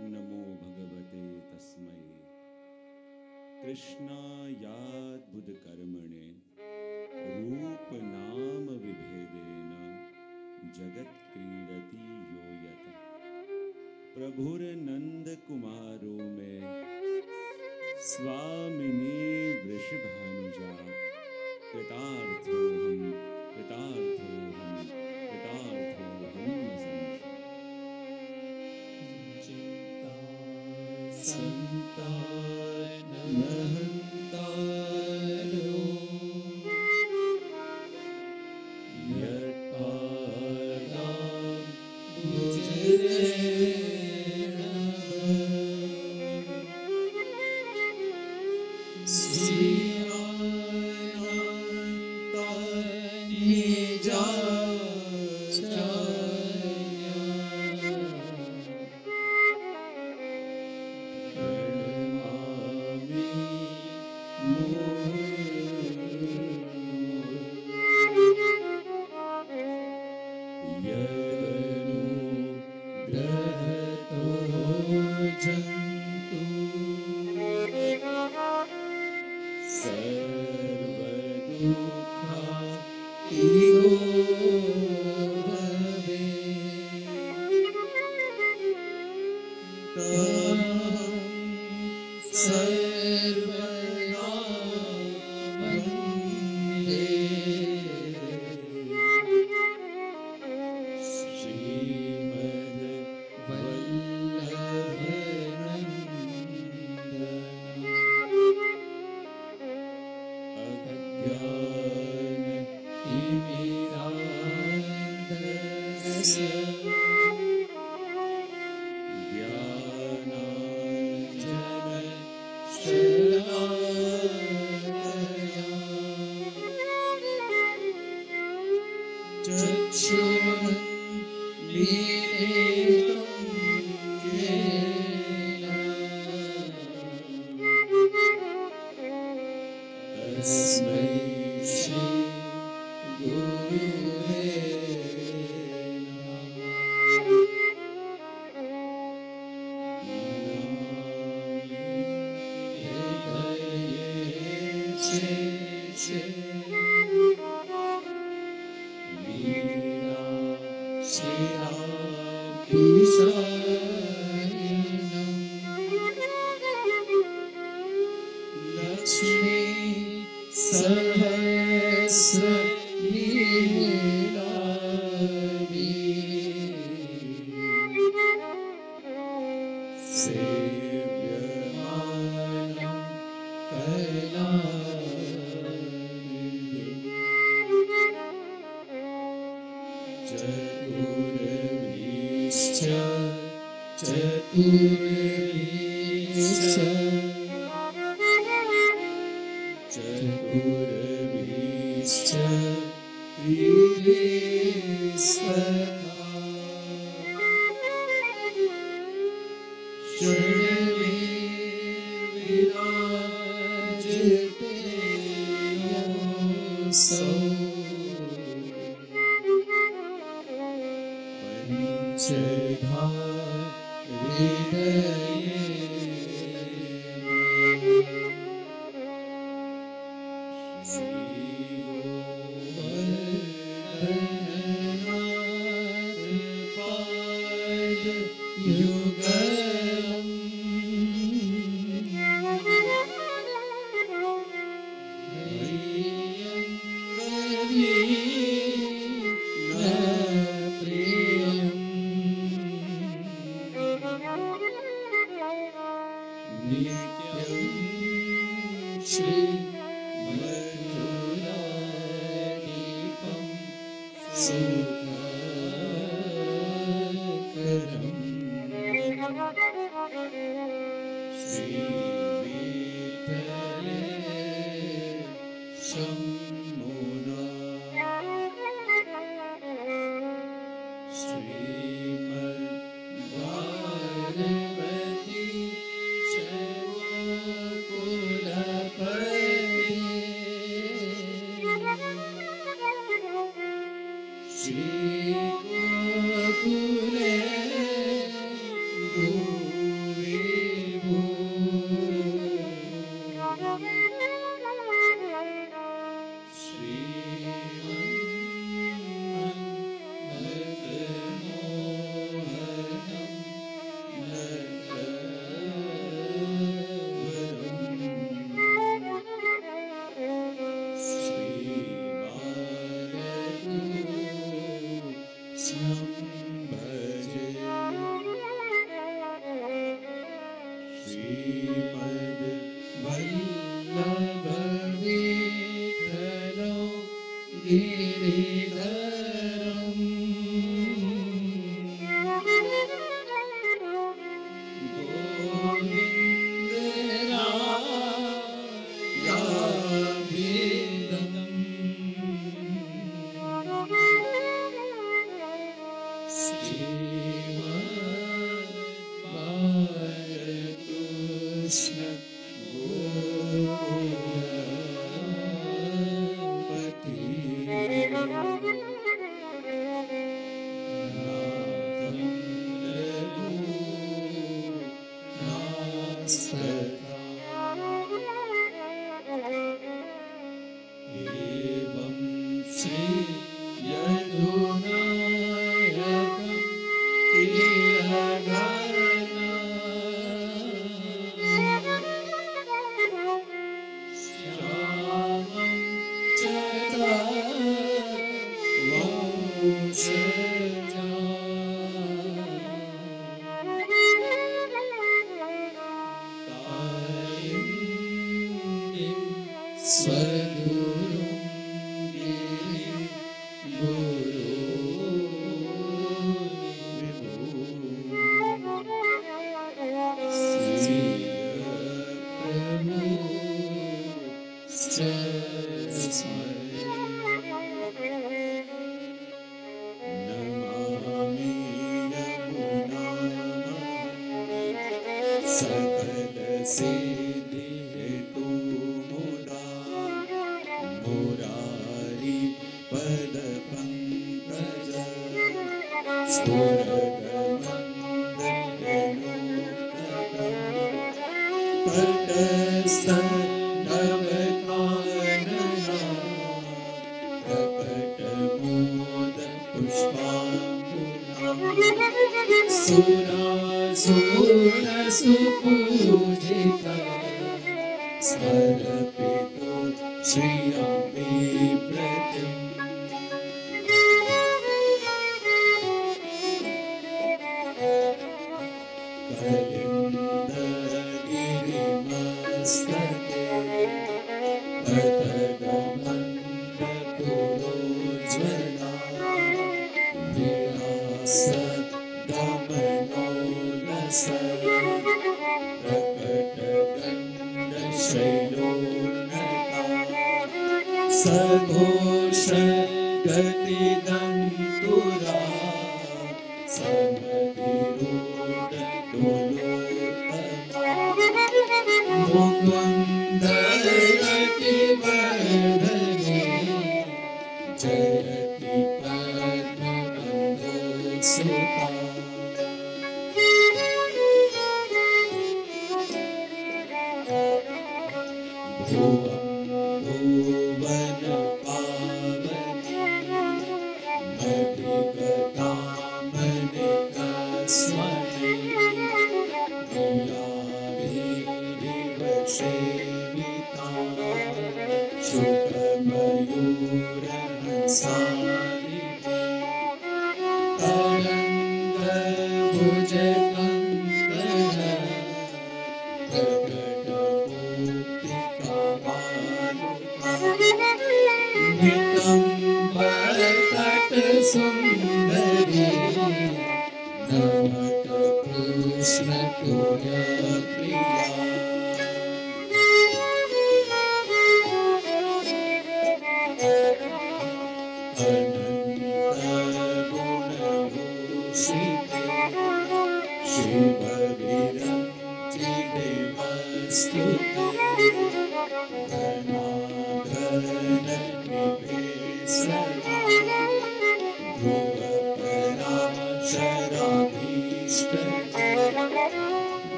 नमो भगवते तस्मै। कृष्णायाद्बुधकर्मणे रूपनाम विभेदेन जगत्क्रीडति यो यतः। प्रभुर्नन्दकुमारो मे, स्वामिनी वृषभानुजा, कृतार्थोऽहं कृतार्थोऽहम् नमः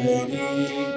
Thank you.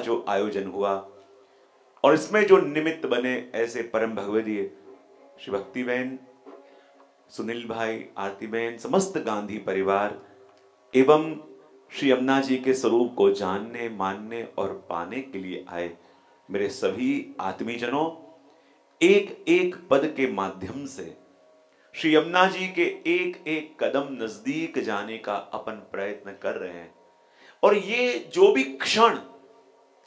जो आयोजन हुआ और इसमें जो निमित्त बने ऐसे परम भगवदीय श्री भक्ति बहन, सुनील भाई, आरती बहन, समस्त गांधी परिवार एवं श्री यमुना जी के स्वरूप को जानने, मानने और पाने के लिए आए मेरे सभी आत्मीजनों एक एक पद के माध्यम से श्री यमुना जी के एक एक कदम नज़दीक जाने का अपन प्रयत्न कर रहे हैं। और ये जो भी क्षण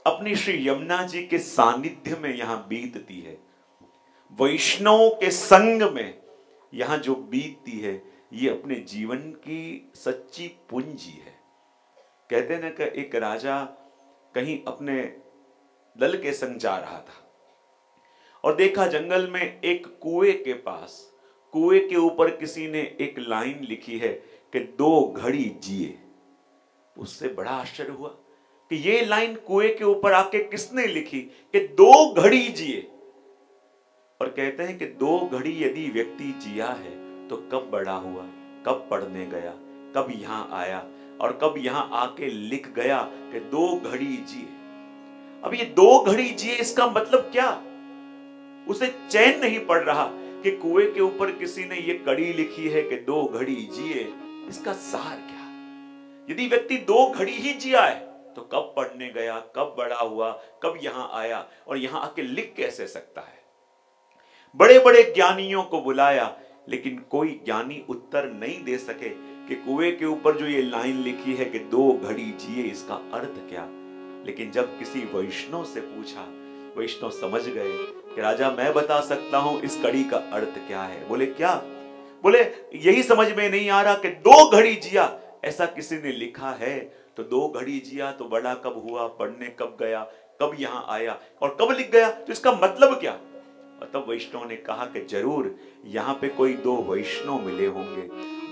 अपनी श्री यमुना जी के सानिध्य में यहाँ बीतती है। वैष्णव के संग में यहाँ जो बीतती है, ये अपने जीवन की सच्ची पूंजी है। कहते ना कि एक राजा कहीं अपने दल के संग जा रहा था और देखा जंगल में एक कुएँ के पास, कुएँ के ऊपर किसी ने एक लाइन लिखी है कि दो घड़ी जिए। उससे बड़ा आश्चर्य हुआ। कि ये लाइन कुएँ के ऊपर आके किसने लिखी कि दो घड़ी जिए? और कहते हैं कि दो घड़ी यदि व्यक्ति जिया है तो कब बड़ा हुआ, कब पढ़ने गया, कब यहाँ आया, और कब यहाँ आके लिख गया कि दो घड़ी जिए। अब ये दो घड़ी जिए, इसका मतलब क्या? उसे चैन नहीं पड़ रहा कि कुएँ के ऊपर किसी ने ये कड़ी लिखी है कि दो घड़ी जिए। इसका सार क्या? यदि व्यक्ति दो घड़ी ही जिया है तो कब पढ़ने गया, कब बड़ा हुआ, कब यहाँ आया और यहाँ आके लिख कैसे सकता है? बड़े बड़े ज्ञानियों को बुलाया, लेकिन कोई ज्ञानी उत्तर नहीं दे सके कि कुएँ के ऊपर जो ये लाइन लिखी है कि दो घड़ी जिए, इसका अर्थ क्या? लेकिन जब किसी वैष्णव से पूछा, वैष्णव समझ गए कि राजा मैं बता सकता हूँ इस कड़ी का अर्थ क्या है। बोले, क्या? बोले, यही समझ में नहीं आ रहा कि दो घड़ी जिया, ऐसा किसी ने लिखा है तो दो घड़ी जिया तो बड़ा कब हुआ, पढ़ने कब गया, कब यहाँ आया और कब लिख गया तो इसका मतलब क्या? और तब वैष्णव ने कहा कि ज़रूर, यहाँ पे कोई दो वैष्णव मिले होंगे।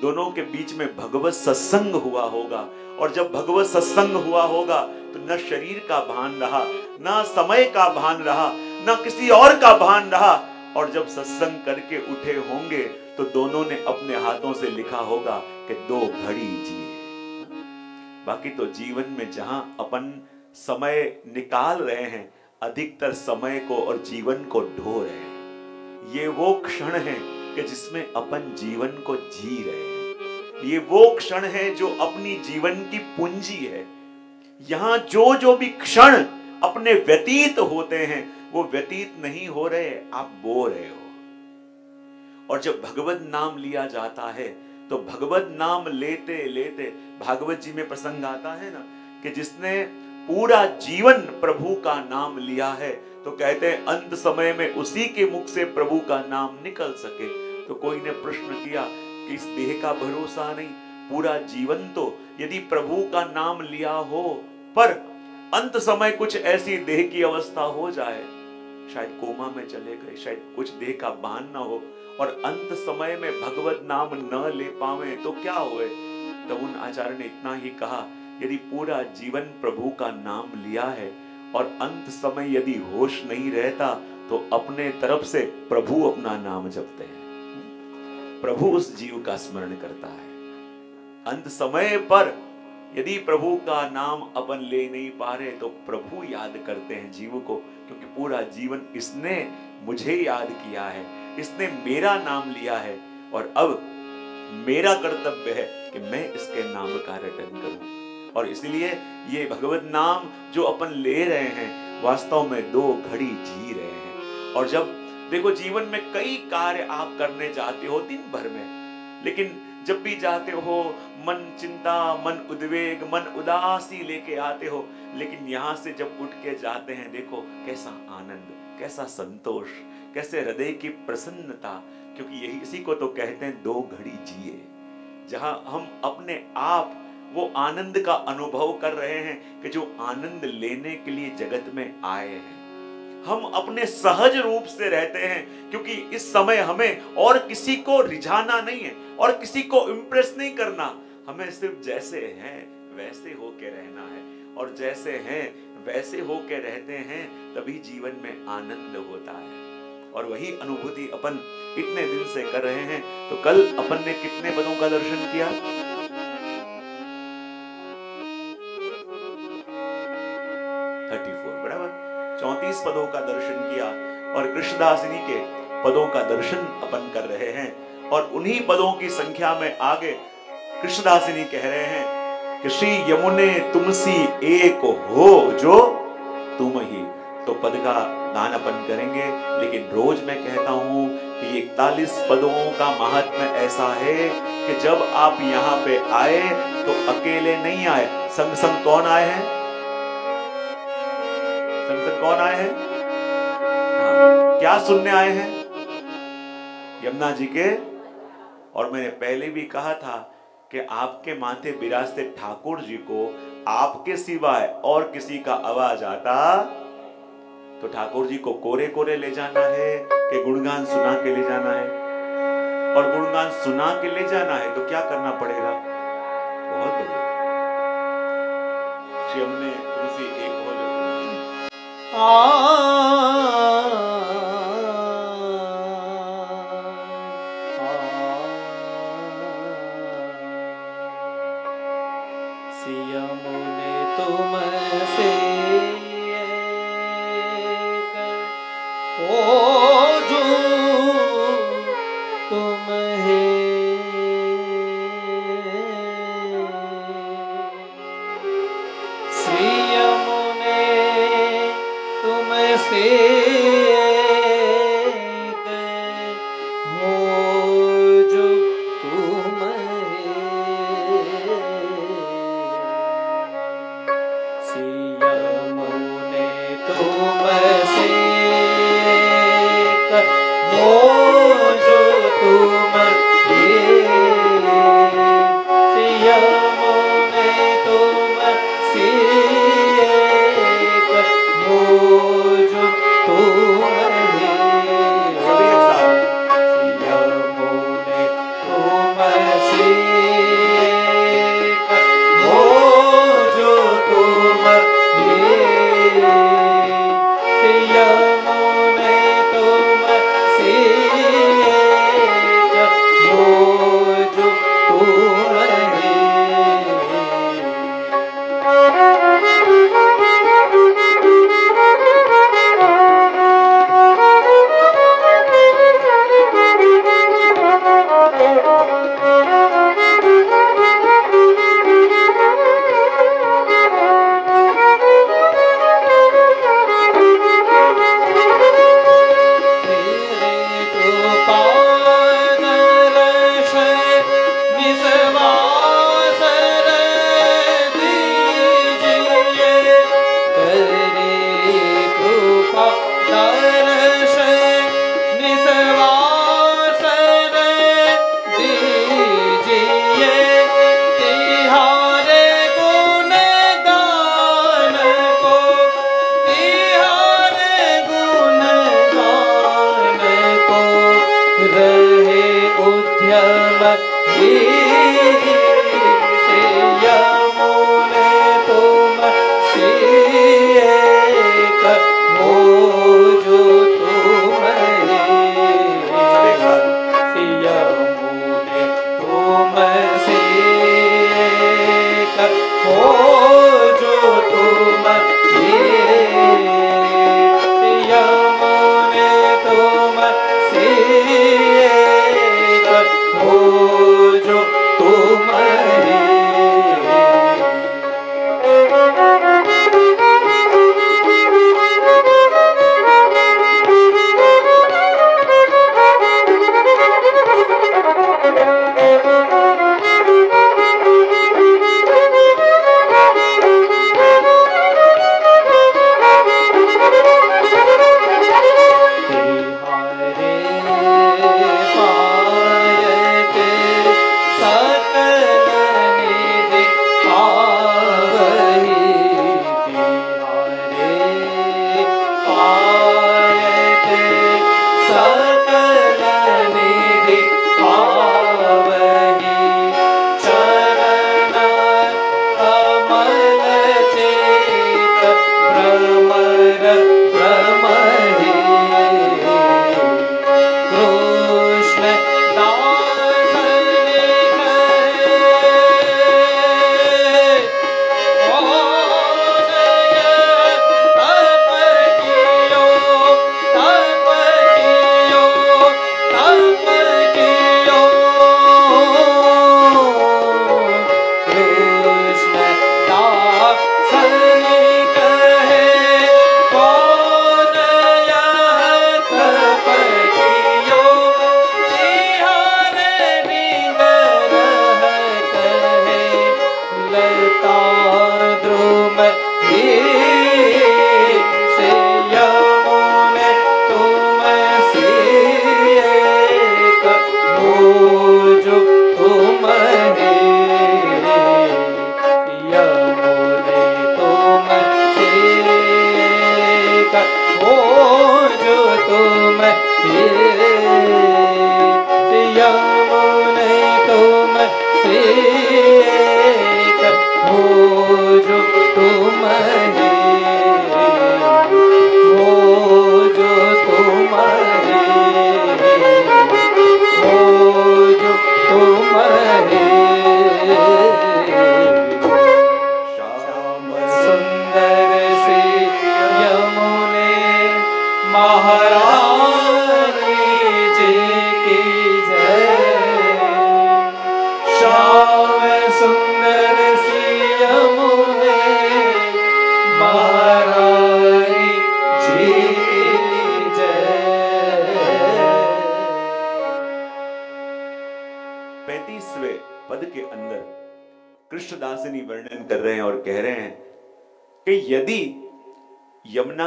दोनों के बीच में भगवत सत्संग हुआ होगा और जब भगवत सत्संग हुआ होगा तो न शरीर का भान रहा, न समय का भान रहा, न किसी और का भान रहा। और जब सत्संग करके उठे होंगे तो दोनों ने अपने हाथों से लिखा होगा कि दो घड़ी जिए बाकी तो जीवन में जहाँ अपन समय निकाल रहे हैं, अधिकतर समय को और जीवन को ढो रहे हैं। ये वो क्षण है कि जिसमें अपन जीवन को जी रहे हैं। ये वो क्षण है जो अपनी जीवन की पूंजी है। यहाँ जो जो भी क्षण अपने व्यतीत होते हैं, वो व्यतीत नहीं हो रहे, आप बो रहे हो। और जब भगवत नाम लिया जाता है तो भगवत नाम लेते लेते भागवत जी में प्रसंग आता है ना कि जिसने पूरा जीवन प्रभु का नाम लिया है तो कहते हैं अंत समय में उसी के मुख से प्रभु का नाम निकल सके। तो कोई ने प्रश्न किया कि इस देह का भरोसा नहीं, पूरा जीवन तो यदि प्रभु का नाम लिया हो, पर अंत समय कुछ ऐसी देह की अवस्था हो जाए, शायद कोमा में चले गए, शायद कुछ देह का भान ना हो और अंत समय में भगवत नाम न ले पावे तो क्या हुए? तब उन आचार्य ने इतना ही कहा, यदि पूरा जीवन प्रभु का नाम लिया है और अंत समय यदि होश नहीं रहता तो अपने तरफ़ से प्रभु अपना नाम जपते हैं। प्रभु उस जीव का स्मरण करता है। अंत समय पर यदि प्रभु का नाम अपन ले नहीं पा रहे तो प्रभु याद करते हैं जीव को, क्योंकि पूरा जीवन इसने मुझे याद किया है। इसने मेरा नाम लिया है और अब मेरा कर्तव्य है कि मैं इसके नाम का रटन करूँ। और इसलिए ये भगवत नाम जो अपन ले रहे हैं, वास्तव में दो घड़ी जी रहे हैं। और जब देखो, जीवन में कई कार्य आप करने जाते हो दिन भर में, लेकिन जब भी जाते हो, मन चिंता, मन उद्वेग, मन उदासी लेके आते हो, लेकिन यहाँ से जब उठ के जाते हैं, देखो, कैसा आनंद, कैसा संतोष। कैसे हृदय की प्रसन्नता, क्योंकि यही इसी को तो कहते हैं, दो घड़ी जिए। जहाँ हम अपने आप वो आनंद का अनुभव कर रहे हैं कि जो आनंद लेने के लिए जगत में आए हैं। हम अपने सहज रूप से रहते हैं, क्योंकि इस समय हमें और किसी को रिझाना नहीं है, और किसी को इम्प्रेस नहीं करना। हमें सिर्फ़ जैसे हैं, वैसे होके रहना है, और जैसे हैं, वैसे होके रहते हैं, तभी जीवन में आनंद होता है। और वही अनुभूति अपन इतने दिन से कर रहे हैं। तो कल अपन ने कितने पदों का दर्शन किया? थर्टी फोर, बराबर। चौतीस पदों का दर्शन किया और कृष्णदास जी के पदों का दर्शन अपन कर रहे हैं और उन्हीं पदों की संख्या में आगे कृष्णदास जी कह रहे हैं कि श्री यमुने तुमसी एक हो जो तुम ही। तो पद का दान अपन करेंगे। लेकिन रोज मैं कहता हूँ कि इकतालीस पदों का महात्मा ऐसा है कि जब आप यहाँ पे आए तो अकेले नहीं आए। संग संग कौन आए हैं? संग संग कौन आए हैं? हाँ, क्या सुनने आए हैं? यमुना जी के। और मैंने पहले भी कहा था कि आपके माथे विराजते ठाकुर जी को आपके सिवाय और किसी का आवाज़ आता तो ठाकुर जी को कोरे कोरे ले जाना है, कि गुणगान सुना के ले जाना है। और गुणगान सुना के ले जाना है तो क्या करना पड़ेगा? बहुत बढ़िया। हमने तुलसी एक हो जो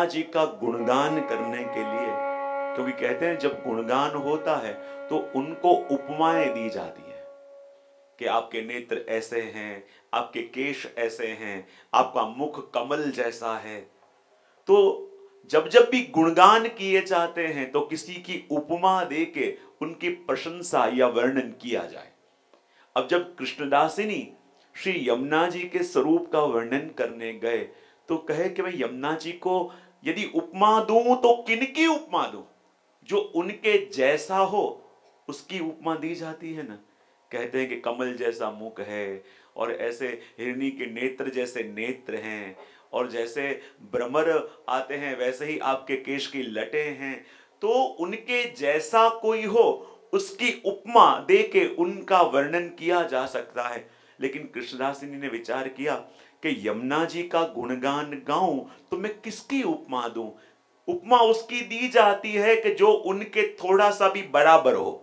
यमुना जी का गुणगान करने के लिए। क्योंकि कहते हैं, जब गुणगान होता है तो उनको उपमाएँ दी जाती है कि आपके नेत्र ऐसे हैं, आपके केश ऐसे हैं, आपका मुख कमल जैसा है। तो जब जब भी गुणगान किए जाते हैं तो किसी की उपमा दे के उनकी प्रशंसा या वर्णन किया जाए। अब जब कृष्णदासिनी श्री यमुना जी के स्वरूप का वर्णन करने गए तो कहे कि मैं यमुना जी को यदि उपमा दू तो किनकी उपमा दू? जो उनके जैसा हो, उसकी उपमा दी जाती है ना? कहते हैं कि कमल जैसा मुख है, और ऐसे हिरणी के नेत्र जैसे नेत्र हैं, और जैसे भ्रमर आते हैं, वैसे ही आपके केश की लटे हैं। तो उनके जैसा कोई हो, उसकी उपमा दे के उनका वर्णन किया जा सकता है। लेकिन कृष्णदास जी ने विचार किया कि यमुना जी का गुणगान गाऊं तो मैं किसकी उपमा दूँ? उपमा उसकी दी जाती है कि जो उनके थोड़ा सा भी बराबर हो।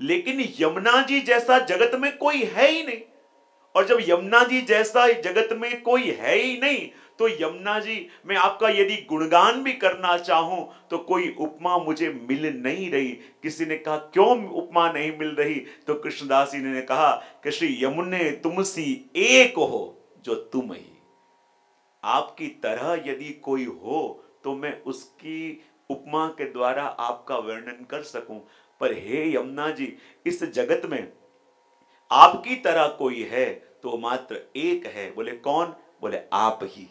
लेकिन यमुना जी जैसा जगत में कोई है ही नहीं। और जब यमुना जी जैसा जगत में कोई है ही नहीं तो यमुना जी, मैं आपका यदि गुणगान भी करना चाहूँ तो कोई उपमा मुझे मिल नहीं रही। किसी ने कहा, क्यों उपमा नहीं मिल रही? तो कृष्णदास जी ने कहा, कि श्री यमुने तुमसी एक हो जो तुम ही। आपकी तरह यदि कोई हो तो मैं उसकी उपमा के द्वारा आपका वर्णन कर सकूँ। पर हे यमुना जी, इस जगत में आपकी तरह कोई है तो मात्र एक है। बोले, कौन? बोले, आप ही।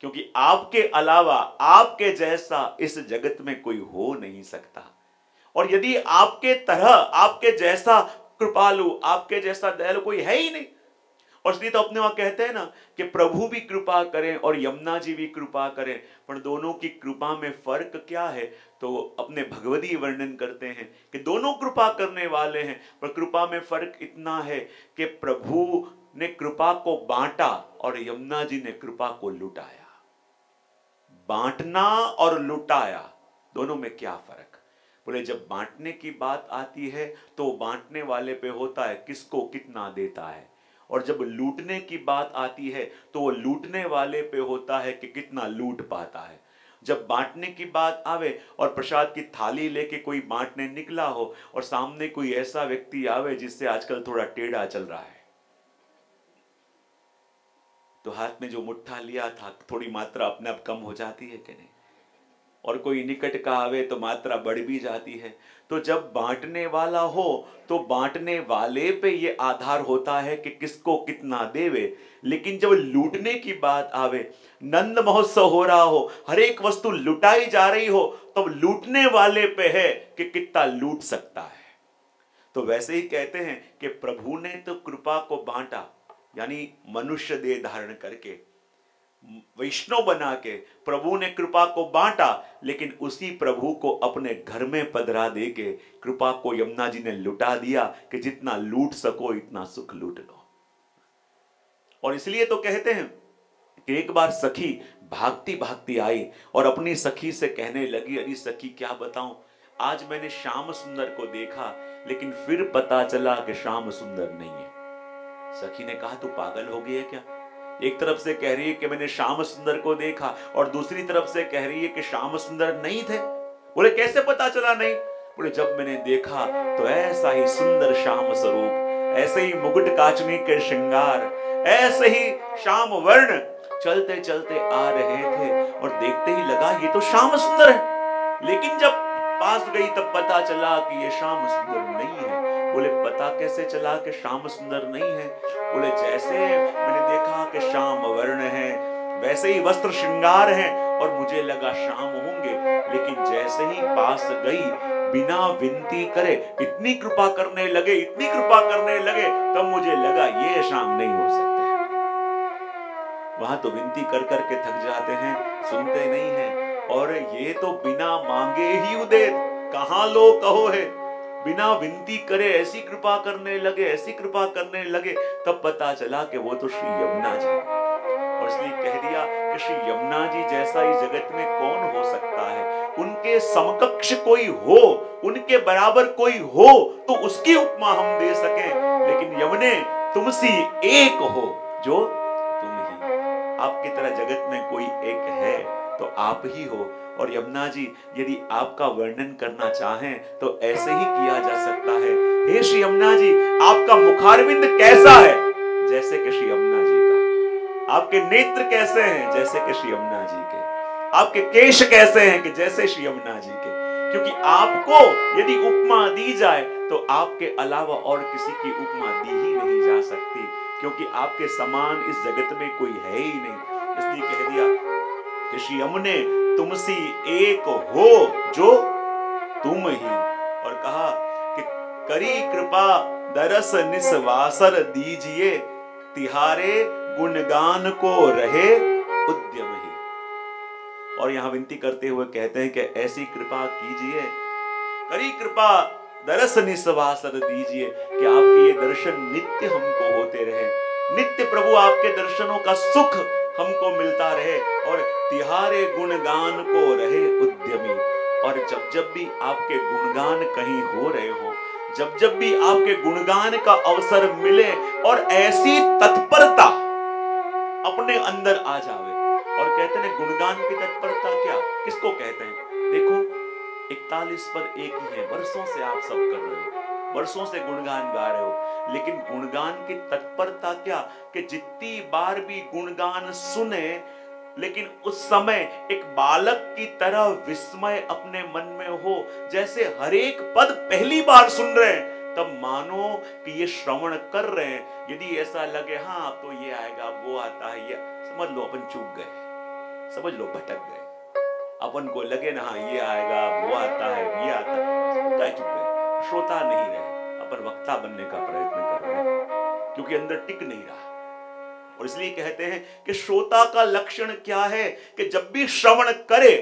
क्योंकि आपके अलावा, आपके जैसा इस जगत में कोई हो नहीं सकता। और यदि आपके तरह, आपके जैसा कृपालु, आपके जैसा दयालु कोई है ही नहीं। और इसलिए तो अपने वहाँ कहते हैं ना कि प्रभु भी कृपा करें और यमुना जी भी कृपा करें। पर दोनों की कृपा में फ़र्क क्या है? तो अपने भगवती वर्णन करते हैं कि दोनों कृपा करने वाले हैं। पर कृपा में फ़र्क इतना है कि प्रभु ने कृपा को बांटा और यमुना जी ने कृपा को लुटाया। बांटना और लुटाया, दोनों में क्या फ़र्क? बोले, जब बांटने की बात आती है तो बांटने वाले पे होता है, किसको कितना देता है? और जब लूटने की बात आती है तो वो लूटने वाले पे होता है कि कितना लूट पाता है। जब बांटने की बात आवे और प्रसाद की थाली लेके कोई बांटने निकला हो और सामने कोई ऐसा व्यक्ति आवे जिससे आजकल थोड़ा टेढ़ा चल रहा है। तो हाथ में जो मुट्ठा लिया था, थोड़ी मात्रा अपने आप कम हो जाती है कि नहीं? और कोई निकट का आवे तो मात्रा बढ़ भी जाती है। तो जब बांटने वाला हो तो बांटने वाले पे ये आधार होता है कि किसको कितना देवे। लेकिन जब लूटने की बात आवे, नंद महोत्सव हो रहा हो हर एक वस्तु लुटाई जा रही हो, तब तो लूटने वाले पे है कि कितना लूट सकता है। तो वैसे ही कहते हैं कि प्रभु ने तो कृपा को बांटा, यानी मनुष्य देह धारण करके। वैष्णव बना के प्रभु ने कृपा को बांटा, लेकिन उसी प्रभु को अपने घर में पधरा दे के कृपा को यमुना जी ने लुटा दिया कि जितना लूट सको, इतना सुख लूट लो। और इसलिए तो कहते हैं कि एक बार सखी भागती भागती आई और अपनी सखी से कहने लगी, अरे सखी, क्या बताऊँ? आज मैंने श्याम सुंदर को देखा, लेकिन फिर पता चला कि श्याम सुंदर नहीं है। सखी ने कहा, तू पागल हो गई है क्या? एक तरफ़ से कह रही है कि मैंने श्याम सुंदर को देखा और दूसरी तरफ़ से कह रही है कि श्याम सुंदर नहीं थे। बोले, कैसे पता चला नहीं? बोले, जब मैंने देखा तो ऐसा ही सुंदर श्याम स्वरूप, ऐसे ही मुकुट काचनी के श्रृंगार, ऐसे ही श्याम वर्ण चलते चलते आ रहे थे और देखते ही लगा ये तो श्याम सुंदर है। लेकिन जब पास गई तब पता चला कि ये श्याम सुंदर नहीं है। बोले पता कैसे चला कि श्याम सुंदर नहीं है? बोले, जैसे मैंने देखा कि श्याम वर्ण है, वैसे ही वस्त्र श्रृंगार है और मुझे लगा शाम होंगे। लेकिन जैसे ही पास गई, बिना विनती करे, इतनी कृपा करने लगे, इतनी कृपा करने लगे, तब मुझे लगा ये शाम नहीं हो सकते वहाँ तो विनती कर कर के थक जाते हैं, सुनते नहीं हैं। और ये तो बिना मांगे ही उदय, कहा लो कहो है? बिना विनती करे ऐसी कृपा करने लगे, ऐसी कृपा करने लगे, तब पता चला कि वो तो श्री यमुना जी और इसलिए कह दिया कि श्री यमुना जी जैसा इस जगत में कौन हो सकता है? उनके समकक्ष कोई हो, उनके बराबर कोई हो तो उसकी उपमा हम दे सके। लेकिन यमुने, तुमसी एक हो, जो तुम ही। आपकी तरह जगत में कोई एक है तो आप ही हो। और यमुना जी, यदि आपका वर्णन करना चाहें तो ऐसे ही किया जा सकता है। हे श्री यमुना जी, आपका मुखारविंद कैसा है? जैसे कि श्री यमुना जी का। आपके नेत्र कैसे हैं? जैसे कि श्री यमुना जी के। आपके केश कैसे हैं? कि जैसे श्री यमुना जी के। क्योंकि आपको यदि उपमा दी जाए तो आपके अलावा और किसी की उपमा दी ही नहीं जा सकती। क्योंकि आपके समान इस जगत में कोई है ही नहीं। इसलिए कह दिया कि श्री यमुने तुमसी एक हो जो तुम ही। और कहा कि करी कृपा, दरस निस्वासर दीजिए, तिहारे गुणगान को रहे उद्यम ही। और यहाँ विनती करते हुए कहते हैं कि ऐसी कृपा कीजिए, करी कृपा, दरस निस्वासर दीजिए कि आपके ये दर्शन नित्य हमको होते रहे। नित्य प्रभु आपके दर्शनों का सुख हमको मिलता रहे और तिहारे गुणगान को रहे उद्यमी। और जब जब भी आपके गुणगान कहीं हो रहे हो, जब जब भी आपके गुणगान का अवसर मिले और ऐसी तत्परता अपने अंदर आ जावे। और कहते हैं गुणगान की तत्परता क्या? किसको कहते हैं? देखो, इकतालीस पर एक ही है वर्षों से आप सब कर रहे हो। वर्षों से गुणगान गा रहे हो। लेकिन गुणगान की तत्परता क्या? कि जितनी बार भी गुणगान सुने, लेकिन उस समय एक बालक की तरह विस्मय अपने मन में हो, जैसे हर एक पद पहली बार सुन रहे हैं, तब मानो कि ये श्रवण कर रहे हैं। यदि ऐसा लगे हाँ तो ये आएगा वो आता है, ये समझ लो, अपन चूक गए। समझ लो, भटक गए। अपन को लगे ना हाँ ये आएगा वो आता है, ये आता है। चुप गए? श्रोता नहीं रहे अपन वक्ता बनने का प्रयत्न कर रहे हैं, क्योंकि अंदर टिक नहीं रहा। और इसलिए कहते हैं कि श्रोता का लक्षण क्या है कि जब भी श्रवण करे,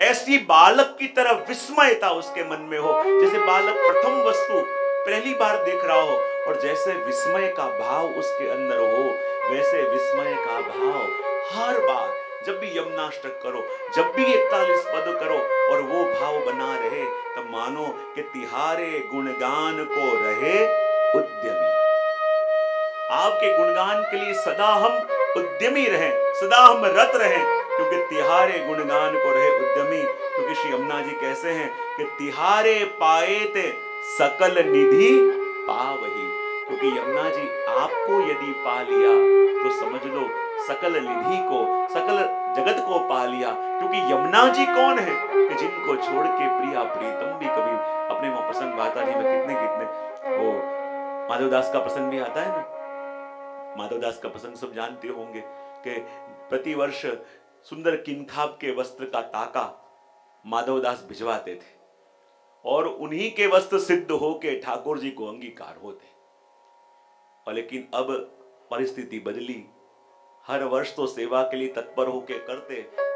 ऐसी बालक की तरह विस्मयता उसके मन में हो। जैसे बालक प्रथम वस्तु पहली बार देख रहा हो, और जैसे विस्मय का भाव उसके अंदर हो, वैसे विस्मय का भाव हर बार जब भी यमुनाष्टक करो, जब भी इकतालीस पद करो और वो भाव बना रहे, तब मानो कि तिहारे गुणगान को रहे उद्यमी। आपके गुणगान के लिए सदा हम उद्यमी रहें, सदा हम रत रहें, क्योंकि तिहारे गुणगान को रहे उद्यमी। क्योंकि श्री यमुना जी कैसे हैं कि तिहारे पाए ते सकल निधि पावही। क्योंकि यमुना जी, आपको यदि पा लिया तो समझ लो सकल निधि को, सकल जगत को पा लिया। क्योंकि यमुना जी कौन है कि जिनको छोड़ के प्रिया, प्रीतम भी कभी अपने वहाँ प्रसंग वार्ता जी में कितने कितने। वो माधवदास का प्रसंग भी आता है ना? माधवदास का प्रसंग सब जानते होंगे कि प्रतिवर्ष सुंदर किनखाब के वस्त्र का ताका माधवदास भिजवाते थे। और उन्हीं के वस्त्र सिद्ध होके ठाकुर जी को अंगीकार होते। और लेकिन अब परिस्थिति बदली। हर वर्ष तो सेवा के लिए तत्पर होके करते,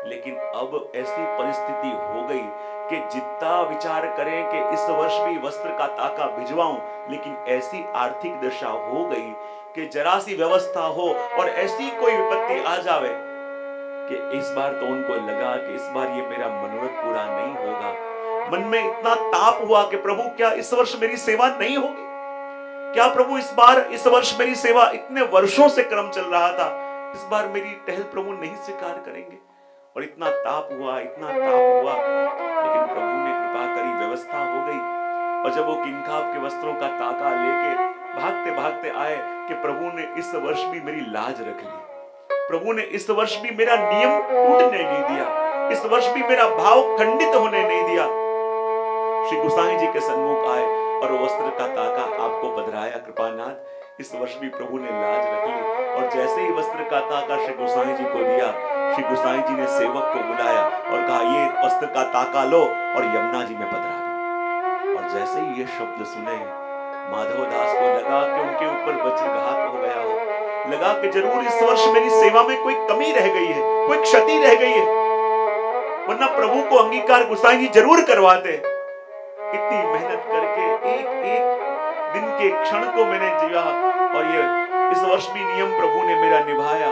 लेकिन अब ऐसी परिस्थिति हो गई कि जितना विचार करें कि इस वर्ष भी वस्त्र का ताका भिजवाऊं, लेकिन ऐसी आर्थिक दशा हो गई कि जरा सी व्यवस्था हो और ऐसी कोई विपत्ति आ जावे कि इस बार तो उनको लगा कि इस बार ये मेरा मनोरथ पूरा नहीं होगा। मन में इतना ताप हुआ कि प्रभु, क्या इस वर्ष मेरी सेवा नहीं होगी? क्या प्रभु इस बार, इस वर्ष मेरी सेवा इतने वर्षों से क्रम चल रहा था? इस बार मेरी टहल प्रभु नहीं स्वीकार करेंगे। और इतना ताप हुआ, इतना ताप हुआ। लेकिन प्रभु ने कृपा करी, व्यवस्था हो गई। और जब वो किंखाब के वस्त्रों का ताका लेके भागते भागते आए कि प्रभु ने इस वर्ष भी मेरी लाज रख ली। प्रभु ने इस वर्ष भी मेरा नियम टूटने नहीं दिया। इस वर्ष भी मेरा भाव खंडित होने नहीं दिया। श्री गुसाई जी के सन्मुख आए और वस्त्र का ताका आपको बधराया कृपानाथ। इस वर्ष भी प्रभु ने लाज रख और जैसे ही वस्त्र का ताका श्री गुसाई जी को दिया श्री गुसाई जी ने सेवक को बुलाया और कहा, ये वस्त्र का ताका लो और यमुना जी में पधरा दो। और जैसे ही ये शब्द सुने, माधव दास को लगा कि उनके ऊपर वज्रघात हो गया हो। लगा कि ज़रूर इस वर्ष मेरी सेवा में कोई कमी रह गई है, कोई क्षति रह गई है। वरना प्रभु को अंगीकार गुसाई जी ज़रूर करवाते इतनी मेहनत करके एक एक दिन के क्षण को मैंने जिया और ये इस वर्ष भी नियम प्रभु ने मेरा निभाया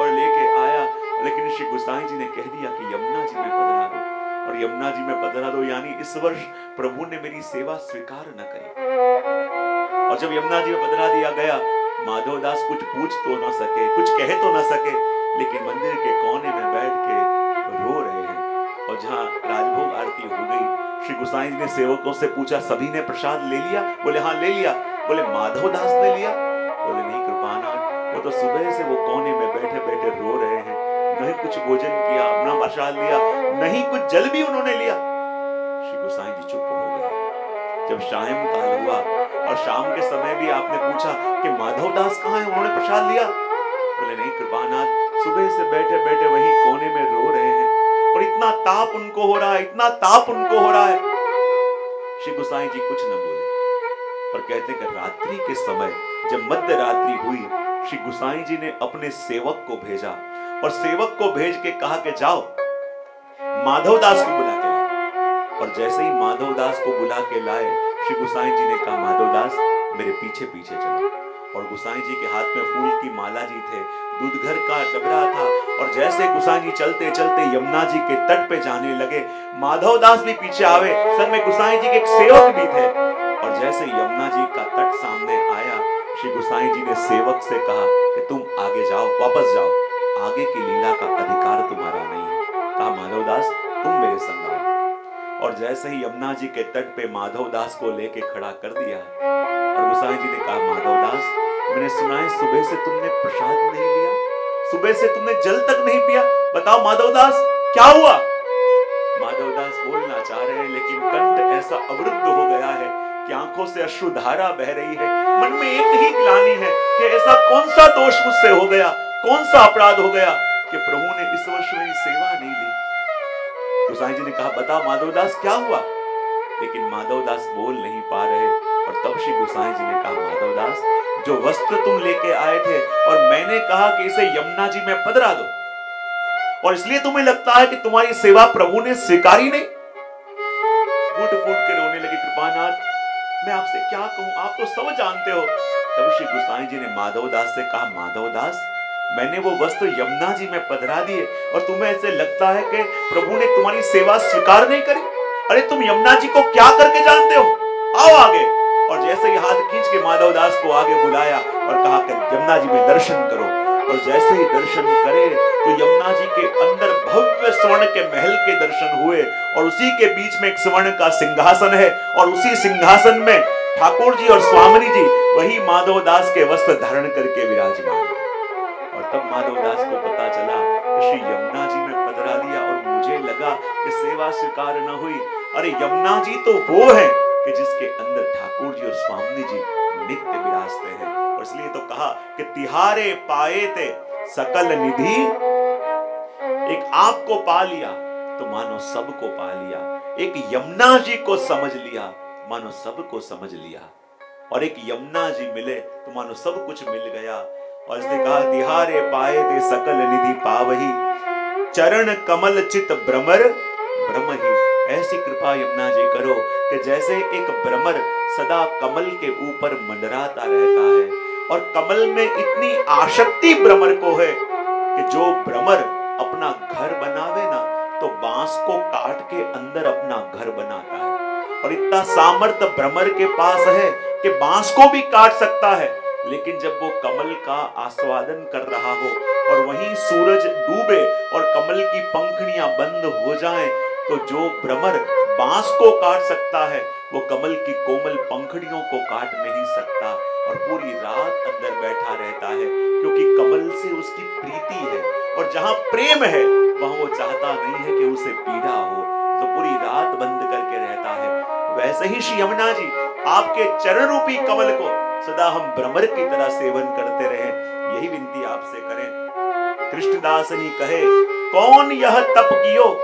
और लेके आया। लेकिन श्री गुसाई जी ने कह दिया कि यमुना जी में पधरा दो और यमुना जी में पधरा दो, यानी इस वर्ष प्रभु ने मेरी सेवा स्वीकार न करी। और जब यमुना जी में पधरा दिया गया, माधव दास कुछ पूछ तो ना सके, कुछ कह तो ना सके, लेकिन मंदिर के कोने में बैठ के रो रहे हैं। और जहाँ राजभोग आरती हो गई श्री गुसाई ने सेवकों से पूछा, सभी ने प्रसाद ले लिया? बोले हाँ ले लिया। बोले, माधव दास ने लिया? बोले, नहीं कृपानाथ, वो तो सुबह से वो कोने में बैठे बैठे रो रहे हैं। नहीं कुछ भोजन किया, अपना प्रसाद लिया, नहीं कुछ जल भी उन्होंने लिया। श्री गुसाई जी चुप हो गए। जब शाम काल हुआ और शाम के समय भी आपने पूछा कि माधव दास कहाँ है, उन्होंने प्रसाद लिया? बोले, नहीं कृपानाथ, सुबह से बैठे बैठे वही कोने में रो रहे हैं। और इतना ताप उनको हो रहा है, इतना ताप उनको हो रहा है। श्री गुसाई जी कुछ न बोले और कहते कि रात्रि के समय जब मध्य रात्रि हुई, श्री गुसाई जी ने अपने सेवक को भेजा और सेवक को भेज के कहा कि जाओ, माधव दास को बुला के लाओ। और जैसे ही माधव दास को बुला के लाए, श्री गुसाई जी ने कहा, माधव दास, मेरे पीछे पीछे चलो। और गुसाई जी के हाथ में फूल की माला जी थे। दूध घर का डबरा था और जैसे गुसाई जी चलते चलते यमुना जी के तट पे जाने लगे, माधव दास भी पीछे आवे संग में गुसाई जी के एक सेवक भी थे। और जैसे यमुना जी का तट सामने आया, श्री गुसाई जी ने सेवक से कहा कि तुम आगे जाओ, वापस जाओ। आगे की लीला का अधिकार तुम्हारा नहीं है। कहा, माधव दास, तुम मेरे संग आओ। और जैसे ही यमुना जी के तट पे माधव दास को लेके खड़ा कर दिया और गुसाई जी ने कहा, माधव दास, मैंने सुना है सुबह से तुमने प्रसाद नहीं लिया, सुबह से तुमने जल तक नहीं पिया। बताओ माधव दास, क्या हुआ? माधव दास बोलना चाह रहे हैं, लेकिन कंठ ऐसा अवरुद्ध हो गया है कि आँखों से अश्रुधारा बह रही है। मन में एक ही ग्लानी है कि ऐसा कौन सा दोष मुझसे हो गया, कौन सा अपराध हो गया कि प्रभु ने इस वर्ष मेरी सेवा नहीं ली। गुसाई जी ने कहा, बता माधव दास क्या हुआ? लेकिन माधव दास बोल नहीं पा रहे, और तब श्री गुसाई जी ने कहा माधव दास जो वस्त्र तुम लेके आए थे, और मैंने कहा कि इसे यमुना जी में पधरा दो, और इसलिए तुम्हें लगता है कि तुम्हारी सेवा प्रभु ने स्वीकारी नहीं? फूट फूट के रोने लगे कृपानाथ, मैं आपसे क्या कहूँ? आप तो सब जानते हो। तब श्री गुसाई जी ने माधव दास से कहा माधव दास मैंने वो वस्त्र यमुना जी में पधरा दिए और तुम्हें ऐसे लगता है कि प्रभु ने तुम्हारी सेवा स्वीकार नहीं करी? अरे तुम यमुना जी को क्या करके जानते हो? आओ आगे। और जैसे ही हाथ खींच के माधव दास को आगे बुलाया और कहा कि यमुना जी में दर्शन करो, और जैसे ही दर्शन करे तो यमुना जी के अंदर भव्य स्वर्ण के महल के दर्शन हुए, और उसी के बीच में एक स्वर्ण का सिंहासन है, और उसी सिंहासन में ठाकुर जी और स्वामी जी, वही माधव दास के वस्त्र धारण करके विराजमान। तब माधव दास को पता चला कि श्री यमुना जी में पधरा लिया और मुझे लगा कि सेवा स्वीकार न हुई। अरे यमुना जी तो वो है कि जिसके अंदर ठाकुर जी और स्वामी जी नित्य विराजते हैं। और इसलिए तो कहा कि तिहारे पाए थे, सकल निधि। एक आपको पा लिया तो मानो सबको पा लिया। एक यमुना जी को समझ लिया, मानो सबको समझ लिया। और एक यमुना जी मिले तो मानो सब कुछ मिल गया। और इसने कहा तिहारे पाए थे सकल निधि पावही। चरण कमल चित भ्रमर ब्रह्म ही ऐसी कृपा यमुना जी करो कि जैसे एक भ्रमर सदा कमल के ऊपर मंडराता रहता है। और कमल में इतनी आशक्ति भ्रमर को है कि जो भ्रमर अपना घर बनावे ना तो बाँस को काट के अंदर अपना घर बनाता है। और इतना सामर्थ्य भ्रमर के पास है कि बाँस को भी काट सकता है। लेकिन जब वो कमल का आस्वादन कर रहा हो और वहीं सूरज डूबे और कमल की पंखड़ियाँ बंद हो जाएँ तो जो भ्रमर बाँस को काट सकता है, वो कमल की कोमल पंखड़ियों को काट नहीं सकता और पूरी रात अंदर बैठा रहता है, क्योंकि कमल से उसकी प्रीति है और जहाँ प्रेम है, वहाँ वो चाहता नहीं है कि उसे पीड़ा हो तो पूरी रात बंद करके रहता है। वैसे ही श्री यमुना जी, आपके चरण रूपी कमल को सदा हम भ्रमर की तरह सेवन करते रहे। यही विनती आपसे करें। कृष्णदासनी कहे, कौन यह तप कियो?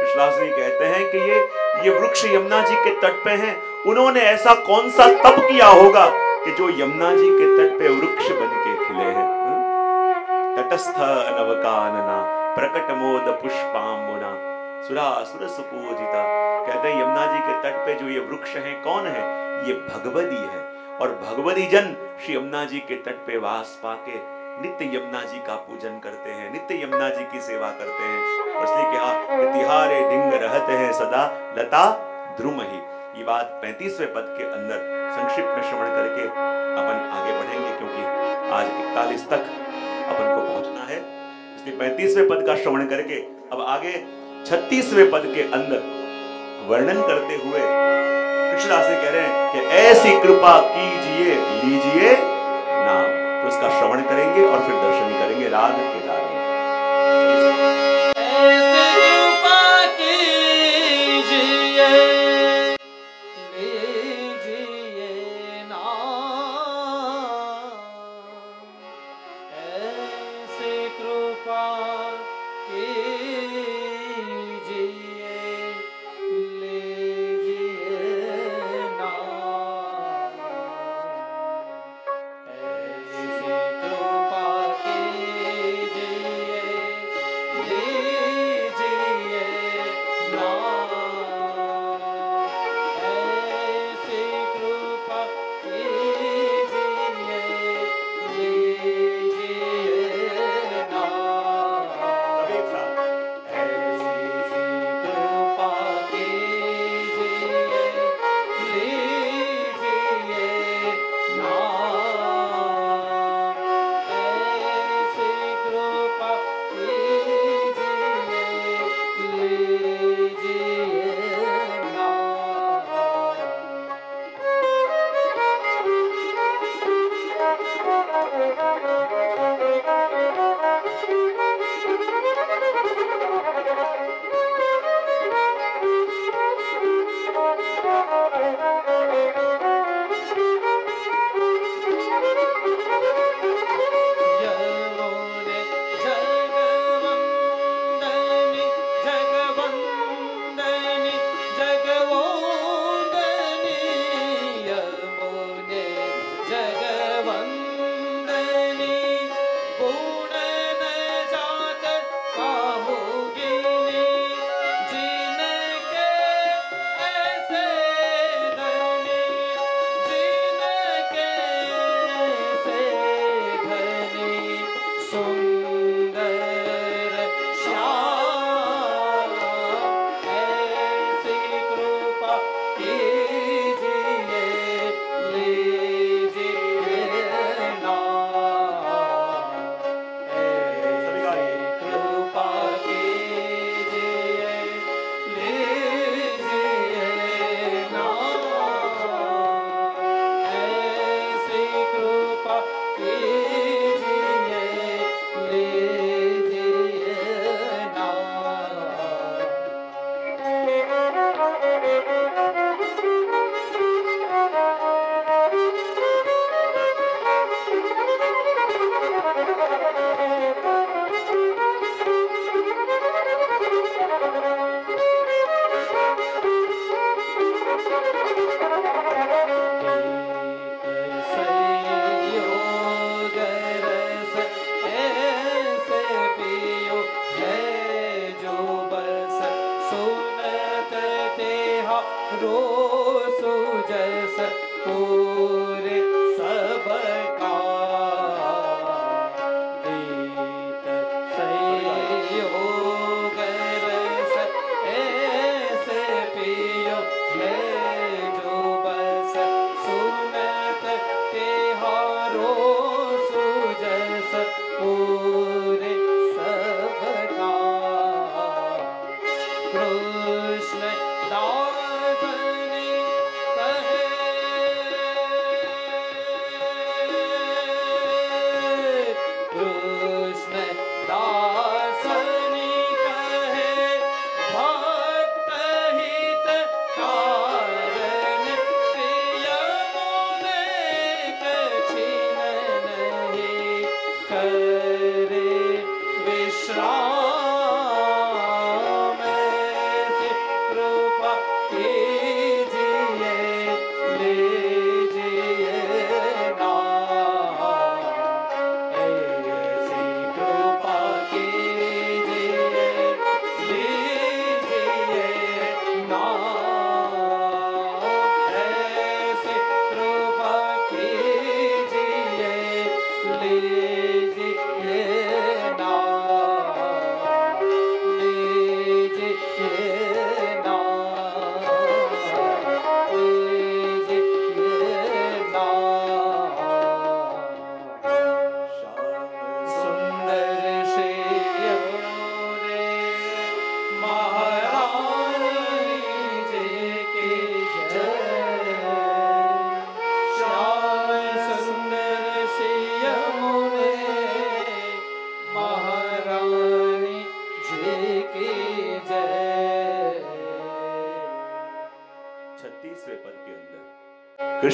कृष्णदास कहते हैं कि ये ये वृक्ष यमुना जी के तट पे हैं। उन्होंने ऐसा कौन सा तप किया होगा कि जो यमुना जी के तट पे वृक्ष बन के खिले हैं? हम्म? तटस्थ नवकानना प्रकट मोद पुष्पाम्बुना सुरा, सुर सुपूजिता। कहते हैं, यमुना जी के तट पे जो ये वृक्ष हैं, कौन है? ये भगवदी है। और भगवती जन श्री यमुना जी के तट पे वास पाके नित्य यमुना जी का पूजन करते हैं, नित्य यमुना जी की सेवा करते हैं। और इसलिए कहा तिहारे ढिंग रहते हैं सदा, लता ध्रुम ही ये बात पैंतीसवें पद के अंदर संक्षिप्त में श्रवण करके अपन आगे बढ़ेंगे, क्योंकि आज इकतालीस तक अपन को पहुँचना है। इसलिए पैंतीसवें पद का श्रवण करके अब आगे छत्तीसवें पद के अंदर वर्णन करते हुए कृष्णदास जी कह रहे हैं कि ऐसी कृपा कीजिए, लीजिए नाम। तो इसका श्रवण करेंगे और फिर दर्शन करेंगे राध केदार में।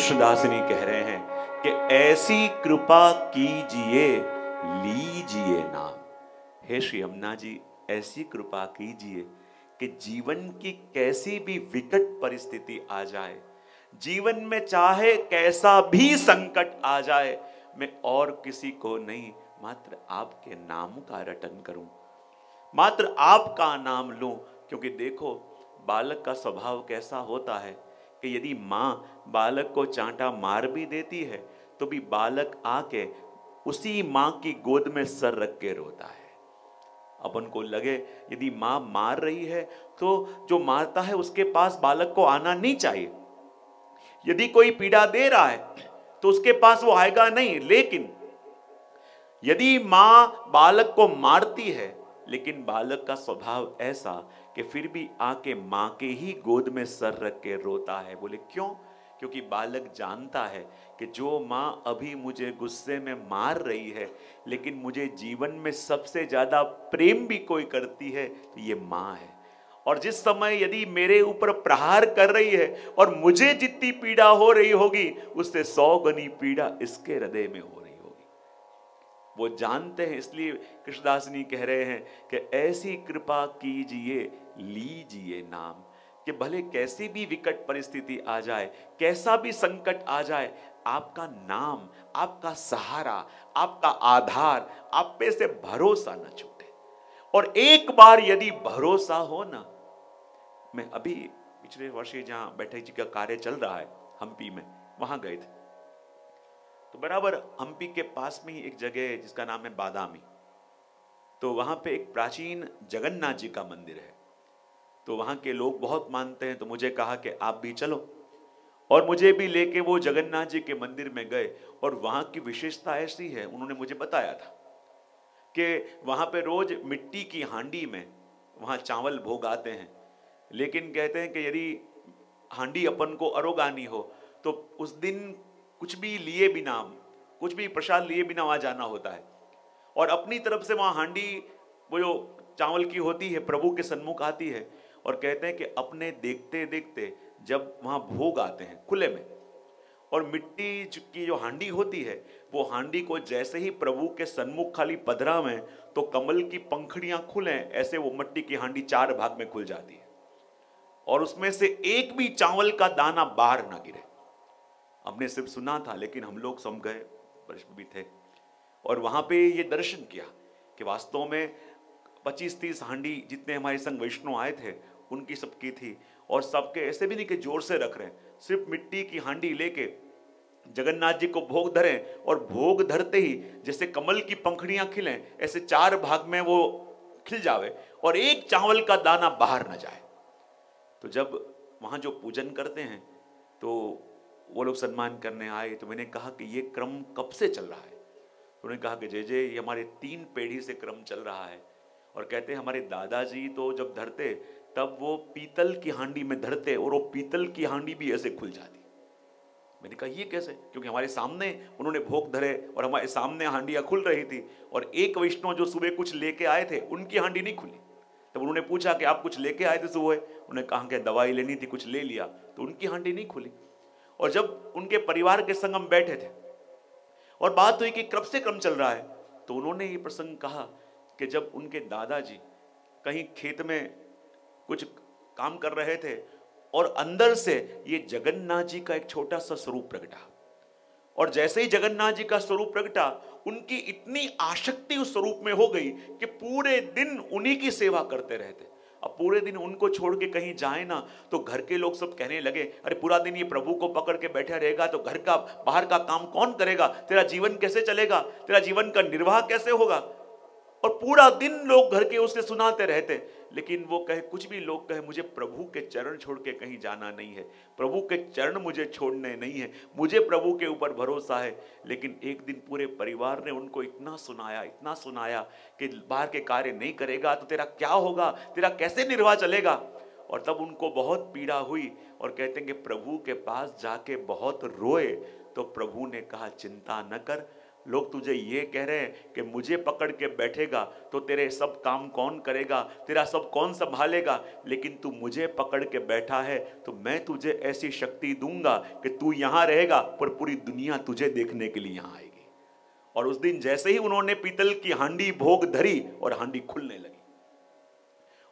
कृष्णदासिनी कह रहे हैं कि ऐसी कृपा कीजिए, लीजिए नाम। हे श्री यमुना जी, ऐसी कृपा कीजिए कि जीवन की कैसी भी विकट परिस्थिति आ जाए, जीवन में चाहे कैसा भी संकट आ जाए, मैं और किसी को नहीं, मात्र आपके नाम का रटन करूँ। मात्र आपका नाम लूँ, क्योंकि देखो, बालक का स्वभाव कैसा होता है कि यदि माँ बालक को चांटा मार भी देती है तो भी बालक आके उसी माँ की गोद में सर रख के रोता है। अपन को लगे, यदि माँ मार रही है तो जो मारता है उसके पास बालक को आना नहीं चाहिए। यदि कोई पीड़ा दे रहा है तो उसके पास वो आएगा नहीं, लेकिन यदि माँ बालक को मारती है, लेकिन बालक का स्वभाव ऐसा कि फिर भी आके माँ के ही गोद में सर रख के रोता है, बोले, क्यों? क्योंकि बालक जानता है कि जो माँ अभी मुझे गुस्से में मार रही है, लेकिन मुझे जीवन में सबसे ज़्यादा प्रेम भी कोई करती है तो ये माँ है। और जिस समय यदि मेरे ऊपर प्रहार कर रही है और मुझे जितनी पीड़ा हो रही होगी, उससे सौ गनी पीड़ा इसके हृदय में हो रही होगी। वो जानते हैं, इसलिए कृष्णदासनी कह रहे हैं कि ऐसी कृपा कीजिए, लीजिए नाम। कि भले कैसी भी विकट परिस्थिति आ जाए, कैसा भी संकट आ जाए, आपका नाम, आपका सहारा, आपका आधार, आप पे से भरोसा न छूटे। और एक बार यदि भरोसा हो ना, मैं अभी पिछले वर्ष जहाँ बैठक जी का कार्य चल रहा है, हम्पी में, वहाँ गए थे। तो बराबर हम्पी के पास में ही एक जगह है, जिसका नाम है बादामी। तो वहाँ पे एक प्राचीन जगन्नाथ जी का मंदिर है। तो वहाँ के लोग बहुत मानते हैं। तो मुझे कहा कि आप भी चलो। और मुझे भी लेके वो जगन्नाथ जी के मंदिर में गए और वहाँ की विशेषता ऐसी है, उन्होंने मुझे बताया था कि वहाँ पे रोज मिट्टी की हांडी में वहाँ चावल भोग आते हैं। लेकिन कहते हैं कि यदि हांडी अपन को अरोगानी हो तो उस दिन कुछ भी लिए बिना, कुछ भी प्रसाद लिए बिना वहाँ जाना होता है। और अपनी तरफ़ से वहाँ हांडी, वो जो चावल की होती है, प्रभु के सन्मुख आती है और कहते हैं कि अपने देखते देखते जब वहाँ भोग आते हैं खुले में, और मिट्टी की जो हांडी होती है, वो हांडी को जैसे ही प्रभु के सन्मुख खाली पधरा में तो कमल की पंखड़ियाँ खुलें, ऐसे वो मिट्टी की हांडी चार भाग में खुल जाती है। और उसमें से एक भी चावल का दाना बाहर ना गिरे। हमने सिर्फ़ सुना था, लेकिन हम लोग सम गए वर्ष भी थे। और वहाँ पे ये दर्शन किया कि वास्तव में 25-30 हांडी जितने हमारे संग वैष्णव आए थे उनकी सबकी थी और सबके ऐसे भी नहीं कि ज़ोर से रख रहे हैं। सिर्फ़ मिट्टी की हांडी लेके जगन्नाथ जी को भोग धरें और भोग धरते ही जैसे कमल की पंखड़ियाँ खिलें, ऐसे चार भाग में वो खिल जावे और एक चावल का दाना बाहर न जाए। तो जब वहाँ जो पूजन करते हैं तो वो लोग सम्मान करने आए तो मैंने कहा कि ये क्रम कब से चल रहा है? तो उन्होंने कहा कि जय जय, ये हमारे तीन पीढ़ी से क्रम चल रहा है। और कहते हैं, हमारे दादाजी तो जब धरते तब वो पीतल की हांडी में धरते और वो पीतल की हांडी भी ऐसे खुल जाती। मैंने कहा, ये कैसे? क्योंकि हमारे सामने उन्होंने भोग धरे और हमारे सामने हांडियाँ खुल रही थी और एक वैष्णव जो सुबह कुछ लेके आए थे, उनकी हांडी नहीं खुली। तब उन्होंने पूछा कि आप कुछ लेके आए थे सुबह? उन्होंने कहा कि दवाई लेनी थी, कुछ ले लिया? तो उनकी हांडी नहीं खुली। और जब उनके परिवार के संग हम बैठे थे, और बात हुई कि कब से क्रम चल रहा है तो उन्होंने ये प्रसंग कहा कि जब उनके दादाजी कहीं खेत में कुछ काम कर रहे थे और अंदर से ये जगन्नाथ जी का एक छोटा सा स्वरूप प्रगटा और जैसे ही जगन्नाथ जी का स्वरूप प्रगटा उनकी इतनी आसक्ति उस स्वरूप में हो गई कि पूरे दिन उन्हीं की सेवा करते रहते। अब पूरे दिन उनको छोड़ के कहीं जाए ना तो घर के लोग सब कहने लगे, अरे, पूरा दिन ये प्रभु को पकड़ के बैठा रहेगा तो घर का, बाहर का काम कौन करेगा? तेरा जीवन कैसे चलेगा? तेरा जीवन का निर्वाह कैसे होगा? और पूरा दिन लोग घर के उसे सुनाते रहते। लेकिन वो कहे, कुछ भी लोग कहे, मुझे प्रभु के चरण छोड़ के कहीं जाना नहीं है। प्रभु के चरण मुझे छोड़ने नहीं है। मुझे प्रभु के ऊपर भरोसा है। लेकिन एक दिन पूरे परिवार ने उनको इतना सुनाया इतना सुनाया कि बाहर के कार्य नहीं करेगा तो तेरा क्या होगा? तेरा कैसे निर्वाह चलेगा? और तब उनको बहुत पीड़ा हुई और कहते हैं कि प्रभु के पास जाके बहुत रोए। तो प्रभु ने कहा, चिंता न कर लोग तुझे ये कह रहे हैं कि मुझे पकड़ के बैठेगा तो तेरे सब काम कौन करेगा? तेरा सब कौन संभालेगा? लेकिन तू मुझे पकड़ के बैठा है तो मैं तुझे ऐसी शक्ति दूँगा कि तू यहाँ रहेगा, पर पूरी दुनिया तुझे देखने के लिए यहाँ आएगी। और उस दिन जैसे ही उन्होंने पीतल की हांडी भोग धरी और हांडी खुलने लगी।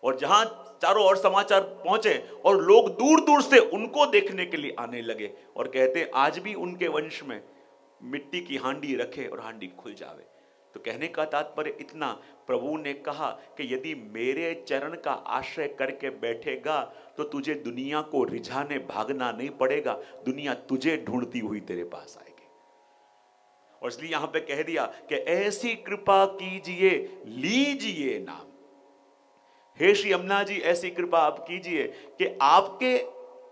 और जहाँ चारों ओर समाचार पहुँचे और लोग दूर दूर से उनको देखने के लिए आने लगे और कहते, आज भी उनके वंश में मिट्टी की हांडी रखे और हांडी खुल जावे। तो कहने का तात्पर्य इतना, प्रभु ने कहा कि यदि मेरे चरण का आश्रय करके बैठेगा तो तुझे दुनिया को रिझाने भागना नहीं पड़ेगा, दुनिया तुझे ढूंढती हुई तेरे पास आएगी। और इसलिए यहाँ पे कह दिया कि ऐसी कृपा कीजिए, लीजिए नाम। हे श्री यमुना जी, ऐसी कृपा आप कीजिए कि आपके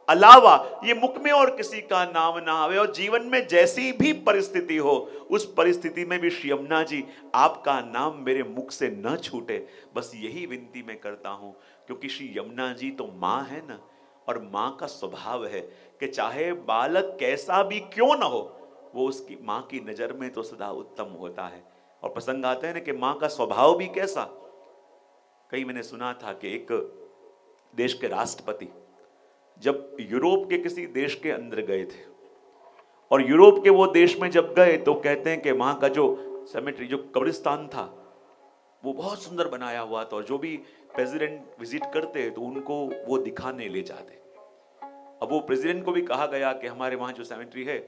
अलावा ये मुख में और किसी का नाम ना आवे और जीवन में जैसी भी परिस्थिति हो, उस परिस्थिति में भी श्री यमुना जी, आपका नाम मेरे मुख से न छूटे। बस यही विनती मैं करता हूँ, क्योंकि श्री यमुना जी तो माँ है ना, और माँ का स्वभाव है कि चाहे बालक कैसा भी क्यों ना हो, वो उसकी माँ की नज़र में तो सदा उत्तम होता है। और प्रसंग आते हैं ना कि माँ का स्वभाव भी कैसा। कहीं मैंने सुना था कि एक देश के राष्ट्रपति जब यूरोप के किसी देश के अंदर गए थे, और यूरोप के वो देश में जब गए तो कहते हैं कि वहाँ का जो सेमेट्री जो कब्रिस्तान था, वो बहुत सुंदर बनाया हुआ था, और जो भी प्रेसिडेंट विज़िट करते तो उनको वो दिखाने ले जाते। अब वो प्रेसिडेंट को भी कहा गया कि हमारे वहाँ जो सेमेट्री है,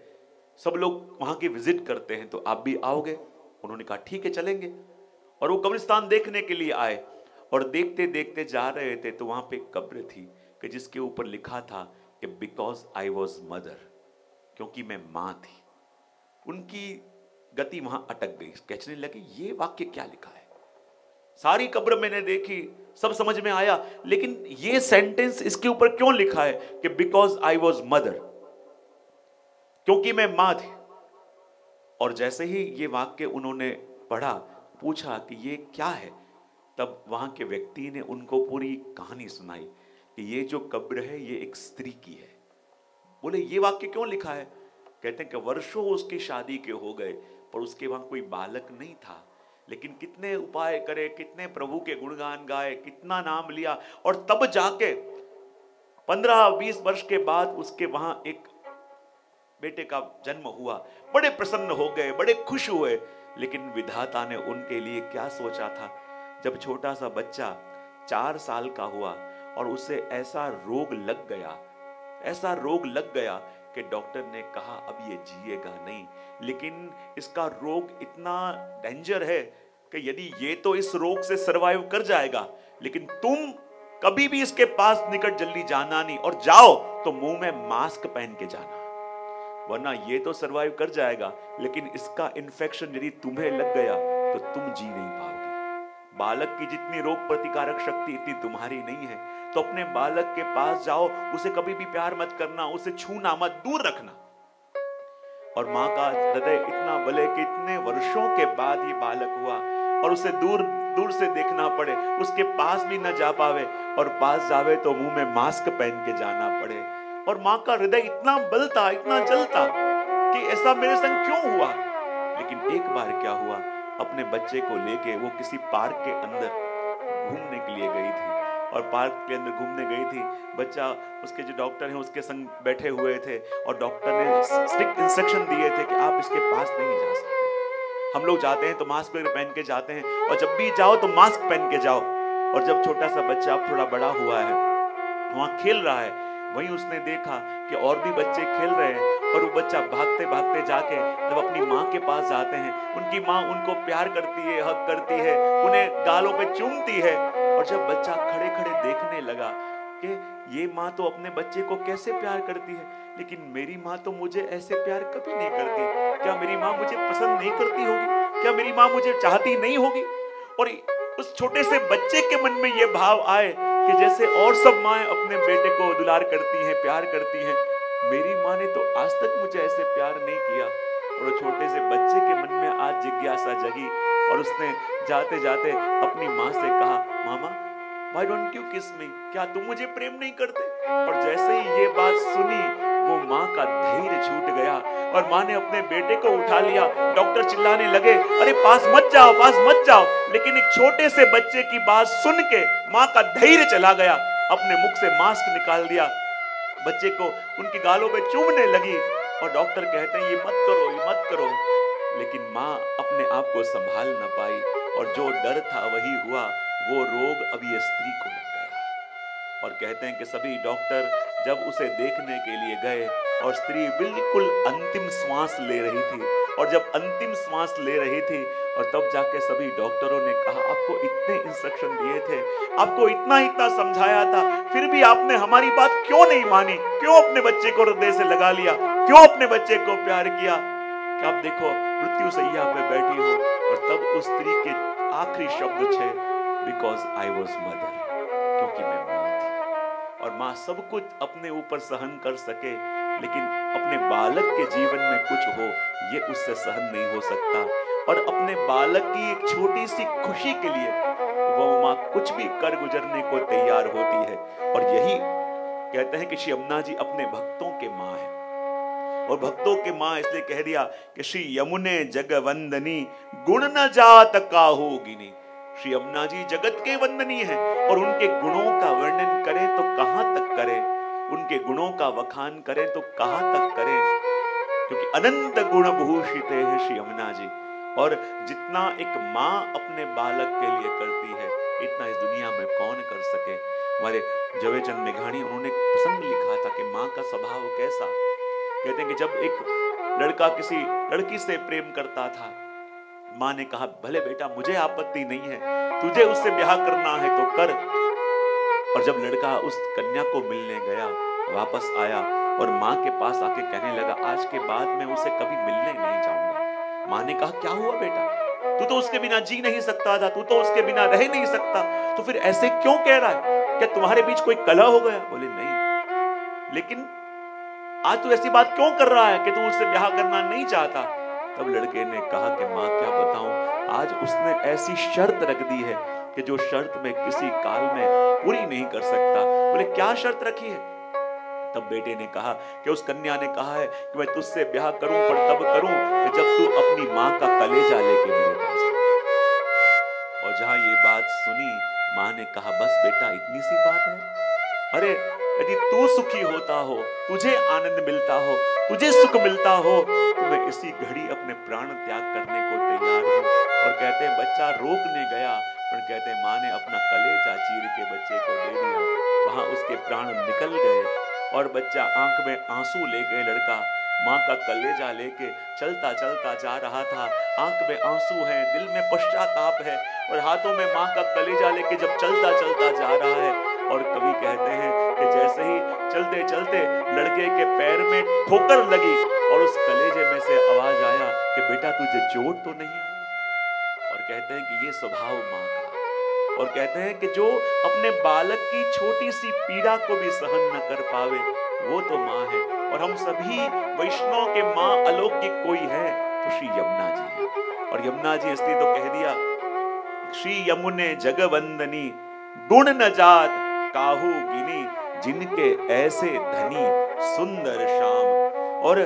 सब लोग वहाँ की विज़िट करते हैं तो आप भी आओगे। उन्होंने कहा, ठीक है, चलेंगे। और वो कब्रिस्तान देखने के लिए आए, और देखते देखते जा रहे थे तो वहाँ पे कब्र थी। कि जिसके ऊपर लिखा था कि बिकॉज़ आई वॉज़ मदर क्योंकि मैं माँ थी। उनकी गति वहाँ अटक गई। कहने लगे, ये वाक्य क्या लिखा है? सारी कब्र मैंने देखी, सब समझ में आया, लेकिन ये सेंटेंस इसके ऊपर क्यों लिखा है कि बिकॉज़ आई वॉज़ मदर क्योंकि मैं माँ थी। और जैसे ही ये वाक्य उन्होंने पढ़ा, पूछा कि ये क्या है, तब वहाँ के व्यक्ति ने उनको पूरी कहानी सुनाई। कि ये जो कब्र है, ये एक स्त्री की है। बोले, ये वाक्य क्यों लिखा है? कहते हैं कि वर्षों उसकी शादी के हो गए, पर उसके वहाँ कोई बालक नहीं था। लेकिन कितने उपाय करे, कितने प्रभु के गुणगान गाए, कितना नाम लिया, और तब जाके पंद्रह, बीस वर्ष के बाद उसके वहाँ एक बेटे का जन्म हुआ। बड़े प्रसन्न हो गए, बड़े खुश हुए, लेकिन विधाता ने उनके लिए क्या सोचा था? जब छोटा सा बच्चा चार साल का हुआ और उसे ऐसा रोग लग गया, ऐसा रोग लग गया कि डॉक्टर ने कहा, अब ये जिएगा नहीं। लेकिन इसका रोग इतना डेंजर है कि यदि ये तो इस रोग से सरवाइव कर जाएगा, लेकिन तुम कभी भी इसके पास निकट जल्दी जाना नहीं और जाओ तो मुँह में मास्क पहन के जाना, वरना ये तो सरवाइव कर जाएगा। लेकिन इसका इन्फेक्शन यदि तुम्हें लग गया तो तुम जी नहीं पाओगे। बालक की जितनी रोग प्रतिकारक शक्ति इतनी तुम्हारी नहीं है। तो अपने बालक के पास जाओ, उसे कभी भी प्यार मत करना, उसे छूना मत, दूर रखना। और माँ का हृदय इतना बले कि इतने वर्षों के बाद ये बालक हुआ, और उसे दूर दूर से देखना पड़े, उसके पास भी न जा पावे, और पास जावे तो मुँह में मास्क पहन के जाना पड़े। और माँ का हृदय इतना बलता, इतना जलता कि ऐसा मेरे संग क्यों हुआ? लेकिन एक बार क्या हुआ? अपने बच्चे को लेके वो किसी पार्क के अंदर घूमने के लिए गई थी। और पार्क के अंदर घूमने गई थी। बच्चा, उसके जो डॉक्टर हैं, उसके संग बैठे हुए थे और डॉक्टर ने स्ट्रिक्ट इंस्ट्रक्शन दिए थे कि आप इसके पास नहीं जा सकते। हम लोग जाते हैं तो मास्क वगैरह पहन के जाते हैं और जब भी जाओ तो मास्क पहन के जाओ। और जब छोटा सा बच्चा अब थोड़ा बड़ा हुआ है, वहाँ खेल रहा है, वहीं उसने देखा कि और भी बच्चे खेल रहे हैं और वो बच्चा भागते भागते जाके जब अपनी माँ के पास जाते हैं, उनकी माँ उनको प्यार करती है, हक करती है, उन्हें गालों पे चूमती है। और जब बच्चा खड़े खड़े देखने लगा कि ये माँ तो अपने बच्चे को कैसे प्यार करती है, लेकिन मेरी माँ तो मुझे ऐसे प्यार कभी नहीं करती। क्या मेरी माँ मुझे पसंद नहीं करती होगी? क्या मेरी माँ मुझे चाहती नहीं होगी? और उस छोटे से बच्चे के मन में ये भाव आए कि जैसे और सब माएँ अपने बेटे को दुलार करती हैं, प्यार करती हैं। मेरी माँ ने तो आज तक मुझे ऐसे प्यार नहीं किया। और छोटे से बच्चे के मन में आज जिज्ञासा जगी और उसने जाते जाते अपनी माँ से कहा, मामा, Why don't you kiss me? क्या तुम मुझे प्रेम नहीं करते? और जैसे ही ये बात सुनी, वो माँ का धैर्य छूट गया और माँ ने अपने बेटे को उठा लिया। डॉक्टर चिल्लाने लगे, अरे, पास मत जाओ, पास मत जाओ। लेकिन एक छोटे से बच्चे की बात सुन के माँ का धैर्य चला गया। अपने मुख से मास्क निकाल दिया। बच्चे को उनकी गालों में चूमने लगी और डॉक्टर कहते हैं, ये मत करो, ये मत करो। लेकिन माँ अपने आप को संभाल ना पाई और जो डर था वही हुआ। वो रोग अभी स्त्री को लग गया। और कहते हैं कि सभी डॉक्टर जब उसे देखने के लिए गए और स्त्री बिल्कुल अंतिम श्वास ले रही थी और जब अंतिम श्वास ले रही थी और तब जाके सभी डॉक्टरों ने कहा, आपको इतने इंस्ट्रक्शन दिए थे, आपको इतना इतना समझाया था, फिर भी आपने हमारी बात क्यों नहीं मानी? क्यों अपने बच्चे को हृदय से लगा लिया? क्यों अपने बच्चे को प्यार किया? कि आप देखो, मृत्यु सैया पे बैठी हो और तब उस स्त्री के आखिरी शब्द थे बिकॉज़ आई वॉज़ मदर क्योंकि मैं माँ थी। और माँ सब कुछ अपने ऊपर सहन कर सके लेकिन अपने बालक के जीवन में कुछ हो, ये उससे सहन नहीं हो सकता। और अपने बालक की एक छोटी सी खुशी के लिए वो माँ कुछ भी कर गुजरने को तैयार होती है। और यही कहते हैं कि श्री यमुना जी अपने भक्तों के माँ है। और भक्तों के माँ इसलिए कह दिया कि श्री यमुने जग वंदनी गुण न जात काहू गिनी। श्री यमुना जी जगत के वंदनी है और उनके गुणों का वर्णन करें तो कहाँ तक करें? उनके गुणों का वखान करें तो कहाँ तक करें? क्योंकि अनंत गुण भूषित है श्री यमुना जी। और जितना एक माँ अपने बालक के लिए करती है, इतना इस दुनिया में कौन कर सके? हमारे जवेचंद मेघानी उन्होंने प्रसंग लिखा था कि माँ का स्वभाव कैसा? कहते हैं कि जब एक लड़का किसी लड़की से प्रेम करता था, माँ ने कहा, भले बेटा, मुझे आपत्ति नहीं है, तुझे उससे ब्याह करना है तो कर। और जब लड़का उस कन्या को मिलने गया, वापस आया और माँ के पास आके कहने लगा, आज के बाद मैं उसे कभी मिलने नहीं जाऊँगा। माँ ने कहा, क्या हुआ बेटा? तू तो उसके बिना जी नहीं सकता था तू तो उसके बिना रह नहीं सकता। तो फिर ऐसे क्यों कह रहा है? क्या तुम्हारे बीच कोई कला हो गया? बोले, नहीं। लेकिन आज तू ऐसी बात क्यों कर रहा है कि तू उससे ब्याह करना नहीं चाहता? तब लड़के ने कहा कि, माँ, क्या बताऊँ? आज उसने ऐसी शर्त रख दी है कि जो शर्त मैं किसी काल में पूरी नहीं कर सकता, बोले, क्या शर्त रखी है? तब बेटे ने कहा कि उस कन्या ने कहा है कि मैं तुझसे ब्याह करूँ, पर तब करूँ कि जब तू अपनी माँ का कलेजा लेके मेरे पास और जहाँ ये बात सुनी, माँ ने कहा, बस बेटा, इतनी सी बात है? अरे, यदि तू सुखी होता हो, तुझे आनंद मिलता हो, तुझे सुख मिलता हो तो मैं इसी घड़ी अपने प्राण त्याग करने को तैयार हूँ। और कहते बच्चा रोकने गया पर कहते माँ ने अपना कलेजा चीर के बच्चे को दे दिया। वहाँ उसके प्राण निकल गए और बच्चा आँख में आँसू ले गए। लड़का माँ का कलेजा लेके चलता चलता जा रहा था। आँख में आँसू है, दिल में पश्चाताप है और हाथों में माँ का कलेजा लेके जब चलता चलता जा रहा है और कवि कहते हैं कि जैसे ही चलते चलते लड़के के पैर में ठोकर लगी और उस कलेजे में से आवाज़ आया कि, बेटा, तुझे चोट तो नहीं आई? और कहते हैं कि, ये स्वभाव माँ का और कहते हैं कि जो अपने बालक की छोटी सी पीड़ा को भी सहन न कर पावे, वो तो माँ है। और हम सभी वैष्णव के माँ अलौकिक कोई है तो श्री यमुना जी है। और यमुना जी इसलिए तो कह दिया, श्री यमुने जगवंदनी, गुण न जात काहू गिनी, जिनके ऐसे धनी सुंदर शाम और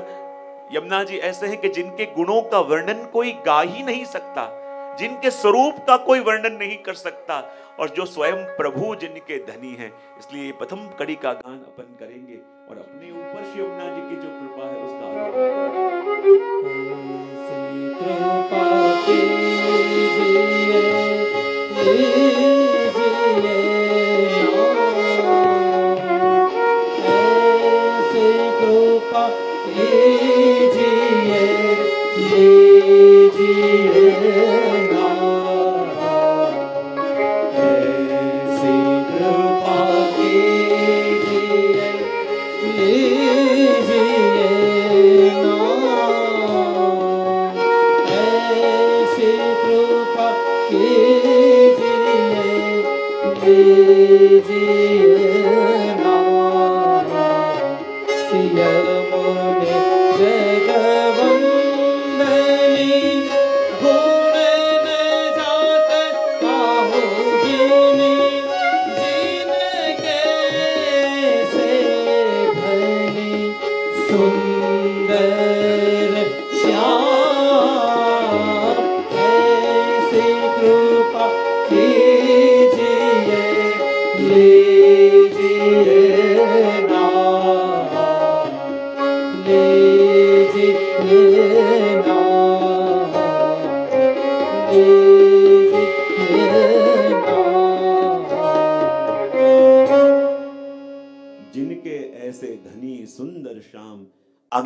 यमुना जी ऐसे हैं कि जिनके गुणों का वर्णन कोई गा ही नहीं सकता। जिनके स्वरूप का कोई वर्णन नहीं कर सकता और जो स्वयं प्रभु जिनके धनी हैं, इसलिए प्रथम कड़ी का गान अपन करेंगे और अपने ऊपर श्री जी की जो कृपा है, उसका कृपा सुंदर श्याम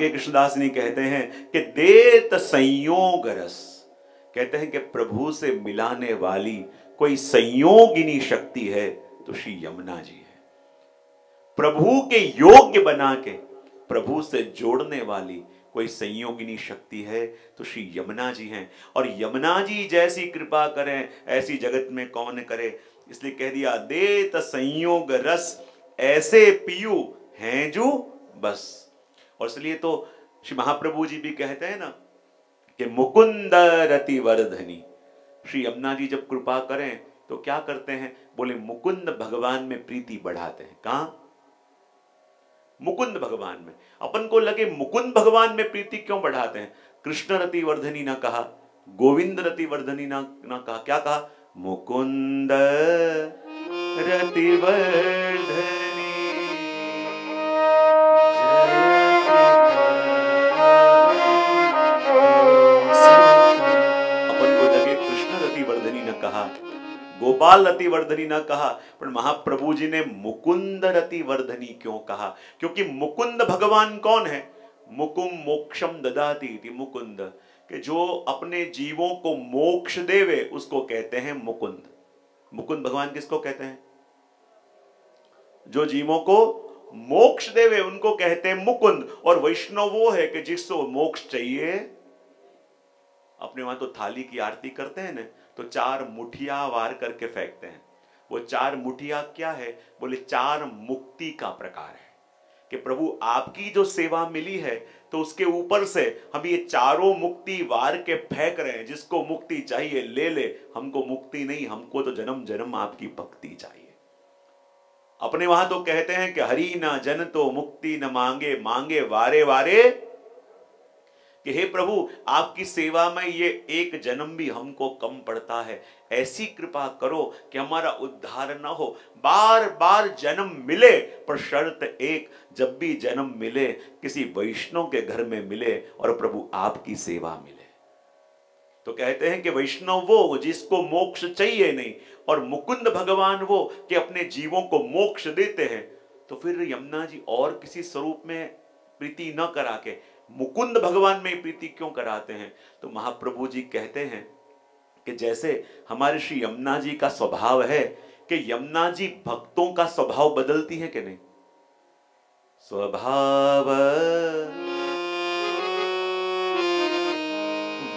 आगे कृष्णदास जी कहते हैं कि देत संयोग रस कहते हैं कि प्रभु से मिलाने वाली कोई संयोगिनी शक्ति है तो श्री यमुना जी है। प्रभु के योग्य बना के, प्रभु से जोड़ने वाली कोई संयोगिनी शक्ति है तो श्री यमुना जी हैं। और यमुना जी जैसी कृपा करें, ऐसी जगत में कौन करे? इसलिए कह दिया, देत संयोग रस ऐसे पियू हैं जो बस। और इसलिए तो श्री महाप्रभु जी भी कहते हैं ना कि मुकुंद रति वर्धनी। श्री यमुना जी जब कृपा करें तो क्या करते हैं? बोले, मुकुंद भगवान में प्रीति बढ़ाते हैं। कहा? मुकुंद भगवान में। अपन को लगे, मुकुंद भगवान में प्रीति क्यों बढ़ाते हैं? कृष्ण रति वर्धनी ना कहा गोविंद रति वर्धनी ना ना कहा, क्या कहा? मुकुंद रति वर्धनी। गोपाल रति वर्धनी न कहा, पर महाप्रभु जी ने मुकुंद रति वर्धनी क्यों कहा? क्योंकि मुकुंद भगवान कौन है? मुकुम मोक्षम ददाती इति मुकुंद। कि जो अपने जीवों को मोक्ष देवे, उसको कहते हैं मुकुंद। मुकुंद भगवान किसको कहते हैं? जो जीवों को मोक्ष देवे, उनको कहते हैं मुकुंद। और वैष्णव वो है कि जिसको मोक्ष चाहिए, अपने वहाँ तो थाली की आरती करते हैं ना तो चार मुठिया वार करके फेंकते हैं। वो चार मुठिया क्या है? बोले, चार मुक्ति का प्रकार है कि प्रभु आपकी जो सेवा मिली है तो उसके ऊपर से हम ये चारों मुक्ति वार के फेंक रहे हैं। जिसको मुक्ति चाहिए, ले ले। हमको मुक्ति नहीं, हमको तो जन्म जन्म आपकी भक्ति चाहिए। अपने वहाँ तो कहते हैं कि हरि ना जन तो मुक्ति न मांगे मांगे वारे वारे कि हे प्रभु, आपकी सेवा में ये एक जन्म भी हमको कम पड़ता है। ऐसी कृपा करो कि हमारा उद्धार न हो। बार बार जन्म मिले पर शर्त एक, जब भी जन्म मिले, किसी वैष्णव के घर में मिले और प्रभु आपकी सेवा मिले। तो कहते हैं कि वैष्णव वो जिसको मोक्ष चाहिए नहीं और मुकुंद भगवान वो कि अपने जीवों को मोक्ष देते हैं। तो फिर यमुना जी और किसी स्वरूप में प्रीति न करा के मुकुंद भगवान में प्रीति क्यों कराते हैं? तो महाप्रभु जी कहते हैं कि जैसे हमारे श्री यमुना जी का स्वभाव है कि यमुना जी भक्तों का स्वभाव बदलती है कि नहीं? स्वभाव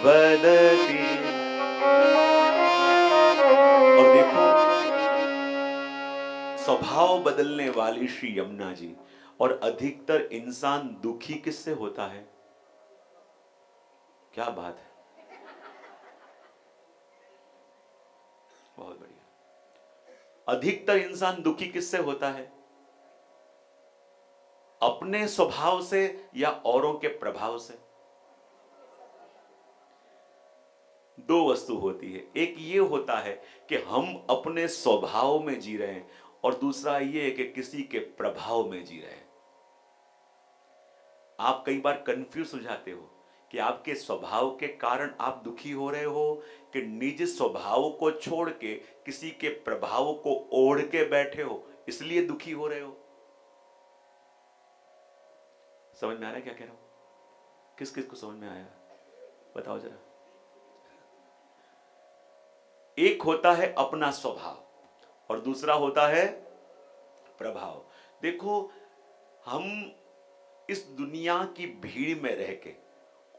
बदती और देखो, स्वभाव बदलने वाली श्री यमुना जी और अधिकतर इंसान दुखी किससे होता है? क्या बात है? बहुत बढ़िया। अधिकतर इंसान दुखी किससे होता है? अपने स्वभाव से या औरों के प्रभाव से? दो वस्तु होती है। एक ये होता है कि हम अपने स्वभाव में जी रहे हैं और दूसरा ये है कि किसी के प्रभाव में जी रहे हैं। आप कई बार कंफ्यूज हो जाते हो कि आपके स्वभाव के कारण आप दुखी हो रहे हो, कि निज स्वभाव को छोड़ के किसी के प्रभाव को ओढ़ के बैठे हो, इसलिए दुखी हो रहे हो। समझ में आ रहा है क्या कह रहा हूँ? किस किस को समझ में आया? बताओ जरा। एक होता है अपना स्वभाव और दूसरा होता है प्रभाव। देखो, हम इस दुनिया की भीड़ में रह के,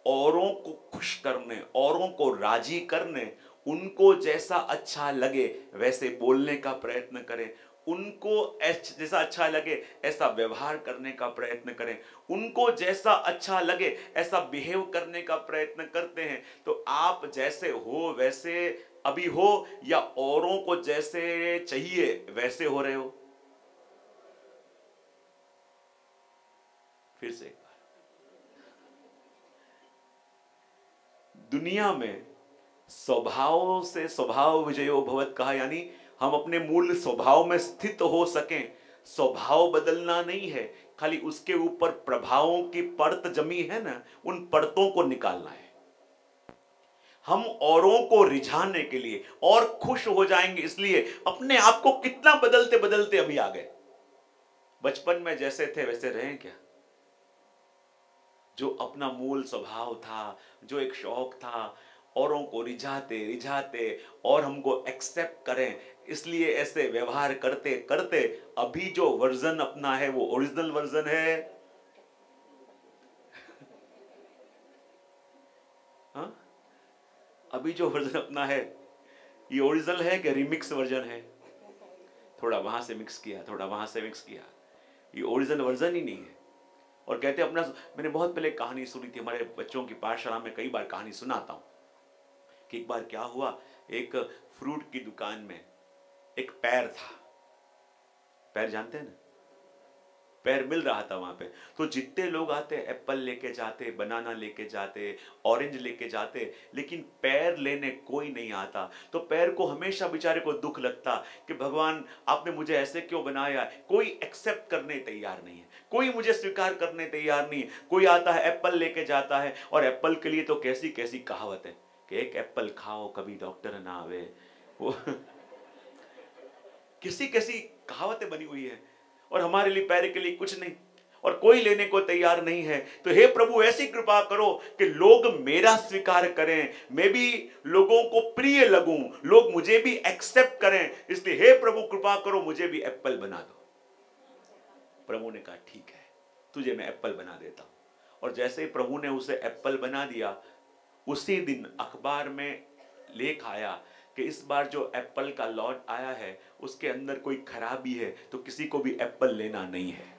औरों को खुश करने, औरों को राज़ी करने, उनको जैसा अच्छा लगे वैसे बोलने का प्रयत्न करें। उनको जैसा अच्छा लगे ऐसा व्यवहार करने का प्रयत्न करें। उनको जैसा अच्छा लगे ऐसा बिहेव करने का प्रयत्न करते हैं। तो आप जैसे हो, वैसे अभी हो, या औरों को जैसे चाहिए, वैसे हो रहे हो। फिर से। एक बार दुनिया में स्वभाव से स्वभाव विजयो भवत कहा, यानी हम अपने मूल स्वभाव में स्थित हो सकें। स्वभाव बदलना नहीं है, खाली उसके ऊपर प्रभावों की परत जमी है ना, उन परतों को निकालना है। हम औरों को रिझाने के लिए और खुश हो जाएँगे, इसलिए अपने आप को कितना बदलते बदलते अभी आ गए। बचपन में जैसे थे, वैसे रहे क्या? जो अपना मूल स्वभाव था, जो एक शौक था, औरों को रिझाते रिझाते और हमको एक्सेप्ट करें, इसलिए ऐसे व्यवहार करते करते अभी जो वर्जन अपना है, वो ओरिजिनल वर्जन है। हा? अभी जो वर्जन अपना है, ये ओरिजिनल है कि रिमिक्स वर्जन है? थोड़ा वहाँ से मिक्स किया, थोड़ा वहाँ से मिक्स किया। ये ओरिजिनल वर्जन ही नहीं है। और कहते अपना मैंने बहुत पहले कहानी सुनी थी, हमारे बच्चों की पाठशाला में कई बार कहानी सुनाता हूँ। कि एक बार क्या हुआ, एक फ्रूट की दुकान में एक पैर था। पैर जानते हैं ना? पैर मिल रहा था वहाँ पे। तो जितने लोग आते, एप्पल लेके जाते, बनाना लेके जाते, ऑरेंज लेके जाते, लेकिन पैर लेने कोई नहीं आता। तो पैर को हमेशा बेचारे को दुख लगता कि भगवान, आपने मुझे ऐसे क्यों बनाया? कोई एक्सेप्ट करने तैयार नहीं है। कोई मुझे स्वीकार करने तैयार नहीं है। कोई आता है, एप्पल लेके जाता है, और एप्पल के लिए तो कैसी कैसी कहावत है? कि एक एप्पल खाओ, कभी डॉक्टर ना आवे। वो किसी कैसी कहावतें बनी हुई है। और हमारे लिए पैर के लिए कुछ नहीं, और कोई लेने को तैयार नहीं है। तो हे प्रभु, ऐसी कृपा करो कि लोग मेरा स्वीकार करें। मैं भी लोगों को प्रिय लगूं। लोग मुझे भी एक्सेप्ट करें। इसलिए हे प्रभु, कृपा करो, मुझे भी एप्पल बना दो। प्रभु ने कहा, ठीक है, तुझे मैं एप्पल बना देता हूँ। और जैसे ही प्रभु ने उसे एप्पल बना दिया, उसी दिन अखबार में लेख आया कि इस बार जो एप्पल का लॉट आया है, उसके अंदर कोई खराबी है तो किसी को भी एप्पल लेना नहीं है।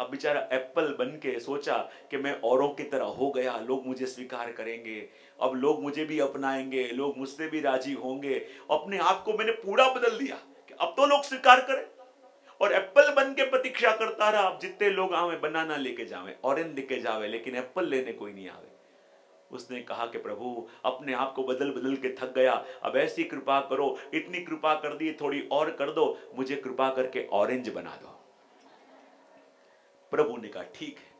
अब बेचारा एप्पल बन के सोचा कि मैं औरों की तरह हो गया, लोग मुझे स्वीकार करेंगे। अब लोग मुझे भी अपनाएँगे, लोग मुझसे भी राज़ी होंगे। अपने आप को मैंने पूरा बदल दिया कि अब तो लोग स्वीकार करें। और एप्पल बन के प्रतीक्षा करता रहा, अब जितने लोग आवे, बनाना लेके जावे ऑरेंज लेके जावे, लेकिन एप्पल लेने कोई नहीं आवे। उसने कहा कि प्रभु, अपने आप को बदल बदल के थक गया। अब ऐसी कृपा करो, इतनी कृपा कर दी, थोड़ी और कर दो, मुझे कृपा करके ऑरेंज बना दो। प्रभु ने कहा, ठीक है,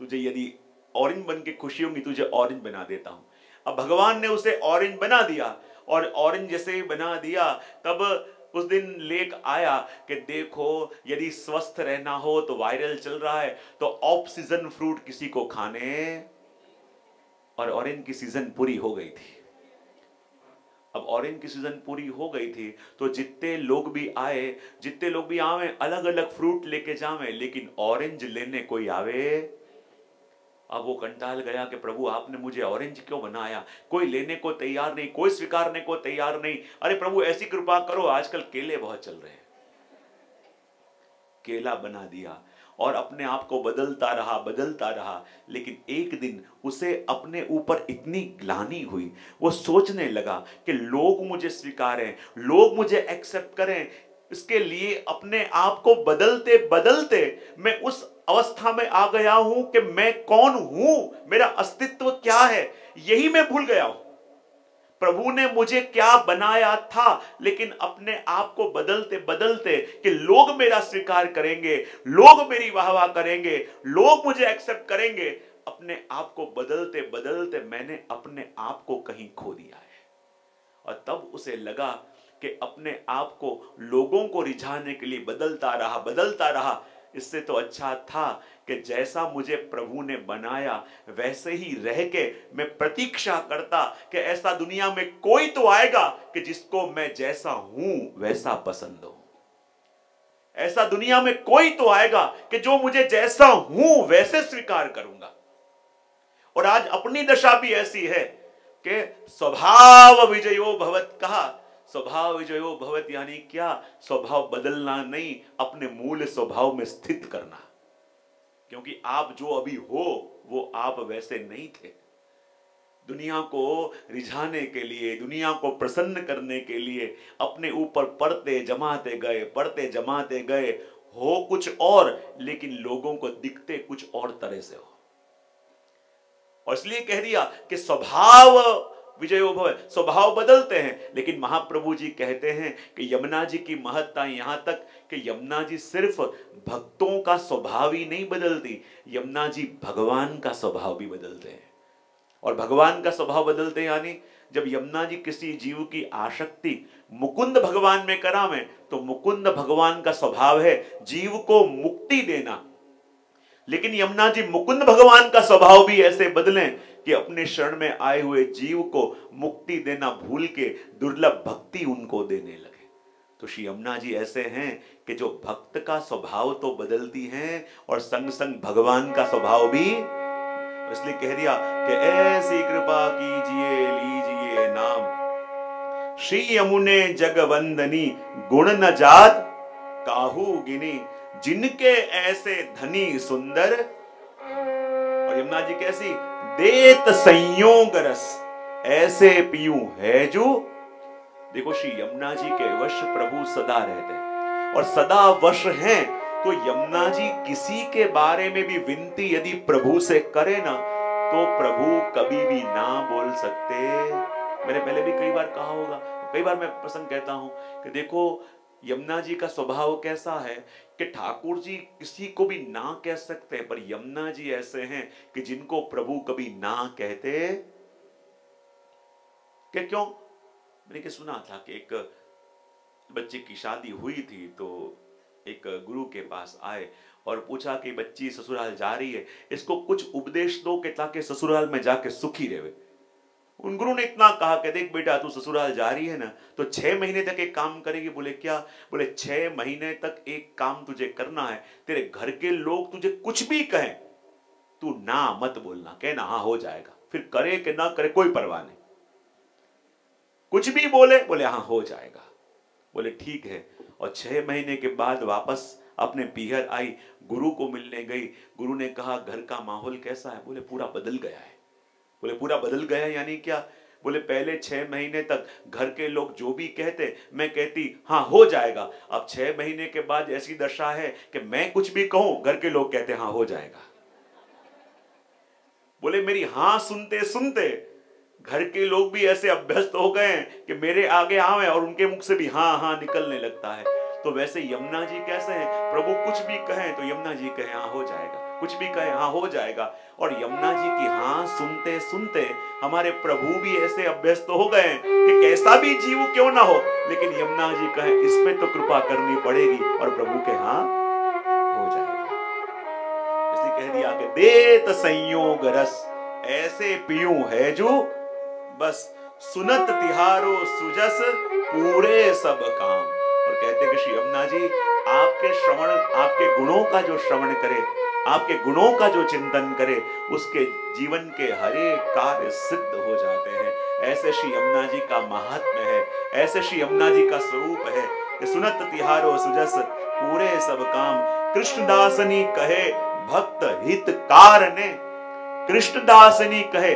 तुझे यदि ऑरेंज बन के खुशी होगी, तुझे ऑरेंज बना देता हूँ। अब भगवान ने उसे ऑरेंज बना दिया, और ऑरेंज जैसे बना दिया, तब उस दिन लेख आया कि देखो, यदि स्वस्थ रहना हो तो वायरल चल रहा है तो ऑफ़ सीज़न फ्रूट किसी को खाने और ऑरेंज की सीज़न पूरी हो गई थी। अब ऑरेंज की सीज़न पूरी हो गई थी तो जितने लोग भी आए, जितने लोग भी आवे अलग अलग फ्रूट लेके जावे, लेकिन ऑरेंज लेने कोई आवे? अब वो कंटाल गया कि प्रभु, आपने मुझे ऑरेंज क्यों बनाया? कोई लेने को तैयार नहीं, कोई स्वीकारने को तैयार नहीं। अरे प्रभु, ऐसी कृपा करो, आजकल केले बहुत चल रहे हैं। केला बना दिया और अपने आप को बदलता रहा बदलता रहा। लेकिन एक दिन उसे अपने ऊपर इतनी ग्लानी हुई। वो सोचने लगा कि लोग मुझे स्वीकारें, लोग मुझे एक्सेप्ट करें। इसके लिए अपने आप को बदलते बदलते मैं उस अवस्था में आ गया हूँ कि मैं कौन हूँ? मेरा अस्तित्व क्या है? यही मैं भूल गया हूँ। प्रभु ने मुझे क्या बनाया था, लेकिन अपने आप को बदलते बदलते कि लोग मेरा स्वीकार करेंगे, लोग मेरी वाह वाह करेंगे, लोग मुझे एक्सेप्ट करेंगे, अपने आप को बदलते बदलते मैंने अपने आप को कहीं खो दिया है। और तब उसे लगा कि अपने आप को लोगों को रिझाने के लिए बदलता रहा बदलता रहा, इससे तो अच्छा था कि जैसा मुझे प्रभु ने बनाया, वैसे ही रह के मैं प्रतीक्षा करता कि ऐसा दुनिया में कोई तो आएगा कि जिसको मैं जैसा हूँ, वैसा पसंद हो। ऐसा दुनिया में कोई तो आएगा कि जो मुझे जैसा हूँ, वैसे स्वीकार करूँगा। और आज अपनी दशा भी ऐसी है कि स्वभाव विजयो भवत कहा। स्वभाव विजयो भवत यानी क्या? स्वभाव बदलना नहीं, अपने मूल स्वभाव में स्थित करना। क्योंकि आप जो अभी हो, वो आप वैसे नहीं थे। दुनिया को रिझाने के लिए, दुनिया को प्रसन्न करने के लिए अपने ऊपर पढ़ते जमाते गए, पढ़ते जमाते गए, हो कुछ और, लेकिन लोगों को दिखते कुछ और तरह से हो। और इसलिए कह दिया कि स्वभाव विजय भव स्वभाव बदलते हैं, लेकिन महाप्रभु जी कहते हैं कि यमुना जी की महत्ता यहाँ तक कि यमुना जी सिर्फ़ भक्तों का स्वभाव ही नहीं बदलती, यमुना जी भगवान का स्वभाव भी बदलते हैं। और भगवान का स्वभाव बदलते यानी जब यमुना जी किसी जीव की आशक्ति मुकुंद भगवान में करावे तो मुकुंद भगवान का स्वभाव है जीव को मुक्ति देना। लेकिन यमुना जी मुकुंद भगवान का स्वभाव भी ऐसे बदलें कि अपने शरण में आए हुए जीव को मुक्ति देना भूल के दुर्लभ भक्ति उनको देने लगे। तो श्री यमुना जी ऐसे हैं कि जो भक्त का स्वभाव तो बदलती हैं और संग संग भगवान का स्वभाव भी। इसलिए कह दिया कि ऐसी कृपा कीजिए, लीजिए नाम। श्री यमुने जगवंदनी गुण न जात, काहू गिनी, जिनके ऐसे धनी सुंदर। और यमुना जी कैसी? देत संयोग रस, ऐसे पीयू है जो, देखो श्री यमुना जी के वश प्रभु सदा रहते हैं। और सदा वश हैं तो यमुना जी किसी के बारे में भी विनती यदि प्रभु से करे ना तो प्रभु कभी भी ना बोल सकते। मैंने पहले भी कई बार कहा होगा, कई बार मैं प्रसंग कहता हूँ कि देखो यमुना जी का स्वभाव कैसा है कि ठाकुर जी किसी को भी ना कह सकते हैं पर यमुना जी ऐसे हैं कि जिनको प्रभु कभी ना कहते। कि क्यों? मैंने सुना था कि एक बच्चे की शादी हुई थी तो एक गुरु के पास आए और पूछा कि, बच्ची, ससुराल जा रही है, इसको कुछ उपदेश दो कि ताकि ससुराल में जाके सुखी रहे। उन गुरु ने इतना कहा कि देख बेटा, तू ससुराल जा रही है ना तो छह महीने तक एक काम करेगी। बोले, क्या? बोले, छह महीने तक एक काम तुझे करना है। तेरे घर के लोग तुझे कुछ भी कहें, तू ना मत बोलना। कहना हाँ हो जाएगा। फिर करे कि ना करे, कोई परवाह नहीं। कुछ भी बोले बोले हाँ हो जाएगा। बोले, ठीक है। और छह महीने के बाद वापस अपने पीहर आई, गुरु को मिलने गई। गुरु ने कहा, घर का माहौल कैसा है? बोले, पूरा बदल गया है। बोले, पूरा बदल गया यानी क्या? बोले, पहले छह महीने तक घर के लोग जो भी कहते, मैं कहती हाँ हो जाएगा। अब छह महीने के बाद ऐसी दशा है कि मैं कुछ भी कहूँ, घर के लोग कहते हाँ हो जाएगा। बोले, मेरी हाँ सुनते सुनते घर के लोग भी ऐसे अभ्यस्त हो गए कि मेरे आगे आवे और उनके मुख से भी हाँ हाँ निकलने लगता है। तो वैसे यमुना जी कैसे हैं? प्रभु कुछ भी कहें तो यमुना जी कहें हाँ हो जाएगा। कुछ भी कहे हाँ हो जाएगा। और यमुना जी की हाँ सुनते सुनते हमारे प्रभु भी ऐसे अभ्यस्त हो गए कि कैसा भी जीव क्यों ना हो, लेकिन यमुना जी कहे इस पे तो कृपा करनी पड़ेगी और प्रभु के हाँ हो जाएगा। इसलिए कह दिया कि देत संयोग रस, ऐसे पियू है जो, बस सुनत तिहारो सुजस, पूरे सब काम। और कहते कि श्री यमुना जी, आपके श्रवण, आपके गुणों का जो श्रवण करे आपके गुणों का जो चिंतन करे, उसके जीवन के हरे कार्य सिद्ध हो जाते हैं। ऐसे श्री यमुना जी का महात्म है, ऐसे श्री यमुना जी का स्वरूप है। कि सुनत तिहारो सुजस, पूरे सब काम। कृष्णदासनी कहे, भक्त हित कारने कृष्णदासनी कहे,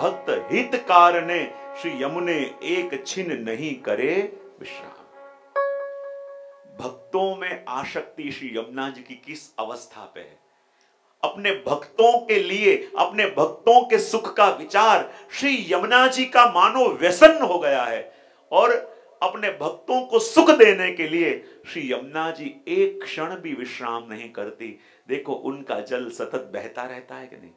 भक्त हित कारने श्री यमुने एक छिन नहीं करे विश्राम। भक्तों में आशक्ति श्री यमुना जी की किस अवस्था पे है? अपने भक्तों के लिए, अपने भक्तों के सुख का विचार श्री यमुना जी का मानो व्यसन हो गया है। और अपने भक्तों को सुख देने के लिए श्री यमुना जी एक क्षण भी विश्राम नहीं करती। देखो, उनका जल सतत बहता रहता है कि नहीं?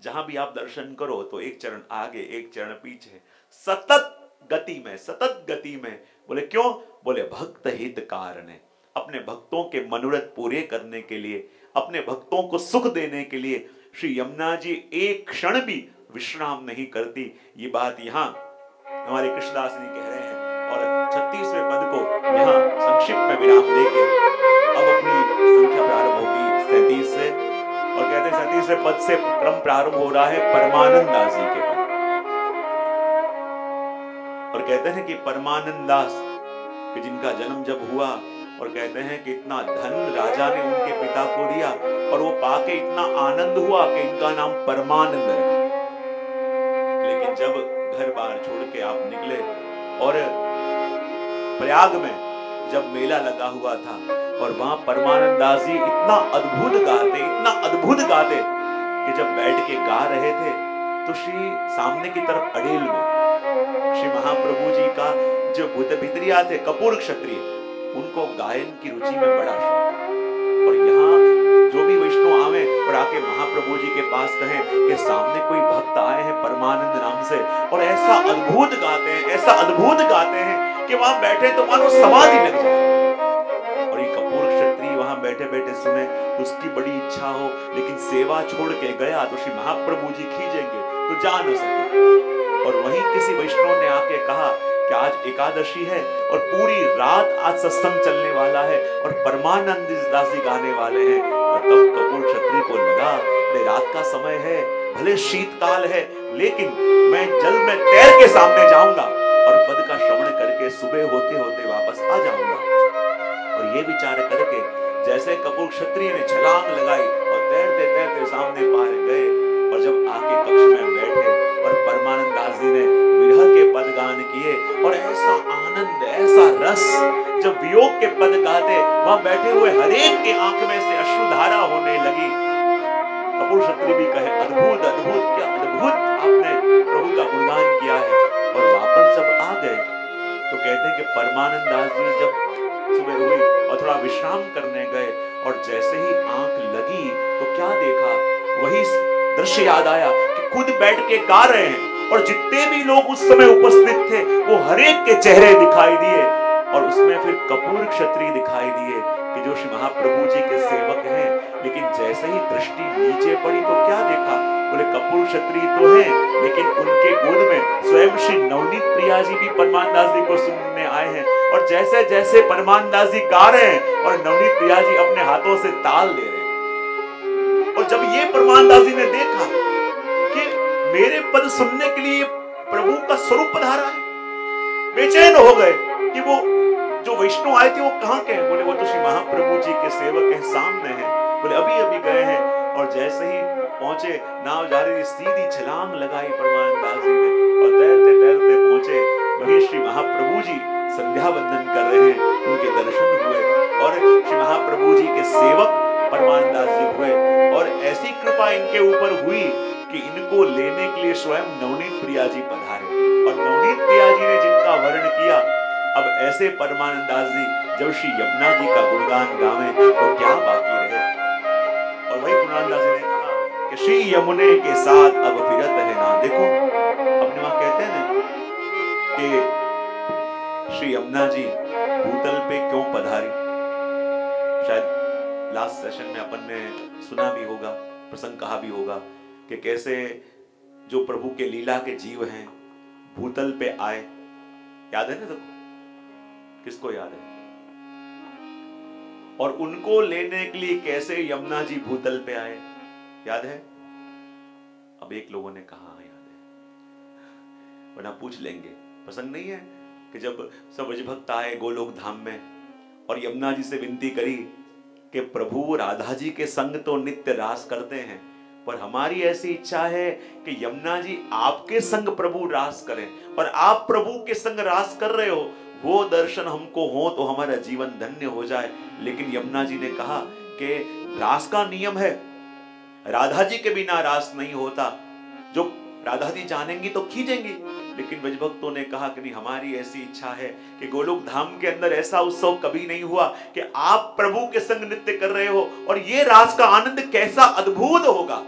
जहाँ भी आप दर्शन करो तो एक चरण आगे, एक चरण पीछे। सतत गति में, सतत गति में। बोले, क्यों? बोले, भक्त हित कारण अपने भक्तों के मनोरथ पूरे करने के लिए अपने भक्तों को सुख देने के लिए श्री यमुना जी एक क्षण भी विश्राम नहीं करती। ये बात यहाँ हमारे कृष्णदास जी कह रहे हैं और छत्तीसवें पद को यहाँ संक्षिप्त में विराम देके अब अपनी संख्या प्रारंभ होगी सैतीस से और कहते हैं सैतीसवें पद से क्रम प्रारंभ हो रहा है परमानंद दास जी के पद। और कहते हैं कि परमानंद दास कि जिनका जन्म जब हुआ और कहते हैं कि इतना धन राजा ने उनके पिता को दिया और वो पाके इतना आनंद हुआ कि इनका नाम परमानंद रखा लेकिन जब घर बार छोड़ के आप निकले और प्रयाग में जब मेला लगा हुआ था और वहाँ परमानंद दास जी इतना अद्भुत गाते, इतना अद्भुत गाते कि जब बैठ के गा रहे थे तो श्री सामने की तरफ़ अड़ेल में श्री महाप्रभु जी का जो भूत भित्रिया थे, कपूर क्षत्रिय उनको गायन की रुचि में बड़ा शौक और यहाँ जो भी वैष्णव आवे और आके महाप्रभु जी के पास कहें कि सामने कोई भक्त आए हैं परमानंद नाम से और ऐसा अद्भुत गाते हैं, ऐसा अद्भुत गाते हैं कि वहाँ बैठे तो मानो समाधि लग जाए। और ये कपूर क्षत्रिय वहाँ बैठे बैठे सुने, उसकी बड़ी इच्छा हो, लेकिन सेवा छोड़ के गया तो श्री महाप्रभु जी खींचेंगे तो जा न सके। और वहीं किसी वैष्णव ने आके कहा कि आज एकादशी है और पूरी रात आज सत्संग चलने वाला है और परमानंद दास जी गाने वाले हैं। और तब कपूर क्षत्रिय को लगा, अरे, रात का समय है, भले शीतकाल है, लेकिन मैं जल में तैर के सामने जाऊँगा और पद का श्रवण करके सुबह होते होते वापस आ जाऊँगा। और ये विचार करके जैसे कपूर क्षत्रिय ने छलांग लगाई और तैरते तैरते सामने पार गए। और जब आके कक्ष में बैठे और परमानंद दास जी ने विरह के पद गान किए। और ऐसा आनंद, ऐसा रस, जब वियोग के पद गाते, वहाँ बैठे हुए हरेक के आँख में से अश्रुधारा होने लगी। कपूर भी कहे, अद्भुत अद्भुत, क्या अद्भुत आपने प्रभु का गुणगान किया है। और वापस जब आ गए तो कहते हैं कि परमानंद दास जी जब सुबह हुई और थोड़ा विश्राम करने गए और जैसे ही आँख लगी तो क्या देखा? वही दृश्य याद आया कि खुद बैठ के गा रहे हैं। और जितने भी लोग उस समय उपस्थित थे, वो हरेक के चेहरे दिखाई दिए और उसमें फिर कपूर क्षत्रिय दिखाई दिए कि जो श्री महाप्रभु जी के सेवक हैं। लेकिन जैसे ही दृष्टि नीचे पड़ी तो क्या देखा? बोले, कपूर क्षत्रिय तो हैं, लेकिन उनके गोद में स्वयं श्री नवनीत प्रिया जी भी परमान दास जी को सुनने आए हैं। और जैसे जैसे परमान दास जी गा रहे हैं और नवनीत प्रिया जी अपने हाथों से ताल दे रहे हैं। और जब ये परमान दास जी ने देखा कि मेरे पद सुनने के लिए प्रभु का स्वरूप पधारा है। बेचैन हो गए कि वो जो वैष्णव आए थे, वो कहाँ के हैं? बोले, वो तो श्री महाप्रभु जी के सेवक हैं, सामने हैं। बोले, अभी अभी गए हैं। और जैसे ही पहुँचे, नाव जा रही सीधी छलांग लगाई परमान दास जी ने और तैरते तैरते पहुँचे। वही श्री महाप्रभु जी संध्या वंदन कर रहे हैं, उनके दर्शन हुए और श्री महाप्रभु जी के सेवक परमान दास जी हुए और ऐसी कृपा इनके ऊपर हुई कि इनको लेने के लिए स्वयं नवनीत प्रिया जी पधारे। और नवनीत प्रिया जी ने जिनका वर्ण किया, अब ऐसे परमानंदास जी जब श्री यमुना जी का गुणगान गावे तो क्या बाकी रहे? और वही पुरान जी ने कहा कि श्री यमुने के साथ अब फिरत है ना, देखो। अपने वहाँ कहते हैं कि श्री यमुना जी भूतल पे क्यों पधारी? शायद लास्ट सेशन में अपन ने सुना भी होगा, प्रसंग कहा भी होगा। कि कैसे जो प्रभु के लीला के जीव हैं भूतल पे आए। याद है ना सबको? किसको याद है? और उनको लेने के लिए कैसे यमुना जी भूतल पे आए? याद है? अब एक लोगों ने कहा हाँ, याद है। वरना पूछ लेंगे। पसंद नहीं है कि जब सब भक्त आए गोलोक धाम में और यमुना जी से विनती करी कि प्रभु राधा जी के संग तो नित्य रास करते हैं। पर हमारी ऐसी इच्छा है कि यमुना जी आपके संग प्रभु रास करें। और आप प्रभु के संग रास कर रहे हो, वो दर्शन हमको हो तो हमारा जीवन धन्य हो जाए। लेकिन यमुना जी ने कहा कि रास का नियम है, राधा जी के बिना रास नहीं होता। जो राधा जी जानेंगी तो खींचेंगी। लेकिन ब्रजभक्तों ने कहा कि नहीं, हमारी ऐसी इच्छा है कि गोलोक धाम के अंदर ऐसा उत्सव कभी नहीं हुआ कि आप प्रभु के संग नृत्य कर रहे हो और ये रास का आनंद कैसा अद्भुत होगा।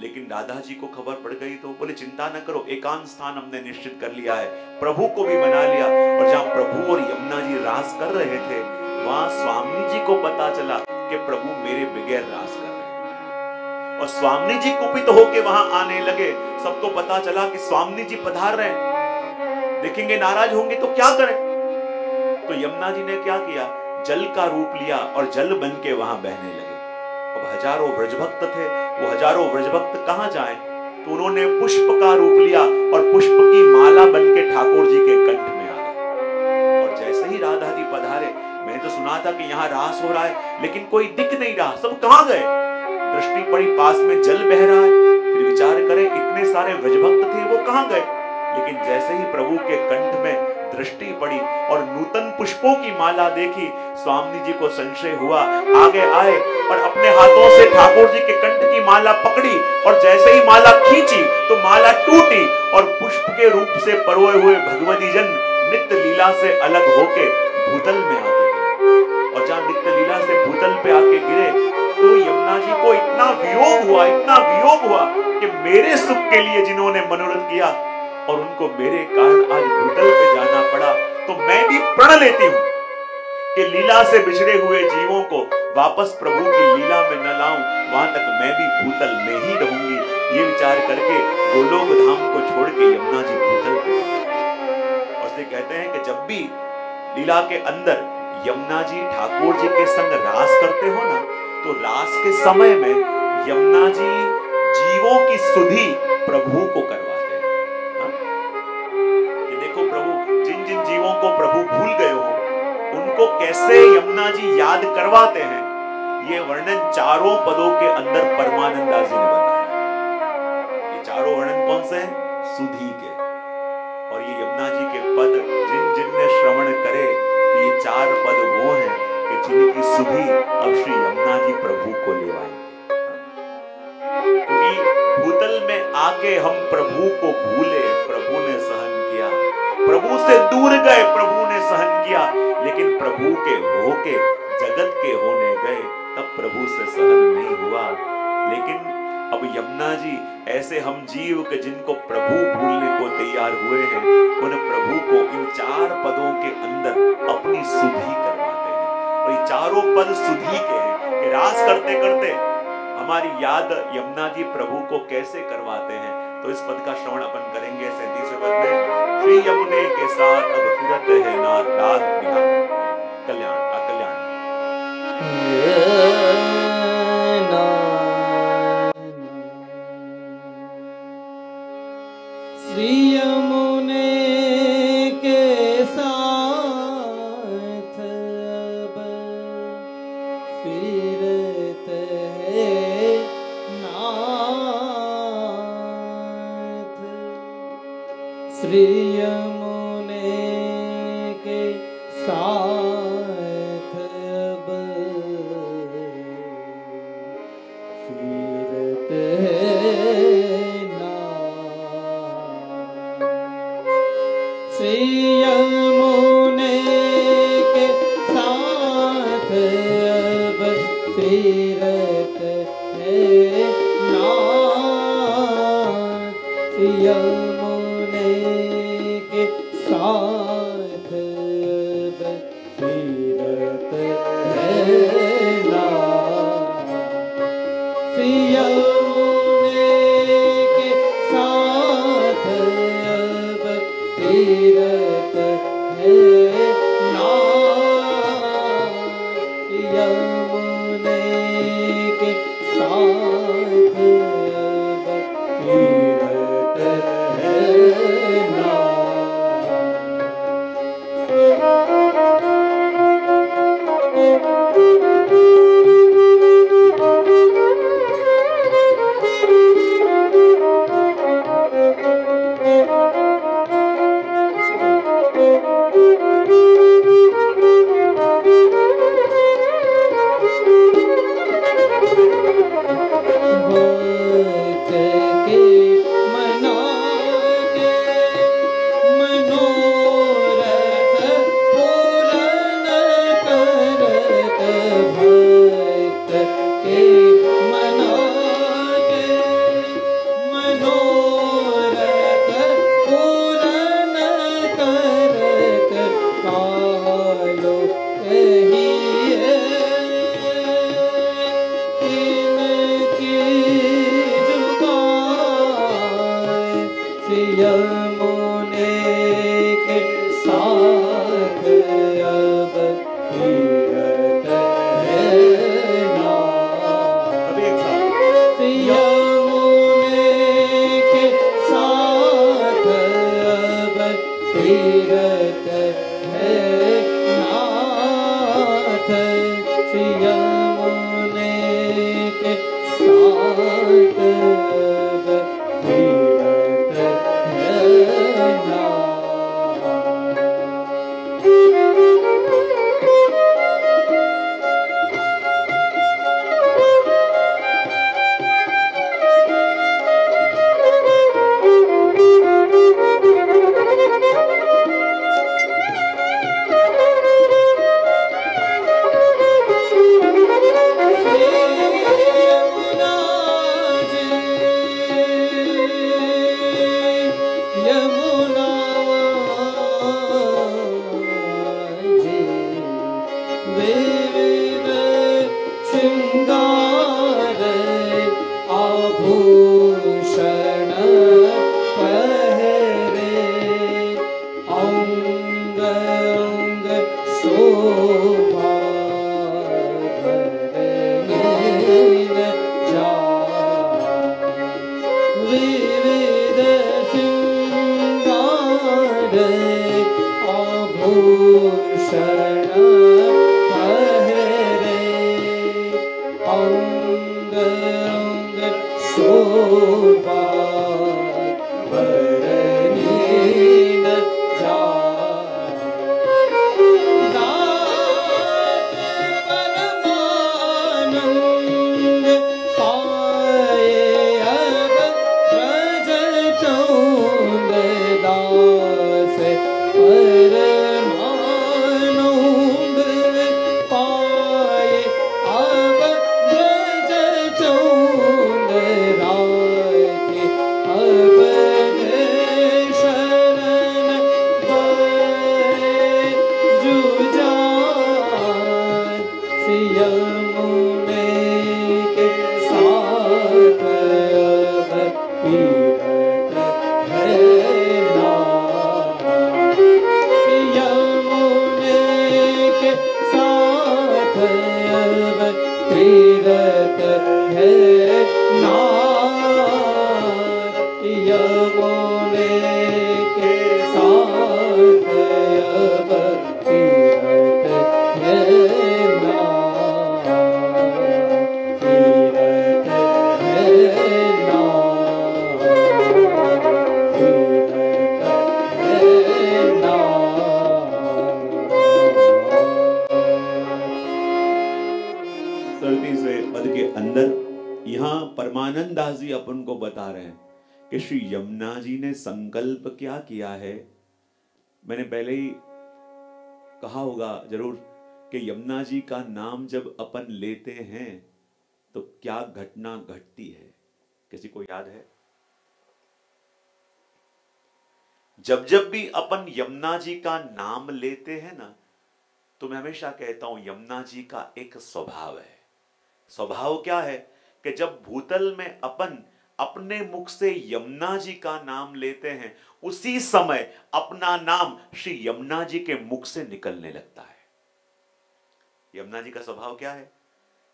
लेकिन राधा जी को खबर पड़ गई तो बोले, चिंता न करो, एकांत स्थान हमने निश्चित कर लिया है। प्रभु को भी मना लिया और जहाँ प्रभु और यमुना जी रास कर रहे थे, वहाँ स्वामी जी को पता चला कि प्रभु मेरे बगैर रास और स्वामी जी कुपित होके वहाँ आने लगे। सबको पता चला कि स्वामी जी पधार रहे देखेंगे नाराज़ होंगे तो क्या करें? तो यमुना जी ने क्या किया? जल का रूप लिया और जल बन के वहाँ बहने लगे। अब हज़ारों व्रजभक्त थे। वो हज़ारों व्रजभक्त कहाँ जाए? तो उन्होंने पुष्प का रूप लिया और पुष्प की माला बन के ठाकुर जी के कंठ में आ गए और जैसे ही राधा जी पधारे मैंने तो सुना था कि यहाँ रास हो रहा है, लेकिन कोई दिख नहीं रहा। सब कहाँ गए? दृष्टि पड़ी, पास में जल बह रहा है। फिर विचार करें, इतने सारे व्रजभक्त थे, वो कहाँ गए? लेकिन जैसे ही प्रभु के कंठ में दृष्टि पड़ी और नूतन पुष्पों की माला देखी, स्वामी जी को संशय हुआ, आगे आए और अपने हाथों से ठाकुर जी के कंठ की माला पकड़ी और जैसे ही माला खींची तो माला टूटी और पुष्प के रूप से परोए हुए भगवती जन नित्य लीला से अलग होके भूतल में आके गिरे और जहाँ नित्य लीला से भूतल पे आके गिरे तो यमुना जी को इतना वियोग हुआ, इतना वियोग हुआ कि मेरे सुख के लिए जिन्होंने मनोरथ किया और उनको मेरे कारण आज भूतल पे जाना पड़ा तो मैं भी प्रण लेती हूँ कि लीला से बिछड़े हुए जीवों को वापस प्रभु की लीला में न लाऊं, वहाँ तक मैं भी भूतल में ही रहूँगी। ये विचार करके गोलोक धाम को छोड़ के यमुना जी भूतल पे और इसलिए कहते हैं कि जब भी लीला के अंदर यमुना जी ठाकुर जी के संग रास करते हो ना तो रास के समय में यमुना जी जीवों की सुधि प्रभु को करवाते हैं। हाँ? कि देखो प्रभु, जिन जिन जीवों को प्रभु भूल गए हो, उनको कैसे यमुना जी याद करवाते हैं, ये वर्णन चारों पदों के अंदर परमानंदा जी ने बताया। ये चारों वर्णन कौन से हैं? सुधी के। और ये यमुना जी के पद, जिन जिन ने श्रवण करे तो ये चार पद वो हैं कि जिनकी सुधी अब श्री यमुना जी प्रभु को ले आएँगे भूतल में आके हम प्रभु को भूले, प्रभु ने सहन किया। प्रभु से दूर गए, प्रभु ने सहन किया। लेकिन प्रभु के होके, जगत के होने गए, तब प्रभु से सहन नहीं हुआ। लेकिन अब यमुना जी, ऐसे हम जीव के जिनको प्रभु भूलने को तैयार हुए हैं, उन प्रभु को इन चार पदों के अंदर अपनी सुधि करवाते ये चारों पद सुधी के हैं कि रास करते करते हमारी याद यमुना जी प्रभु को कैसे करवाते हैं? तो इस पद का श्रवण अपन करेंगे सैतीसवें पद में। श्री यमुने के साथ अब फिरत है नाथ बिहार, कल्याण, अकल्याण। कल्याण श्री श्री श्री यमुना जी ने संकल्प क्या किया है? मैंने पहले ही कहा होगा ज़रूर कि यमुना जी का नाम जब अपन लेते हैं तो क्या घटना घटती है? किसी को याद है? जब जब भी अपन यमुना जी का नाम लेते हैं ना तो मैं हमेशा कहता हूँ, यमुना जी का एक स्वभाव है। स्वभाव क्या है? कि जब भूतल में अपन अपने मुख से यमुना जी का नाम लेते हैं, उसी समय अपना नाम श्री यमुना जी के मुख से निकलने लगता है। यमुना जी का स्वभाव क्या है?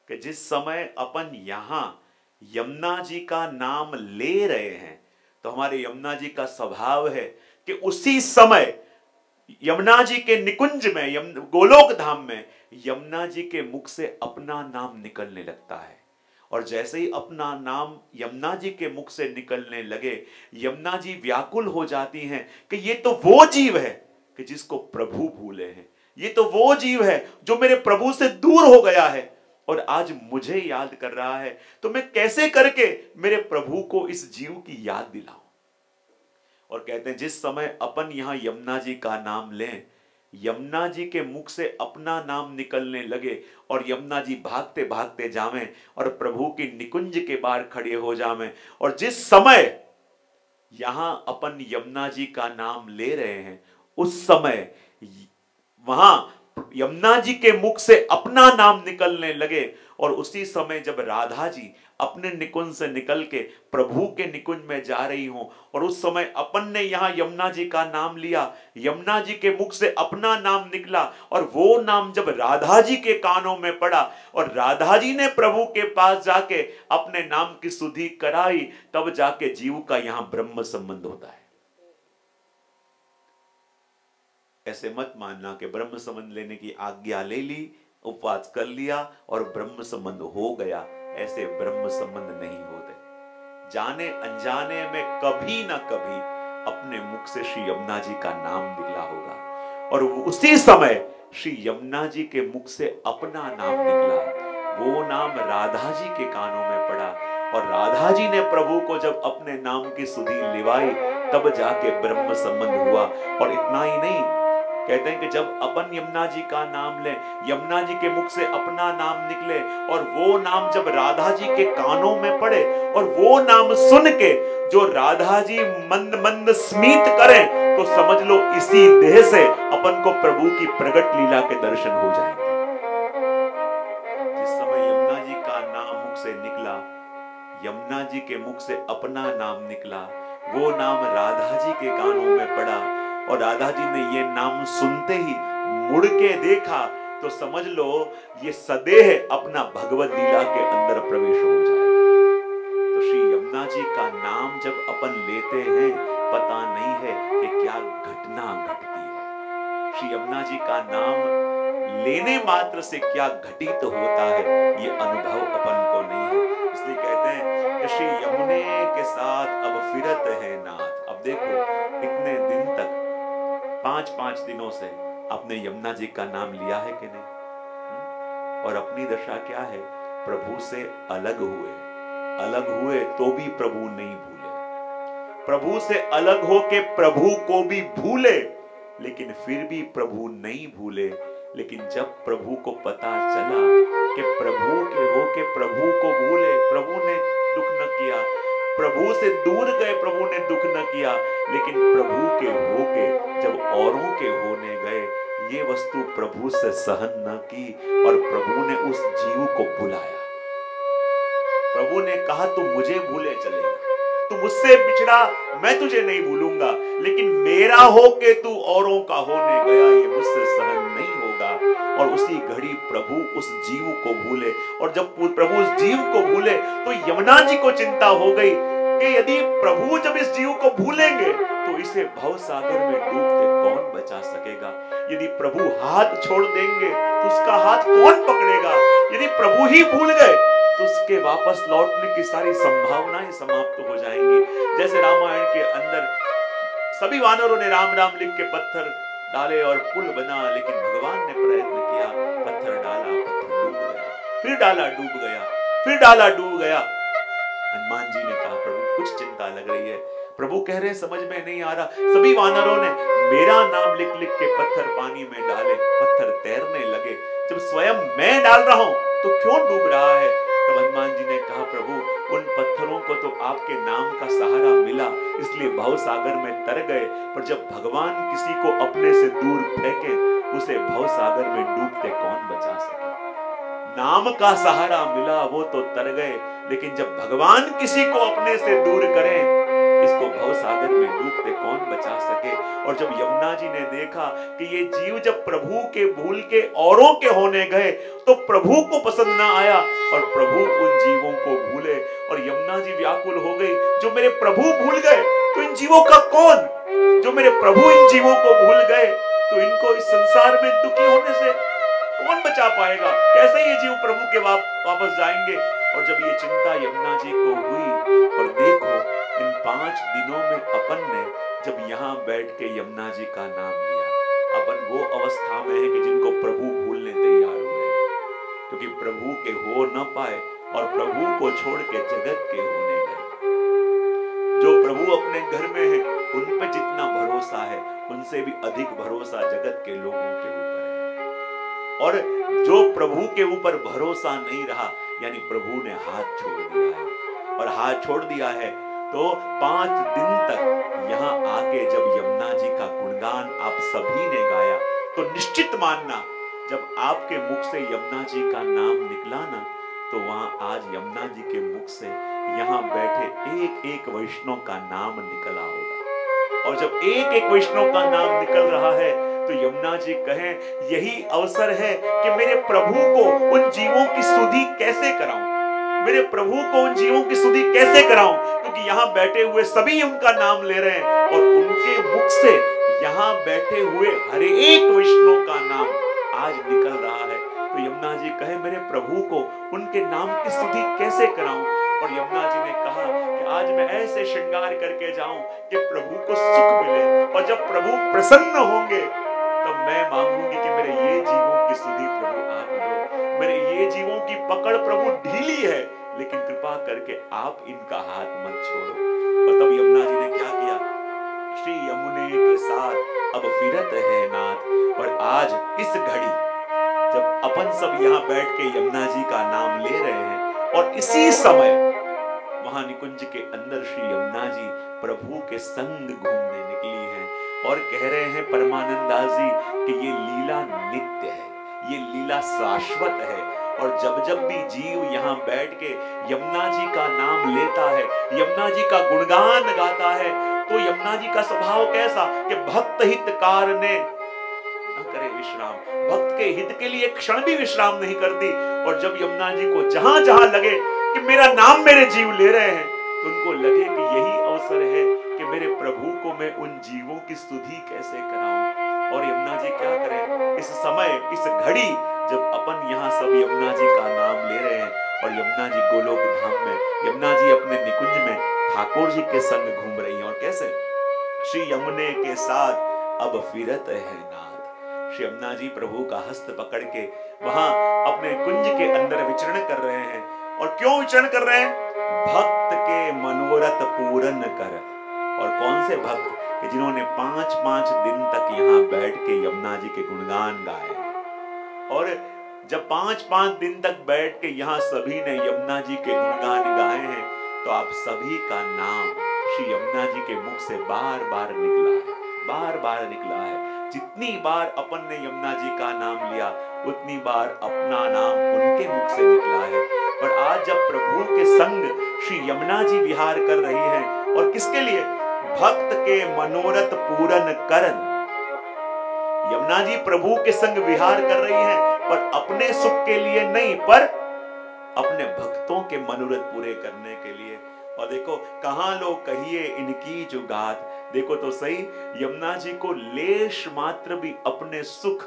कि जिस समय अपन यहाँ यमुना जी का नाम ले रहे हैं तो हमारे यमुना जी का स्वभाव है कि उसी समय यमुना जी के निकुंज में गोलोक धाम में यमुना जी के मुख से अपना नाम निकलने लगता है। और जैसे ही अपना नाम यमुना जी के मुख से निकलने लगे, यमुना जी व्याकुल हो जाती हैं कि ये तो वो जीव है कि जिसको प्रभु भूले हैं। ये तो वो जीव है जो मेरे प्रभु से दूर हो गया है। और आज मुझे याद कर रहा है तो मैं कैसे करके मेरे प्रभु को इस जीव की याद दिलाऊं? और कहते हैं, जिस समय अपन यहाँ यमुना जी का नाम लें यमुना जी के मुख से अपना नाम निकलने लगे और यमुना जी भागते भागते जावे और प्रभु की निकुंज के बाहर खड़े हो जावे और जिस समय यहाँ अपन यमुना जी का नाम ले रहे हैं, उस समय वहाँ यमुना जी के मुख से अपना नाम निकलने लगे और उसी समय जब राधा जी अपने निकुंज से निकल के प्रभु के निकुंज में जा रही हूँ, और उस समय अपन ने यहाँ यमुना जी का नाम लिया, यमुना जी के मुख से अपना नाम निकला, और वो नाम जब राधा जी के कानों में पड़ा, और राधा जी ने प्रभु के पास जाके अपने नाम की सुधि कराई, तब जाके जीव का यहाँ ब्रह्म संबंध होता है। ऐसे मत मानना कि ब्रह्म संबंध लेने की आज्ञा ले ली उपवास कर लिया और ब्रह्म संबंध हो गया, ऐसे ब्रह्म संबंध नहीं होते। जाने अनजाने में कभी ना कभी अपने मुख से श्री यमुना जी का नाम निकला होगा। और उसी समय श्री यमुना जी के मुख से अपना नाम निकला वो नाम राधा जी के कानों में पड़ा और राधा जी ने प्रभु को जब अपने नाम की सुधी लिवाई, तब जाके ब्रह्म संबंध हुआ। और इतना ही नहीं कहते हैं कि जब अपन यमुना जी का नाम ले, यमुना जी के मुख से अपना नाम निकले और वो नाम जब राधा जी के कानों में पड़े और वो नाम सुन के जो राधा जी मंद मंद स्मित करें तो समझ लो इसी देह से अपन को प्रभु की प्रगट लीला के दर्शन हो जाएँगे। जिस समय यमुना जी का नाम मुख से निकला, यमुना जी के मुख से अपना नाम निकला, वो नाम राधा जी के कानों में पड़ा और राधा जी ने ये नाम सुनते ही मुड़ के देखा तो समझ लो, ये सदेह अपना भगवत लीला के अंदर प्रवेश हो जाएगा तो श्री यमुना जी का नाम जब अपन लेते हैं, पता नहीं है कि क्या घटना घटती है। श्री यमुना जी का नाम लेने मात्र से क्या घटित तो होता है, ये अनुभव अपन को नहीं है। इसलिए कहते हैं कि श्री यमुने के साथ अब फिरत है नाथ। अब देखो, इतने दिन पाँच पाँच दिनों से आपने यमुना जी का नाम लिया है कि नहीं? हम्म? और अपनी दशा क्या है? प्रभु से अलग हुए। अलग हुए तो भी प्रभु नहीं भूले। प्रभु से अलग हो के प्रभु को भी भूले, लेकिन फिर भी प्रभु नहीं भूले। लेकिन जब प्रभु को पता चला कि प्रभु के हो के प्रभु को भूले, प्रभु ने दुख न किया प्रभु से दूर गए, प्रभु ने दुख न किया, लेकिन प्रभु के होके, जब औरों के होने गए, ये वस्तु प्रभु से सहन न की और प्रभु ने उस जीव को बुलाया। प्रभु ने कहा, तू मुझे भूले चलेगा। तू मुझसे बिछड़ा मैं तुझे नहीं भूलूँगा। लेकिन मेरा होके तू औरों का होने गया, ये मुझसे सहन नहीं होगा। और उसी घड़ी प्रभु उस जीव को भूले। और जब प्रभु उस जीव को भूले तो यमुना जी को चिंता हो गई कि यदि प्रभु जब इस जीव को भूलेंगे तो इसे भव सागर में डूबते कौन बचा सकेगा? यदि प्रभु हाथ छोड़ देंगे तो उसका हाथ कौन पकड़ेगा? यदि प्रभु ही भूल गए तो उसके वापस लौटने की सारी संभावनाएँ समाप्त हो जाएँगी। जैसे रामायण के अंदर सभी वानरों ने राम राम लिख के पत्थर डाले और पुल बना, लेकिन भगवान ने प्रयत्न किया, पत्थर डाला, पत्थर डूब गया। फिर डाला डूब गया, फिर डाला डूब गया। हनुमान जी ने कहा, प्रभु, कुछ चिंता लग रही है। प्रभु कह रहे समझ में नहीं आ रहा। सभी वानरों ने मेरा नाम लिख लिख के पत्थर पानी में डाले, पत्थर तैरने लगे। जब स्वयं मैं डाल रहा हूँ तो क्यों डूब रहा है? तब हनुमान जी ने कहा, प्रभु, उन पत्थरों को तो आपके नाम का सहारा मिला, इसलिए भव सागर में तर गए। पर जब भगवान किसी को अपने से दूर फेंके, उसे भव सागर में डूबते कौन बचा सके? नाम का सहारा मिला, वो तो तर गए। लेकिन जब भगवान किसी को अपने से दूर करें इसको भव सागर में डूबते कौन बचा सके? और जब यमुना जी ने देखा कि ये जीव जब प्रभु के भूल के औरों के होने गए तो प्रभु को पसंद ना आया और प्रभु उन जीवों को भूले। और यमुना जी व्याकुल हो गई, जो मेरे प्रभु भूल गए तो इन जीवों का कौन? जो मेरे प्रभु इन जीवों को भूल गए तो इनको इस संसार में दुखी होने से कौन बचा पाएगा? कैसे ये जीव प्रभु के वापस जाएँगे? और जब ये चिंता यमुना जी को हुई, और देखो पाँच दिनों में अपन ने जब यहाँ बैठ के यमुना जी का नाम लिया, अपन वो अवस्था में है कि जिनको प्रभु भूलने तैयार हुए क्योंकि प्रभु के हो न पाए और प्रभु को छोड़ के जगत के होने गए। जो प्रभु अपने घर में है, उन पर जितना भरोसा है, उनसे भी अधिक भरोसा जगत के लोगों के ऊपर है। और जो प्रभु के ऊपर भरोसा नहीं रहा, यानी प्रभु ने हाथ छोड़ दिया है। और हाथ छोड़ दिया है तो पाँच दिन तक यहाँ आके जब यमुना जी का गुणगान आप सभी ने गाया तो निश्चित मानना, जब आपके मुख से यमुना जी का नाम निकला ना तो वहाँ आज यमुना जी के मुख से यहाँ बैठे एक एक वैष्णव का नाम निकला होगा। और जब एक एक वैष्णव का नाम निकल रहा है तो यमुना जी कहें, यही अवसर है कि मेरे प्रभु को उन जीवों की स्तुति कैसे कराऊं? मेरे प्रभु को उन जीवों की स्तुति कैसे कराऊं? क्योंकि यहाँ बैठे हुए सभी उनका नाम ले रहे हैं और उनके मुख से यहाँ बैठे हुए हर एक वैष्णव का नाम आज निकल रहा है। तो यमुना जी कहे, मेरे प्रभु को उनके नाम की स्तुति कैसे कराऊं? और यमुना जी ने कहा कि आज मैं ऐसे श्रृंगार करके जाऊँ कि प्रभु को सुख मिले। और जब प्रभु प्रसन्न होंगे तब मैं मांगूँगी कि मेरे ये जीवों की स्तुति प्रभु आप लो मेरे ये जीवों की पकड़ प्रभु ढीली है। लेकिन कृपा करके आप इनका हाथ मत छोड़ो। और तब यमुना जी ने क्या किया? श्री यमुने के साथ अब फिरत है नाथ। और आज इस घड़ी, जब अपन सब यहाँ बैठ के यमुना जी का नाम ले रहे हैं, और इसी समय वहाँ निकुंज के अंदर श्री यमुना जी प्रभु के संग घूमने निकली और कह रहे हैं परमानंदास जी कि ये लीला नित्य है, ये लीला शाश्वत है। और जब जब भी जीव यहाँ बैठ के यमुना जी का नाम लेता है, यमुना जी का गुणगान गाता है तो यमुना जी का स्वभाव कैसा कि भक्त हितकार न करे विश्राम, भक्त के हित के लिए क्षण भी विश्राम नहीं करती और जब यमुना जी को जहाँ जहाँ लगे कि मेरा नाम मेरे जीव ले रहे हैं तो उनको लगे कि यही अवसर है कि मेरे प्रभु को मैं उन जीवों की स्तुति कैसे कराऊं? और यमुना जी क्या करें? इस समय, इस घड़ी, जब अपन यहाँ सब यमुना जी का नाम ले रहे हैं और यमुना जी गोलोक धाम में, यमुना जी अपने निकुंज में ठाकुर जी के संग घूम रही हैं। और कैसे? श्री यमुने के साथ अब फिरत है नाथ। श्री यमुना जी प्रभु का हस्त पकड़ के वहाँ अपने कुंज के अंदर विचरण कर रहे हैं। और क्यों विचरण कर रहे हैं? भक्त के मनोरथ पूर्ण कर। और कौन से भक्त कि जिन्होंने पाँच पाँच दिन तक यहाँ बैठ के यमुना जी के गुणगान गाए? और जब पाँच पाँच दिन तक बैठ के यहाँ सभी ने यमुना जी के गुणगान गाए हैं तो आप सभी का नाम श्री यमुना जी के मुख से बार बार निकला है। बार बार निकला है। जितनी बार अपन ने यमुना जी का नाम लिया, उतनी बार अपना नाम उनके मुख से निकला है। और आज जब प्रभु के संग श्री यमुना जी विहार कर रही हैं, और किसके लिए? भक्त के मनोरथ पूरन करन यमुना जी प्रभु के संग विहार कर रही हैं, पर अपने सुख के लिए नहीं, पर अपने भक्तों के मनोरथ पूरे करने के लिए। और देखो, कहा लोग कहिए, इनकी जो गात देखो तो सही, यमुना जी को लेश मात्र भी अपने सुख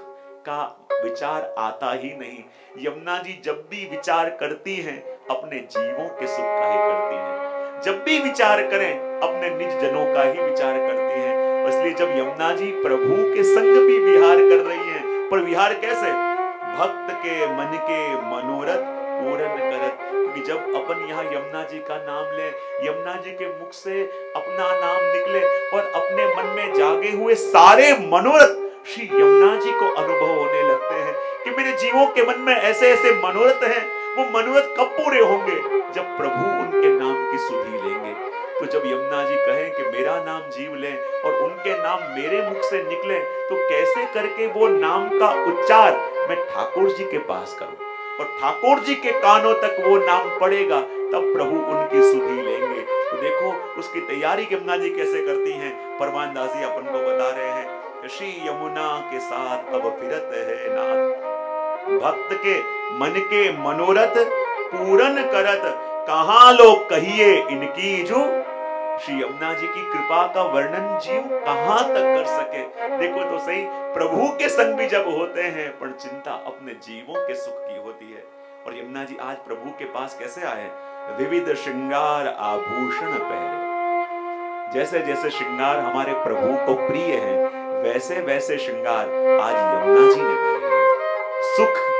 का विचार आता ही नहीं। यमुना जी जब भी विचार करती हैं, अपने जीवों के सुख का ही करती हैं। जब भी विचार करें, अपने निज जनों का ही विचार करती हैं। इसलिए जब यमुना जी प्रभु के संग भी विहार कर रही हैं, पर विहार कैसे? भक्त के मन के मनोरथ पूर्ण करत क्योंकि जब अपन यहाँ यमुना जी का नाम ले, यमुना जी के मुख से अपना नाम निकले और अपने मन में जागे हुए सारे मनोरथ श्री यमुना जी को अनुभव होने लगते हैं कि मेरे जीवों के मन में ऐसे ऐसे मनोरथ हैं। वो मनोरथ कब पूरे होंगे? जब प्रभु उनके नाम की सुधि लेंगे। तो जब यमुना जी कहें कि मेरा नाम जीव लें और उनके नाम मेरे मुख से निकले तो कैसे करके वो नाम का उच्चार मैं ठाकुर जी के पास करूँ? और ठाकुर जी के कानों तक वो नाम पड़ेगा, तब प्रभु उनकी सुधि लेंगे। तो देखो, उसकी तैयारी यमुना जी कैसे करती हैं परमान दास जी अपन को बता रहे हैं श्री यमुना के साथ अब फिरत है नाथ। भक्त के मन के मनोरथ पूरन करत, कहा लोग कहिए इनकी जो? श्री यमुना जी की कृपा का वर्णन जीव कहाँ तक कर सके? देखो तो सही, प्रभु के संग भी जब होते हैं, पर चिंता अपने जीवों के सुख की होती है। और यमुना जी आज प्रभु के पास कैसे आए? विविध श्रृंगार आभूषण पहले जैसे जैसे श्रृंगार हमारे प्रभु को प्रिय है वैसे वैसे श्रृंगार आज यमुना जी ने धरे सुख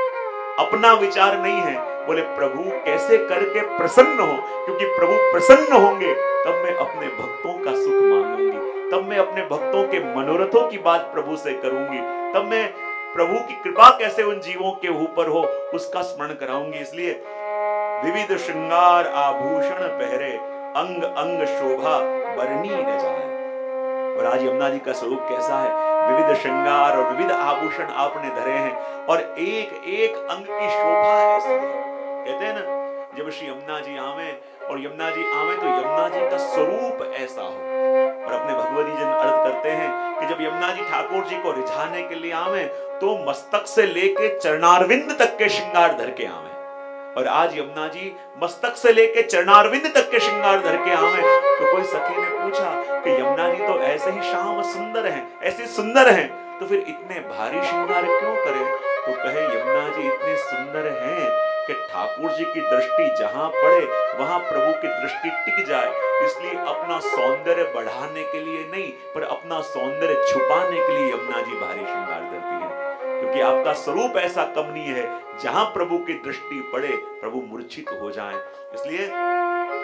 अपना विचार नहीं है। बोले, प्रभु, कैसे करके प्रसन्न हो? क्योंकि प्रभु प्रसन्न होंगे, तब मैं अपने भक्तों का सुख मांगूँगी। तब मैं अपने भक्तों के मनोरथों की बात प्रभु से करूँगी। तब मैं प्रभु की कृपा कैसे उन जीवों के ऊपर हो, उसका स्मरण कराऊँगी। इसलिए विविध श्रृंगार, आभूषण पहरे अंग अंग शोभा बरनी न जाए। और आज यमुना जी का स्वरूप कैसा है? विविध श्रृंगार और विविध आभूषण आपने धरे हैं और एक एक अंग की शोभा ऐसी है। कहते हैं ना, जब श्री यमुना जी आवे और यमुना जी आवे तो यमुना जी का स्वरूप ऐसा हो। और अपने भगवती जन अर्थ करते हैं कि जब यमुना जी ठाकुर जी को रिझाने के लिए आवे तो मस्तक से लेके चरणारविंद तक के श्रृंगार धर के आवे और आज यमुना जी मस्तक से लेके चरणारविंद तक के श्रृंगार धर के आवे। तो कोई सखी ने पूछा कि यमुना जी तो ऐसे ही शाम सुंदर हैं, ऐसे सुंदर हैं। तो फिर इतने भारी श्रृंगार क्यों करें? तो कहे, यमुना जी इतने सुंदर हैं कि ठाकुर जी की दृष्टि जहाँ पड़े, वहाँ प्रभु की दृष्टि टिक जाए। इसलिए अपना सौंदर्य बढ़ाने के लिए नहीं, पर अपना सौंदर्य छुपाने के लिए यमुना जी क्योंकि आपका स्वरूप ऐसा कमनीय है, जहाँ प्रभु की दृष्टि पड़े, प्रभु मूर्छित हो जाए। इसलिए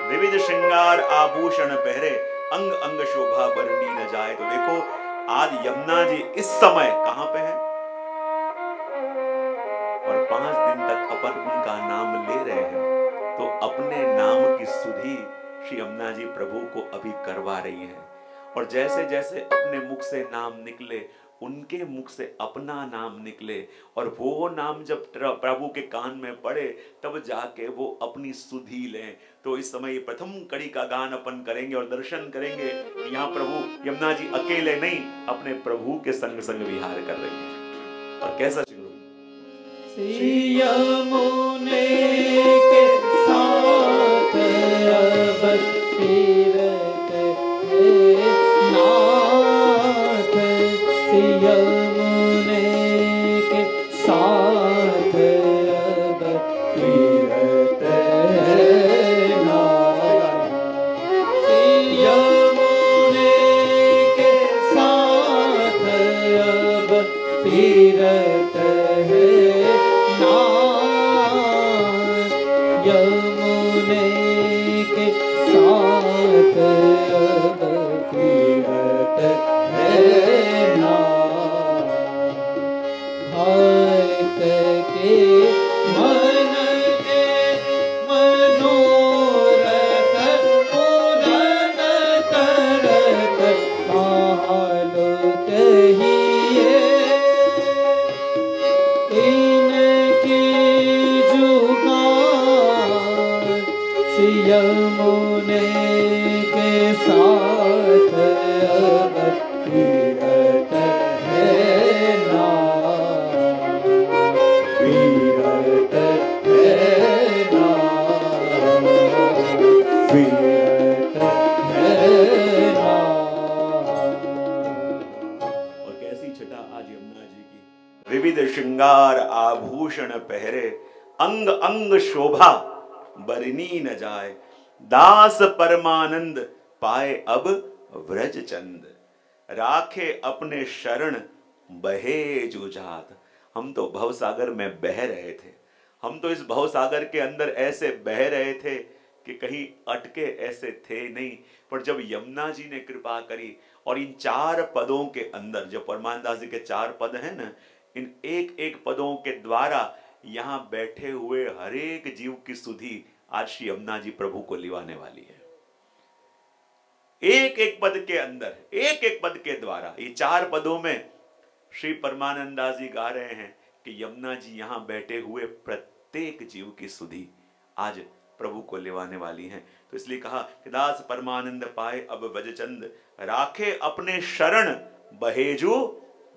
विविध श्रृंगार, आभूषण पहरे, अंग अंग शोभा बरनी न जाए। तो देखो, आज यमुना जी इस समय कहाँ पे है? और पाँच दिन तक अपन उनका नाम ले रहे हैं। तो अपने नाम की सुधि श्री यमुना जी प्रभु को अभी करवा रही है। और जैसे जैसे अपने मुख से नाम निकले उनके मुख से अपना नाम निकले और वो नाम जब प्रभु के कान में पड़े, तब जाके वो अपनी सुधि लें। तो इस समय प्रथम कड़ी का गान अपन करेंगे और दर्शन करेंगे। यहाँ प्रभु यमुना जी अकेले नहीं, अपने प्रभु के संग संग विहार कर रही है। और कैसा शुरू सिया मुने शोभा, बरनी न जाए। दास परमानंद पाए अब व्रज चंद राखे अपने शरण, बहे जुजात हम तो भवसागर में बह रहे थे। हम तो इस भवसागर के अंदर ऐसे बह रहे थे कि कहीं अटके ऐसे थे नहीं। पर जब यमुना जी ने कृपा करी और इन चार पदों के अंदर जो परमानदास जी के चार पद हैं ना, इन एक एक पदों के द्वारा यहाँ बैठे हुए हरेक जीव की सुधि आज श्री यमुना जी प्रभु को लिवाने वाली है। एक एक पद के अंदर, एक एक पद के द्वारा, ये चार पदों में श्री परमानंदास जी गा रहे हैं कि यमुना जी यहाँ बैठे हुए प्रत्येक जीव की सुधि आज प्रभु को लेवाने वाली हैं। तो इसलिए कहा कि दास परमानंद पाए अब वजचंद, राखे अपने शरण, बहेजू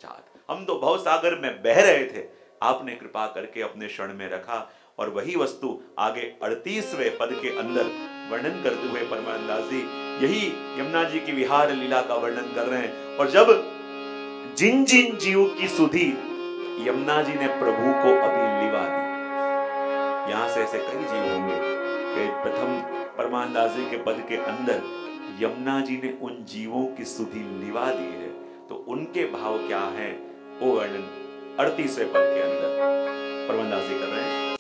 जात। हम तो भव सागर में बह रहे थे आपने कृपा करके अपने क्षण में रखा और वही वस्तु आगे अड़तीसवें पद के अंदर वर्णन करते हुए परमानंदास जी, यही यमुना जी की विहार लीला का वर्णन कर रहे हैं। और जब जिन जिन जीव की सुधि यमुना जी ने प्रभु को अभी लिवा दी, यहाँ से ऐसे कई जीव होंगे कि प्रथम परमानदास जी के पद के अंदर यमुना जी ने उन जीवों की सुधि लिवा दी है। तो उनके भाव क्या है? वो वर्णन अड़तीसवें पद के अंदर परमानदास जी कर रहे हैं।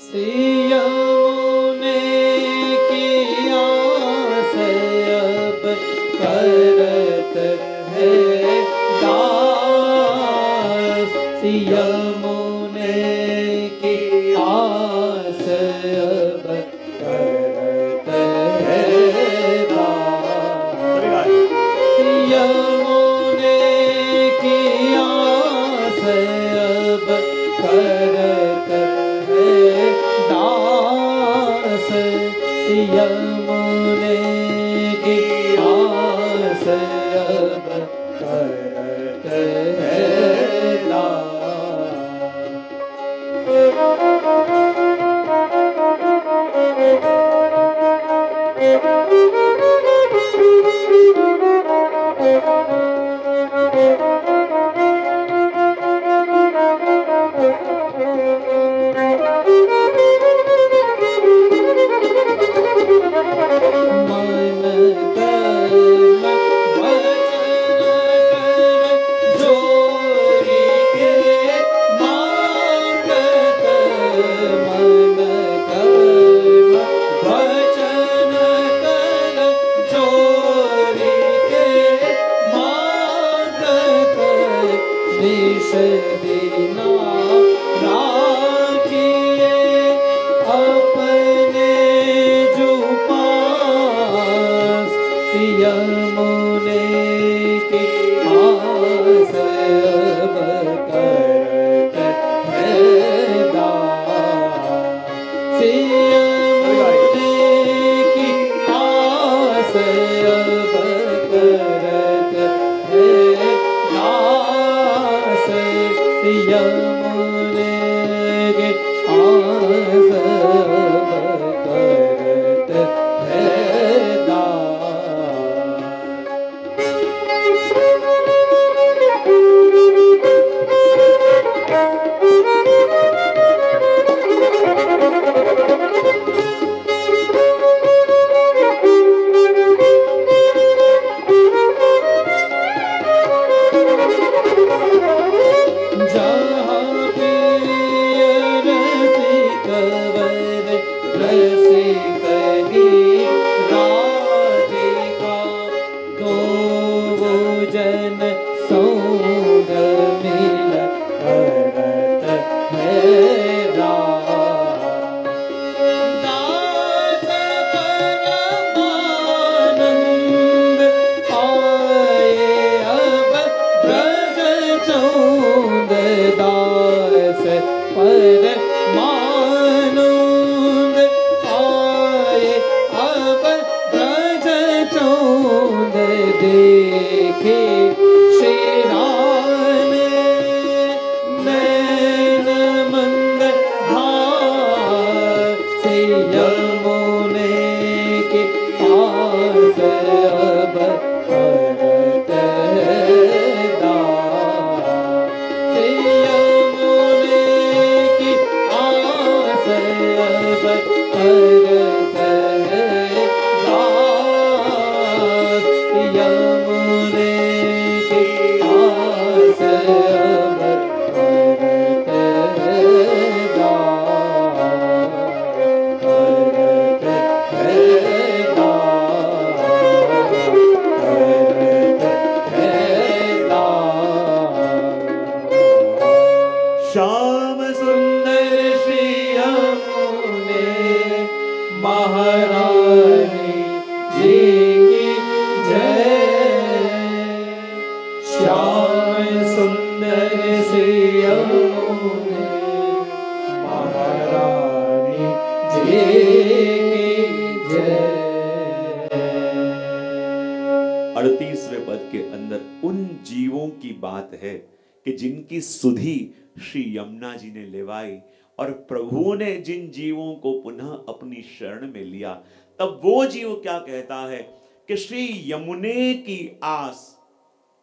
जिन जीवों को पुनः अपनी शरण में लिया, तब वो जीव क्या कहता है कि श्री यमुने की आस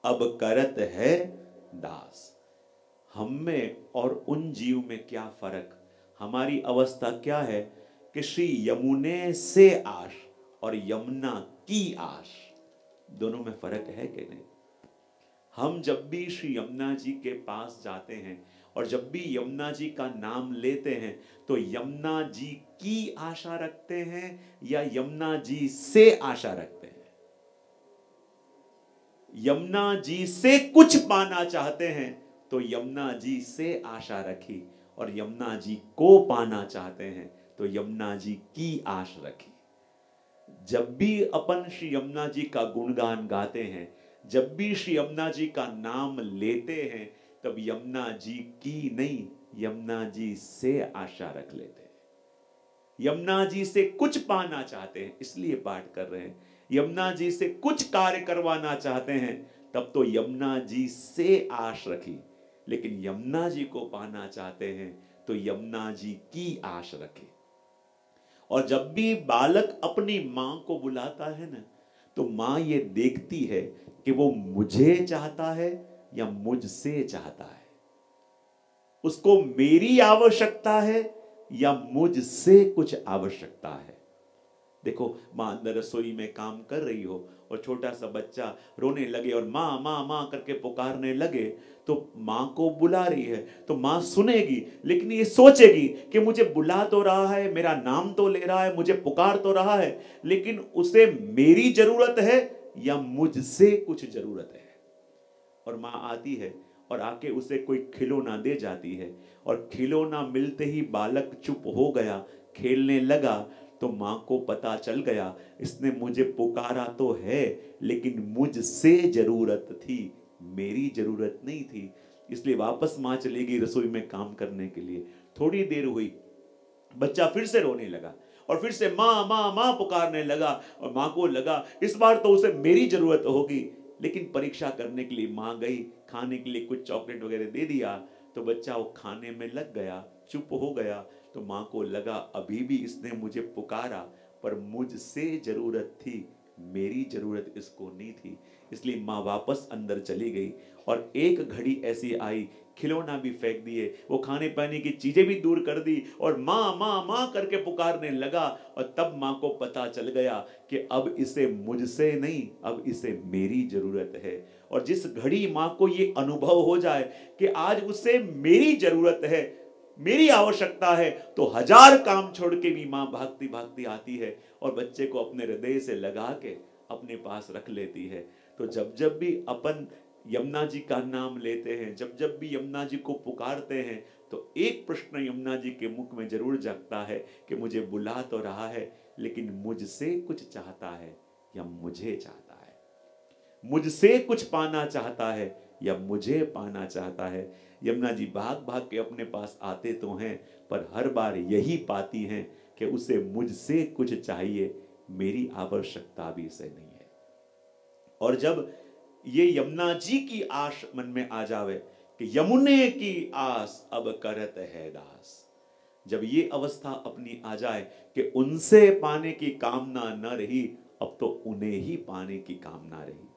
अब करत है दास। हम में और उन जीव में क्या फ़र्क? हमारी अवस्था क्या है कि श्री यमुने से आश और यमुना की आश? दोनों में फ़र्क है कि नहीं? हम जब भी श्री यमुना जी के पास जाते हैं और जब भी यमुना जी का नाम लेते हैं तो यमुना जी की आशा रखते हैं या यमुना जी से आशा रखते हैं? यमुना जी से कुछ पाना चाहते हैं तो यमुना जी से आशा रखी। और यमुना जी को पाना चाहते हैं तो यमुना जी की आश रखी। जब भी अपन श्री यमुना जी का गुणगान गाते हैं, जब भी श्री यमुना जी का नाम लेते हैं तब यमुना जी की नहीं, यमुना जी से आशा रख लेते हैं। यमुना जी से कुछ पाना चाहते हैं, इसलिए पाठ कर रहे हैं। यमुना जी से कुछ कार्य करवाना चाहते हैं, तब तो यमुना जी से आश रखी। लेकिन यमुना जी को पाना चाहते हैं तो यमुना जी की आश रखे। और जब भी बालक अपनी माँ को बुलाता है ना तो माँ ये देखती है कि वो मुझे चाहता है या मुझसे चाहता है? उसको मेरी आवश्यकता है या मुझसे कुछ आवश्यकता है? देखो, माँ अंदर रसोई में काम कर रही हो और छोटा सा बच्चा रोने लगे और माँ माँ माँ करके पुकारने लगे तो माँ को बुला रही है तो माँ सुनेगी, लेकिन ये सोचेगी कि मुझे बुला तो रहा है, मेरा नाम तो ले रहा है, मुझे पुकार तो रहा है, लेकिन उसे मेरी ज़रूरत है या मुझसे कुछ ज़रूरत है? और माँ आती है और आके उसे कोई खिलौना दे जाती है। और खिलौना मिलते ही बालक चुप हो गया, खेलने लगा तो माँ को पता चल गया, इसने मुझे पुकारा तो है, लेकिन मुझसे ज़रूरत थी, मेरी ज़रूरत नहीं थी। इसलिए वापस माँ चली गई रसोई में काम करने के लिए। थोड़ी देर हुई, बच्चा फिर से रोने लगा और फिर से माँ माँ माँ पुकारने लगा और माँ को लगा, इस बार तो उसे मेरी ज़रूरत होगी लेकिन परीक्षा करने के लिए माँ गई, खाने के लिए कुछ चॉकलेट वगैरह दे दिया तो बच्चा वो खाने में लग गया, चुप हो गया। तो माँ को लगा, अभी भी इसने मुझे पुकारा, पर मुझसे ज़रूरत थी, मेरी ज़रूरत इसको नहीं थी। इसलिए माँ वापस अंदर चली गई और एक घड़ी ऐसी आई खिलौना भी फेंक दिए, वो खाने पाने की चीज़ें भी दूर कर दी और माँ माँ माँ करके पुकारने लगा और तब माँ को पता चल गया कि अब इसे मुझसे नहीं, अब इसे मेरी ज़रूरत है। और जिस घड़ी माँ को ये अनुभव हो जाए कि आज उसे मेरी ज़रूरत है, मेरी आवश्यकता है तो हज़ार काम छोड़ के भी माँ भागती भागती आती है और बच्चे को अपने हृदय से लगा के अपने पास रख लेती है। तो जब जब भी अपन यमुना जी का नाम लेते हैं। जब जब भी यमुना जी को पुकारते हैं तो एक प्रश्न यमुना जी के मुख में ज़रूर जगता है कि मुझे बुला तो रहा है, लेकिन मुझसे कुछ चाहता है या मुझे चाहता है। मुझसे कुछ पाना चाहता है या मुझे पाना चाहता है। यमुना जी भाग भाग के अपने पास आते तो हैं, पर हर बार यही पाती हैं कि उसे मुझसे कुछ चाहिए, मेरी आवश्यकता भी इसे नहीं है। और जब ये यमुना जी की आश मन में आ जावे कि यमुने की आस अब करत है दास। जब ये अवस्था अपनी आ जाए कि उनसे पाने की कामना न रही, अब तो उन्हें ही पाने की कामना रही।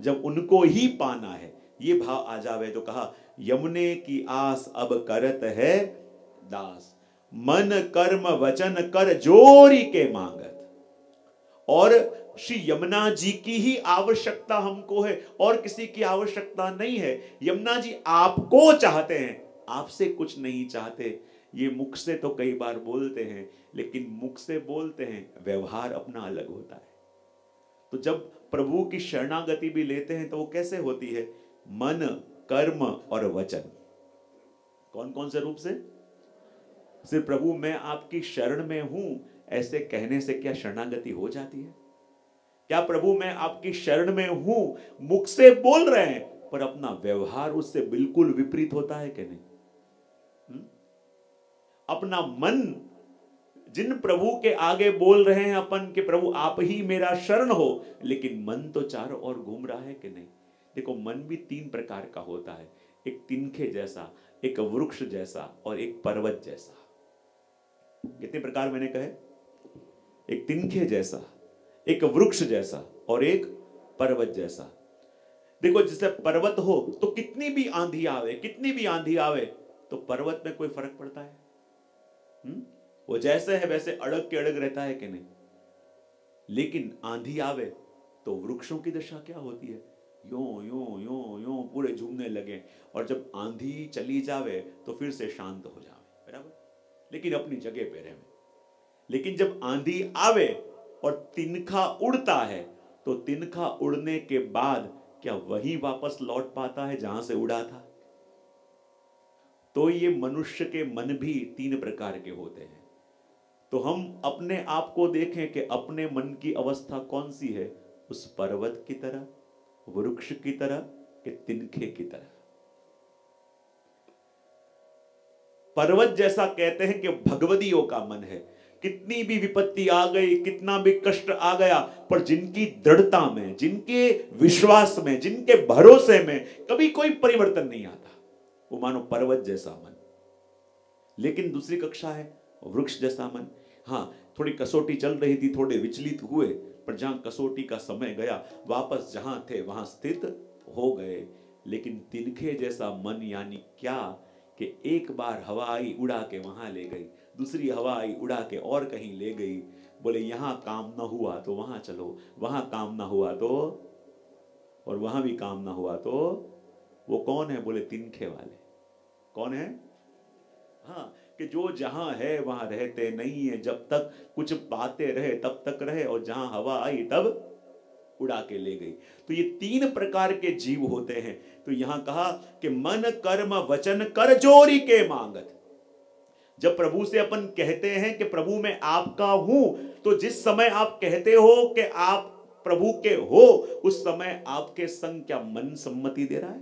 जब उनको ही पाना है, ये भाव आ जावे तो कहा, यमुने की आस अब करत है दास। मन कर्म वचन कर जोरी के मांगत। और श्री यमुना जी की ही आवश्यकता हमको है, और किसी की आवश्यकता नहीं है। यमुना जी, आपको चाहते हैं, आपसे कुछ नहीं चाहते। ये मुख से तो कई बार बोलते हैं, लेकिन मुख से बोलते हैं, व्यवहार अपना अलग होता है। तो जब प्रभु की शरणागति भी लेते हैं तो वो कैसे होती है? मन, कर्म और वचन। कौन कौन से रूप से? सिर्फ़ प्रभु, मैं आपकी शरण में हूँ, ऐसे कहने से क्या शरणागति हो जाती है? क्या प्रभु मैं आपकी शरण में हूँ? मुख से बोल रहे हैं, पर अपना व्यवहार उससे बिल्कुल विपरीत होता है कि नहीं? हम्म? अपना मन, जिन प्रभु के आगे बोल रहे हैं अपन के प्रभु आप ही मेरा शरण हो, लेकिन मन तो चारों ओर घूम रहा है कि नहीं? देखो, मन भी तीन प्रकार का होता है। एक तिनखे जैसा, एक वृक्ष जैसा और एक पर्वत जैसा। कितने प्रकार मैंने कहे? एक तिनखे जैसा। एक वृक्ष जैसा और एक पर्वत जैसा। देखो जैसे पर्वत हो तो कितनी भी आंधी आवे, कितनी भी आंधी आवे तो पर्वत में कोई फ़र्क पड़ता है हुँ? हम्म? वो जैसे है, वैसे अड़ग के अड़ग रहता है कि नहीं? लेकिन आंधी आवे तो वृक्षों की दशा क्या होती है? यो यो यो यो, पूरे झूमने लगे। और जब आंधी चली जावे तो फिर से शांत हो जावे। बराबर? लेकिन अपनी जगह पे रहे। लेकिन जब आंधी आवे और तिनखा उड़ता है। तो तिनखा उड़ने के बाद क्या वही वापस लौट पाता है जहाँ से उड़ा था? तो ये मनुष्य के मन भी तीन प्रकार के होते हैं। तो हम अपने आप को देखें कि अपने मन की अवस्था कौन सी है? उस पर्वत की तरह, वृक्ष की तरह कि तिनखे की तरह। पर्वत जैसा कहते हैं कि भगवदियों का मन है। कितनी भी विपत्ति आ गई, कितना भी कष्ट आ गया, पर जिनकी दृढ़ता में, जिनके विश्वास में, जिनके भरोसे में कभी कोई परिवर्तन नहीं आता। वो मानो पर्वत जैसा मन। लेकिन दूसरी कक्षा है, वृक्ष जैसा मन। हाँ थोड़ी कसौटी चल रही थी, थोड़े विचलित हुए, पर जहाँ कसौटी का समय गया, वापस जहाँ थे, वहाँ स्थित हो गए। लेकिन तिनखे जैसा मन यानी क्या कि एक बार हवा आई, उड़ा के वहाँ ले गई। दूसरी हवा आई, उड़ा के और कहीं ले गई। बोले, यहाँ काम ना हुआ तो वहाँ चलो, वहाँ काम ना हुआ तो और वहाँ भी काम ना हुआ तो वो कौन है? बोले, तिनखे वाले। कौन है? हाँ कि जो जहाँ है वहाँ रहते नहीं है। जब तक कुछ पाते रहे, तब तक रहे और जहाँ हवा आई, तब उड़ा के ले गई। तो ये तीन प्रकार के जीव होते हैं। तो यहाँ कहा कि मन, कर्म, वचन, कर, जोरी के मांगत। जब प्रभु से अपन कहते हैं कि प्रभु मैं आपका हूँ तो जिस समय आप कहते हो कि आप प्रभु के हो, उस समय आपके संग क्या मन सम्मति दे रहा है?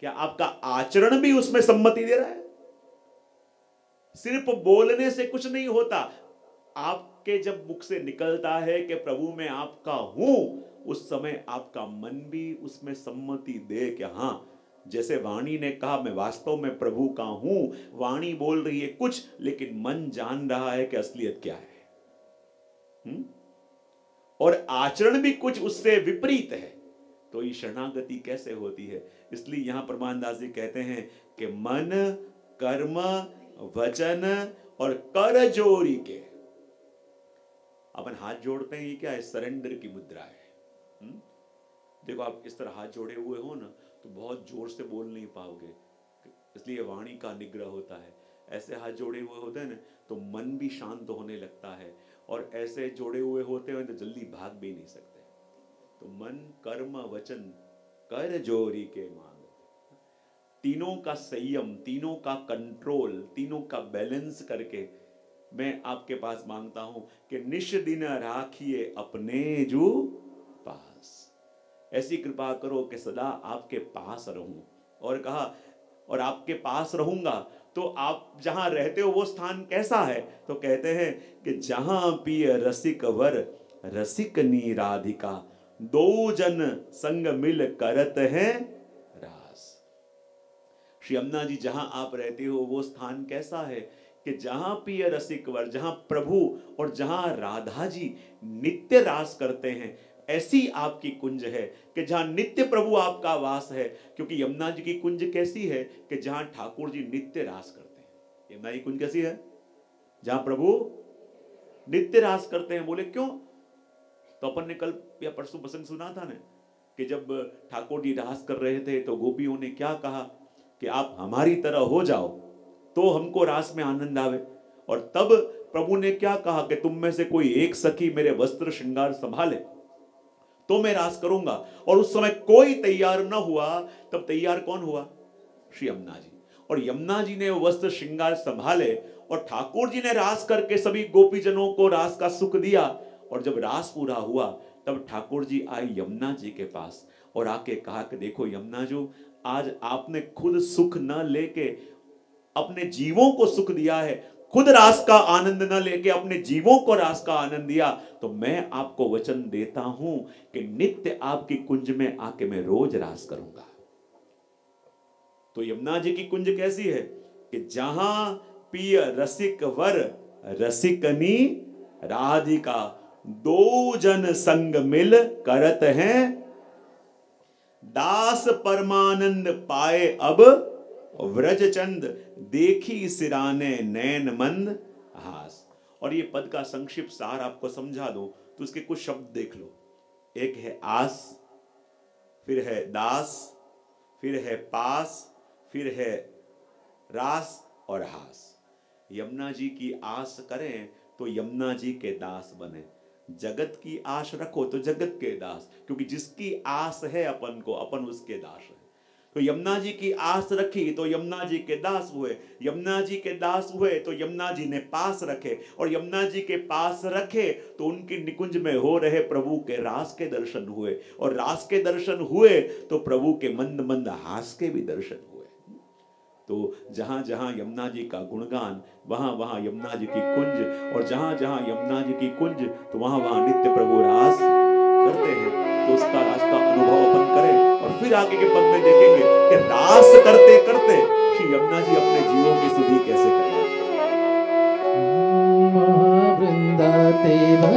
क्या आपका आचरण भी उसमें सम्मति दे रहा है? सिर्फ़ बोलने से कुछ नहीं होता। आपके जब मुख से निकलता है कि प्रभु मैं आपका हूँ, उस समय आपका मन भी उसमें सम्मति दे कि हाँ जैसे वाणी ने कहा, मैं वास्तव में प्रभु का हूँ। वाणी बोल रही है कुछ, लेकिन मन जान रहा है कि असलियत क्या है। हुँ? और आचरण भी कुछ उससे विपरीत है। तो ये शरणागति कैसे होती है? इसलिए यहाँ प्रमाणदास जी कहते हैं कि मन, कर्म, वचन और कर जोरी के। अपन हाथ जोड़ते हैं, ये क्या है? सरेंडर की मुद्रा है। हुँ? देखो आप इस तरह हाथ जोड़े हुए हो ना। तो बहुत ज़ोर से बोल नहीं पाओगे। इसलिए वाणी का निग्रह होता है। ऐसे हाथ जोड़े हुए होते हैं ना तो मन भी शांत होने लगता है। और ऐसे जोड़े हुए होते हैं तो जल्दी भाग भी नहीं सकते। तो मन, कर्म, वचन, कर जोरी के मांग। तीनों का संयम, तीनों का कंट्रोल तीनों का बैलेंस करके मैं आपके पास माँगता हूँ कि निश दिन राखिए अपने जो ऐसी कृपा करो कि सदा आपके पास रहूँ। और कहा, और आपके पास रहूँगा तो आप जहाँ रहते हो वो स्थान कैसा है? तो कहते हैं कि, जहाँ पिय रसिक वर, रसिक नी राधिका दो जन संग मिल करत हैं रास. श्री अम्ना जी, जहाँ आप रहते हो वो स्थान कैसा है? कि जहाँ पिय रसिक वर, जहाँ प्रभु और जहाँ राधा जी नित्य रास करते हैं ऐसी आपकी कुंज है कि जहाँ नित्य प्रभु आपका वास है, क्योंकि यमुना जी की कुंज कैसी है कि जहाँ ठाकुर जी नित्य रास करते हैं। यमुना जी कुंज कैसी है? जहाँ प्रभु नित्य रास करते हैं। बोले, क्यों? तो अपन ने कल या परसों प्रसंग सुना था ना कि जब ठाकुर जी रास कर रहे थे तो गोपियों ने क्या कहा कि आप हमारी तरह हो जाओ तो हमको रास में आनंद आवे। और तब प्रभु ने क्या कहा कि तुम में से कोई एक सखी मेरे वस्त्र श्रृंगार संभाले? तो मैं रास करूँगा। और उस समय कोई तैयार न हुआ। तब तैयार कौन हुआ? श्री यमुना जी। और यमुना जी ने वस्त्र श्रृंगार संभाले और ठाकुर जी ने रास करके सभी गोपीजनों को रास का सुख दिया। और जब रास पूरा हुआ, तब ठाकुर जी आए यमुना जी के पास और आके कहा कि देखो यमुना जो, आज आपने खुद सुख न लेके अपने जीवों को सुख दिया है खुद रास का आनंद न लेके, अपने जीवों को रास का आनंद दिया। तो मैं आपको वचन देता हूँ कि नित्य आपकी कुंज में आके मैं रोज रास करूँगा। तो यमुना जी की कुंज कैसी है? कि जहाँ पिय रसिक वर, रसिकनी राधिका दो जन संग मिल करत हैं। दास परमानंद पाए अब व्रज चंद देखी सिराने नैन मंद हास और ये पद का संक्षिप्त सार आपको समझा दो तो उसके कुछ शब्द देख लो। एक है आस, फिर है दास, फिर है पास, फिर है रास और हास। यमुना जी की आस करें तो यमुना जी के दास बने। जगत की आश रखो तो जगत के दास, क्योंकि जिसकी आस है अपन को, अपन उसके दास तो यमुना जी की आस रखी तो यमुना जी के दास हुए। यमुना जी के दास हुए तो यमुना जी ने पास रखे। और यमुना जी के पास रखे तो उनकी निकुंज में हो रहे प्रभु के रास के दर्शन हुए। और रास के दर्शन हुए तो प्रभु के मंद मंद हास के भी दर्शन हुए। तो जहाँ जहाँ यमुना जी का गुणगान वहाँ वहाँ यमुना जी की कुंज और जहाँ जहाँ यमुना जी की कुंज तो वहाँ वहाँ नित्य प्रभु रास करते हैं। तो उसका रास्ता अनुभव अपन करें। और फिर आगे के पद में देखेंगे कि दास करते करते श्री यमुना जी अपने जीवों की सुधी कैसे करें। महावृंदा देवन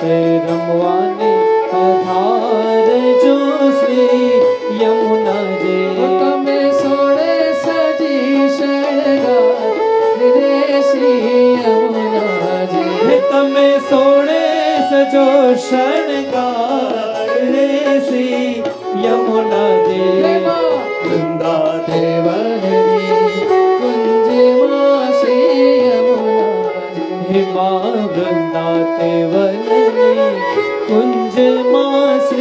से रमवाने जो श्री यमुना यमुना सजो यमुना वृंदा देव कुंज माँ यमुना रे वृंदा Lord.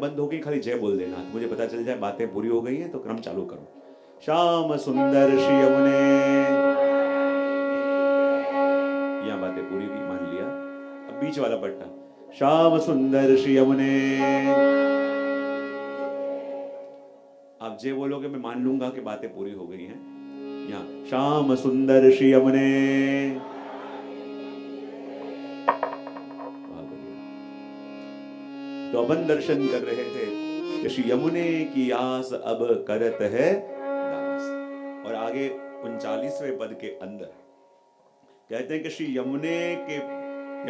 बंद हो गई, खाली जय बोल देना। मुझे पता चल जाए, बातें पूरी हो गई है तो क्रम चालू करो। श्याम सुंदर श्री यमुने यहाँ बातें पूरी हुई, मान लिया। अब बीच वाला पट्टा। श्याम सुंदर श्री यमुने आप जे बोलोगे, मैं मान लूँगा कि बातें पूरी हो गई हैं। यहाँ, श्याम सुंदर श्री यमुने अपन दर्शन कर रहे थे। श्री यमुने की आस अब करत है दास। और आगे उनचालीसवें पद के अंदर। कहते हैं कि श्री यमुने के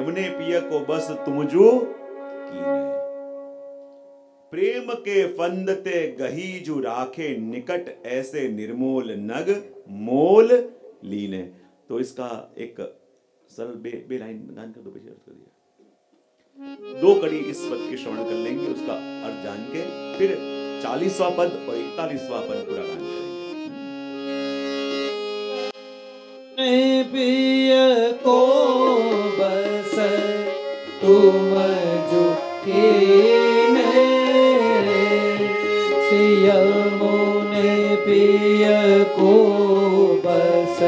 यमुने पिय को बस तुम जो प्रेम के फंदते गहीजु राखे निकट ऐसे निर्मोल नग मोल लीने। तो इसका एक सरल बे, बे लाइन गान कर दो पीछे कर दिया। दो कड़ी इस पद के श्रवण कर लेंगे, उसका अर्थ जान के, फिर चालीसवां पद और इकतालीसवां पद पूरा गान करेंगे। पिय को बस, तुम जो पिय को बस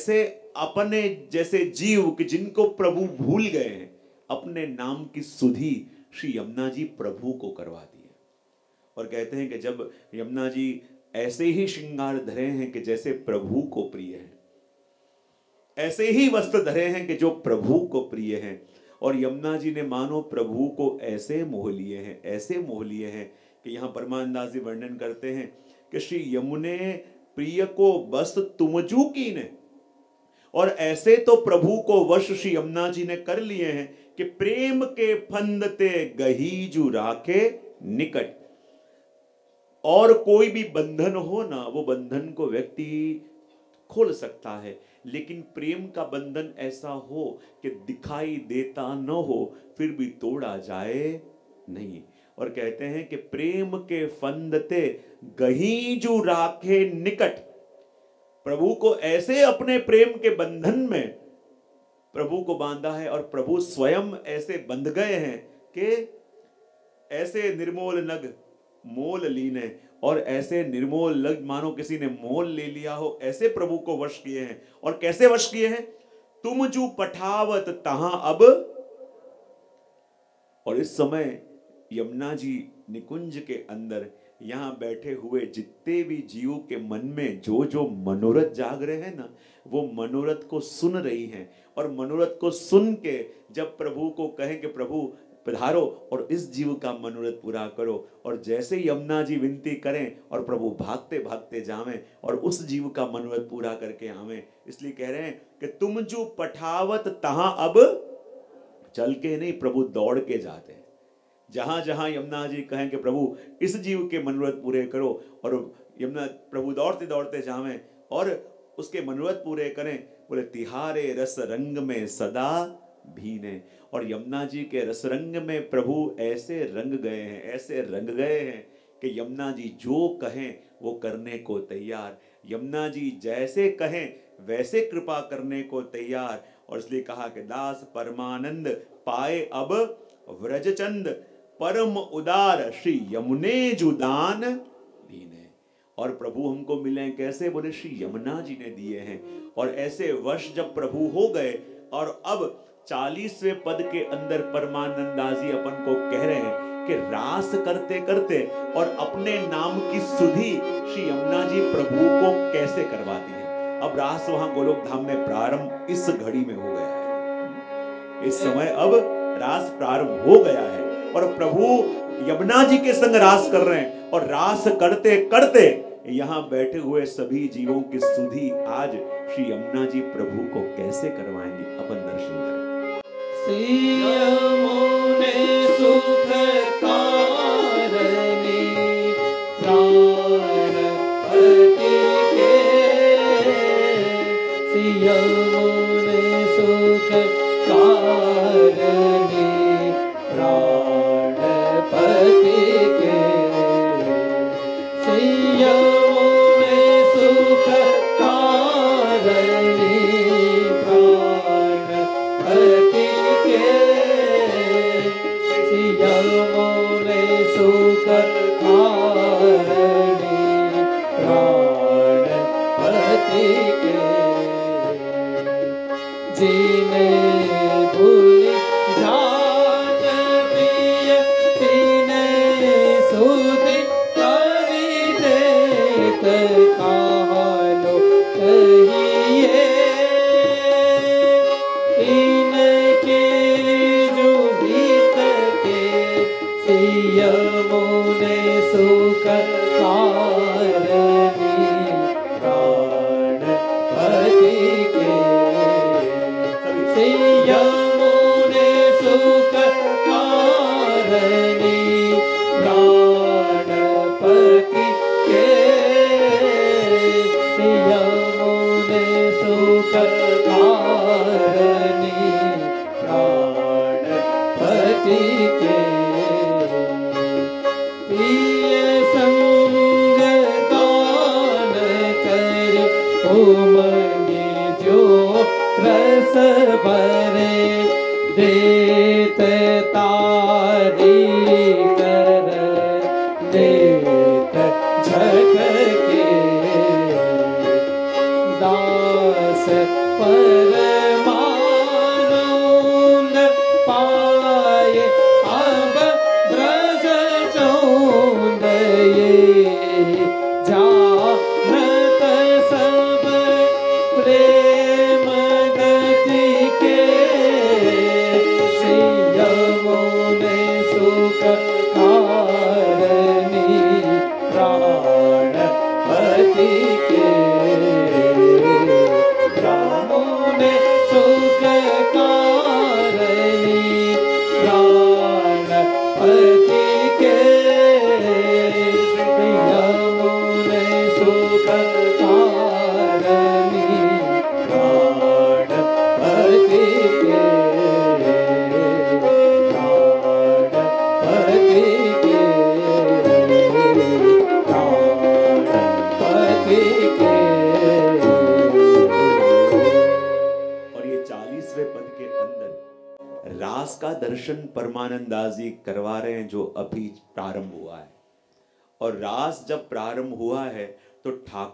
कैसे अपने जैसे जीव कि जिनको प्रभु भूल गए हैं, अपने नाम की सुधि श्री यमुना जी प्रभु को करवा दी है। और कहते हैं कि जब यमुना जी ऐसे ही श्रृंगार धरे हैं कि जैसे प्रभु को प्रिय है, ऐसे ही वस्त्र धरे हैं कि जो प्रभु को प्रिय हैं, और यमुना जी ने मानो प्रभु को ऐसे मोह लिए हैं, ऐसे मोह लिए हैं कि यहाँ परमानंदास जी वर्णन करते हैं कि श्री यमुने प्रिय को बस तुमजू की ने और ऐसे तो प्रभु को वश श्री यमुना जी ने कर लिए हैं कि प्रेम के फंदते गहीजू राखे निकट। और कोई भी बंधन हो ना, वो बंधन को व्यक्ति खोल सकता है। लेकिन प्रेम का बंधन ऐसा हो कि दिखाई देता न हो, फिर भी तोड़ा जाए नहीं। और कहते हैं कि प्रेम के फंदते गहीजू राखे निकट। प्रभु को ऐसे अपने प्रेम के बंधन में प्रभु को बांधा है और प्रभु स्वयं ऐसे बंध गए हैं कि ऐसे निर्मोल नग मोल लीने और ऐसे निर्मोल लग मानो किसी ने मोल ले लिया हो, ऐसे प्रभु को वश किए हैं। और कैसे वश किए हैं? तुम जो पठावत, तहां अब। और इस समय यमुना जी निकुंज के अंदर यहाँ बैठे हुए जितने भी जीव के मन में जो जो मनोरथ जाग रहे हैं ना, वो मनोरथ को सुन रही हैं। और मनोरथ को सुन के जब प्रभु को कहें कि प्रभु, पधारो और इस जीव का मनोरथ पूरा करो। और जैसे ही यमुना जी विनती करें और प्रभु भागते भागते जावें और उस जीव का मनोरथ पूरा करके आवें, इसलिए कह रहे हैं कि तुम जो पठावत तहां अब चल के नहीं, प्रभु दौड़ के जाते हैं। जहाँ जहाँ यमुना जी कहें कि प्रभु, इस जीव के मनोरथ पूरे करो और यमुना, प्रभु दौड़ते दौड़ते जावें और उसके मनोरथ पूरे करें, बोले, तिहारे रस रंग में सदा भीने और यमुना जी के रस रंग में प्रभु ऐसे रंग गए हैं, ऐसे रंग गए हैं कि यमुना जी जो कहें वो करने को तैयार। यमुना जी जैसे कहें वैसे कृपा करने को तैयार। और इसलिए कहा कि, दास परमानंद, पाए अब व्रजचंद परम उदार श्री यमुने जुदान दीने और प्रभु हमको मिले कैसे? बोले, श्री यमुना जी ने दिए हैं। और ऐसे वर्ष जब प्रभु हो गए, और अब चालीसवें पद के अंदर परमानंदाजी अपन को कह रहे हैं कि रास करते करते और अपने नाम की सुधि श्री यमुना जी प्रभु को कैसे करवाती है। अब रास वहाँ गोलोक धाम में प्रारंभ इस घड़ी में हो गया है। इस समय अब रास प्रारंभ हो गया है। और प्रभु यमुना जी के संग रास कर रहे हैं और रास करते करते यहाँ बैठे हुए सभी जीवों की सुधि आज श्री यमुना जी प्रभु को कैसे करवाएँगे? अपन दर्शन करें।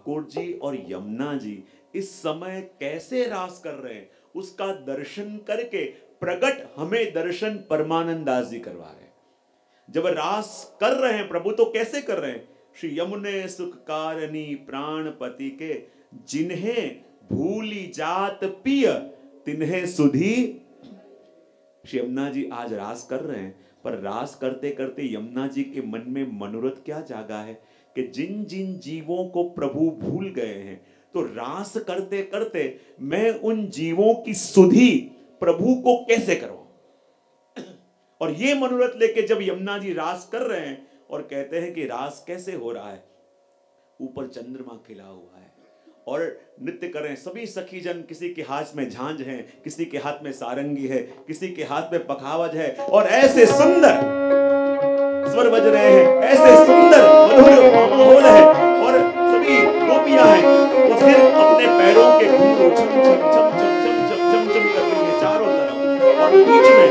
ठाकुर जी और यमुना जी, इस समय कैसे रास कर रहे हैं? उसका दर्शन करके प्रगट हमें दर्शन परमानंदास जी करवा रहे हैं। जब रास कर रहे हैं प्रभु तो कैसे कर रहे हैं? श्री यमुने सुख कारणी प्राणपति के, जिन्हें भूली जात पिय, तिन्हें सुधी। श्री यमुना जी आज रास कर रहे हैं, पर रास करते करते यमुना जी के मन में मनोरथ क्या जागा है? कि जिन जिन जीवों को प्रभु भूल गए हैं तो रास करते करते मैं उन जीवों की सुधि प्रभु को कैसे करवाऊं और ये मनोरथ लेके जब यमुना जी रास कर रहे हैं और कहते हैं कि रास कैसे हो रहा है, ऊपर चंद्रमा खिला हुआ है और नृत्य कर सभी सखी जन किसी के हाथ में झांझ है, किसी के हाथ में सारंगी है, किसी के हाथ में पखावज है और ऐसे सुंदर स्वर बज रहे हैं। ऐसे सुंदर, मधुर माहौल है और सभी गोपियाँ हैं। वो फिर अपने पैरों के घुंघरू छम छम छम छम छम छम छम छम कर रही है चारों तरफ़। और बीच में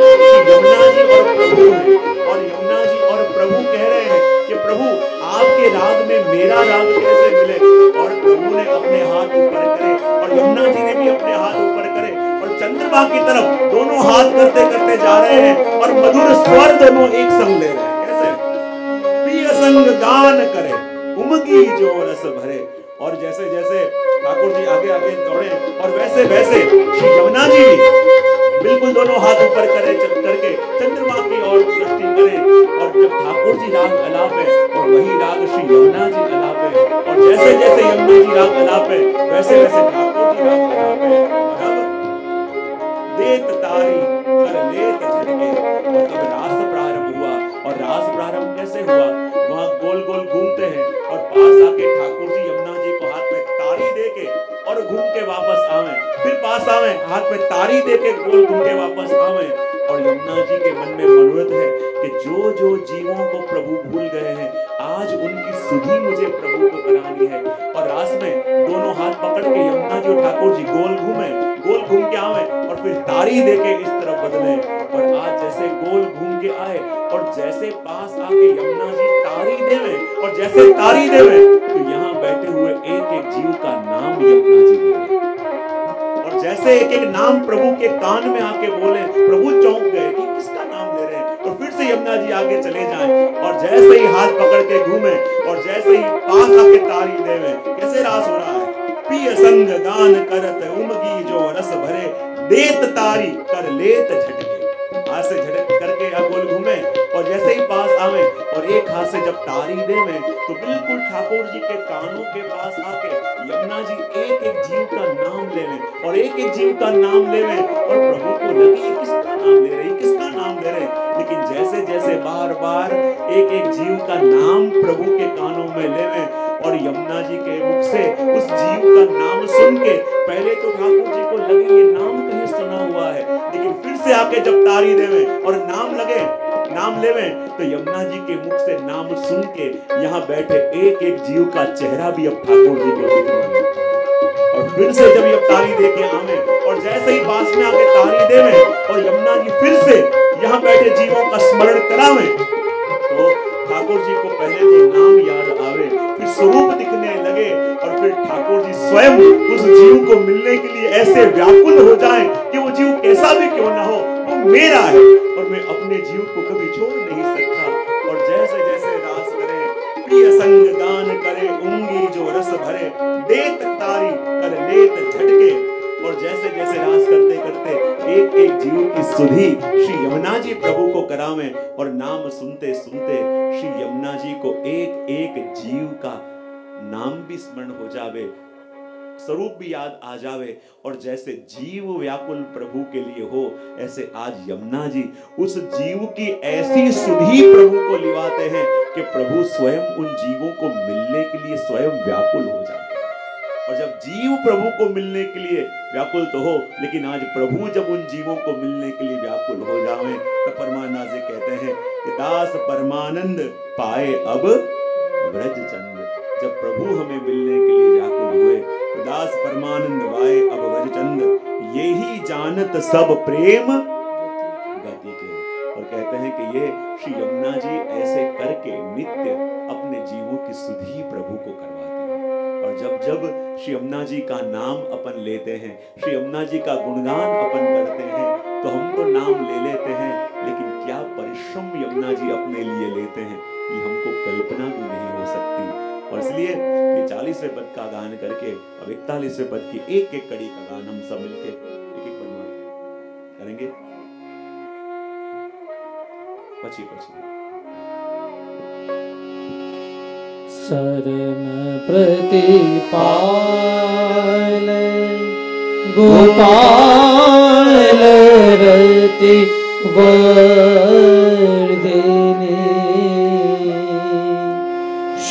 यमुना जी और प्रभु हैं। और यमुना जी और प्रभु कह रहे हैं कि प्रभु, आपके राग में मेरा राग कैसे मिले? और प्रभु ने अपने हाथ ऊपर करे और यमुना जी ने भी अपने हाथ ऊपर करे। और चंद्रमा की तरफ़ दोनों हाथ करते करते जा रहे हैं और मधुर स्वर दोनों एक संग ले रहे हैं। संग गान करे, उमगी जो रस भरे। और जैसे जैसे ठाकुर जी आगे आगे दौड़े, और वैसे वैसे श्री यमुना जी बिल्कुल दोनों हाथ ऊपर करे करके चंद्रमा की ओर दृष्टि करें। और जब ठाकुर जी राग अलाप, और वही राग श्री यमुना जी अलाप, और जैसे जैसे यमुना जी राग अलाप, वैसे वैसे ठाकुर जी राग अलाप। देत तारी कर लेत झटके, और अब रास प्रारंभ हुआ। और रास प्रारंभ कैसे हुआ? पास आके ठाकुर जी यमुना जी को हाथ में तारी दे के और घूम के वापस आवे। फिर पास आवे, हाथ में तारी दे के गोल घूम के वापस आवे। और यमुना जी के मन में मनोरथ है कि जो जो जीवों को प्रभु भूल गए हैं, आज उनकी सुधि मुझे प्रभु को करानी है। रास में दोनों हाथ पकड़ के यमुना जी ठाकुर जी गोल घूमे, गोल घूम के आवे और फिर तारी दे के इस तरफ़ बदले। और आज जैसे गोल घूम के आए और जैसे पास आके यमुना जी तारी देवे और जैसे तारी देवे तो यहाँ बैठे हुए एक एक जीव का नाम यमुना जी बोले। और जैसे एक एक नाम प्रभु के कान में आके बोले, प्रभु चौंक गए कि किसका और यमुना जी आगे चले जाएँ और जैसे ही हाथ पकड़ के घूमे और जैसे ही पास आके तारी देवे, कैसे रास हो रहा है? पिय संग गान करत उमगी जो रस भरे, देत तारी कर लेत झटके। हाथ से झटक करके या गोल घूमे जैसे पास आवे और एक हाथ से जब तारी देवे तो बिल्कुल ठाकुर जी के कानों के पास आके यमुना जी एक एक जीव का नाम लेवे और एक एक जीव का नाम लेवे और प्रभु को लगे किसका नाम ले रहे, किसका नाम ले रहे। लेकिन जैसे जैसे बार बार एक एक जीव का नाम प्रभु के कानों में लेवे और यमुना जी के मुख से उस जीव का नाम सुन के पहले तो ठाकुर जी को लगे ये नाम कहीं सुना हुआ है, लेकिन फिर से आके जब तारी देवे और नाम लगे नाम लेवे तो यमुना जी के मुख से नाम सुन के यहाँ बैठे एक एक जीव का चेहरा भी अब ठाकुर जी को दिखने लगा और फिर से जब ये तारी दे के आवे, और जैसे ही पास में आके तारी देवे, और यमुना जी फिर से यहाँ बैठे जीवों का स्मरण करावे तो ठाकुर जी को पहले तो नाम याद आवे, फिर स्वरूप दिखने लगे, और फिर ठाकुर जी स्वयं उस जीव को मिलने के लिए ऐसे व्याकुल हो जाए कि वो जीव कैसा भी क्यों ना हो मेरा है, और मैं अपने जीव को कभी छोड़ नहीं सकता। और जैसे जैसे रास करे प्रिय संग गान करे उंगी जो रस भरे देत तारी कर लेत झटके। और जैसे जैसे रास करते करते एक एक जीव की सुधि श्री यमुना जी प्रभु को करावे, और नाम सुनते सुनते श्री यमुना जी को एक एक जीव का नाम भी स्मरण हो जावे। स्वरूप भी याद आ जावे और जैसे जीव व्याकुल प्रभु के लिए हो, ऐसे आज यमुना जी उस जीव की ऐसी सुधि प्रभु को लिवाते हैं कि प्रभु स्वयं उन जीवों को मिलने के लिए स्वयं व्याकुल हो जाते और जब जीव प्रभु को मिलने के लिए व्याकुल तो हो, लेकिन आज प्रभु जब उन जीवों को मिलने के लिए व्याकुल हो जावे तो परमानंद जी कहते हैं कि दास परमानंद पाए अब व्रज चंद जब प्रभु हमें मिलने के लिए व्याकुल हुए दास परमानंद वाए अब व्रज यही जानत सब प्रेम। गति के और कहते हैं कि ये श्री यमुना जी ऐसे करके नित्य अपने जीवों की सुधि प्रभु को करवाते हैं। और जब जब श्री यमुना जी का नाम अपन लेते हैं, श्री यमुना जी का गुणगान अपन करते हैं तो हम तो नाम ले लेते हैं, लेकिन क्या परिश्रम यमुना जी अपने लिए लेते हैं, ये हमको कल्पना भी नहीं हो सकती। और इसलिए ये चालीसवें पद का गान करके अब इकतालीसवें पद की एक एक कड़ी का गान हम सब मिलके एक एक पद करेंगे। पची पची शरण प्रतिपाल, गोपाल रति वर्धिनी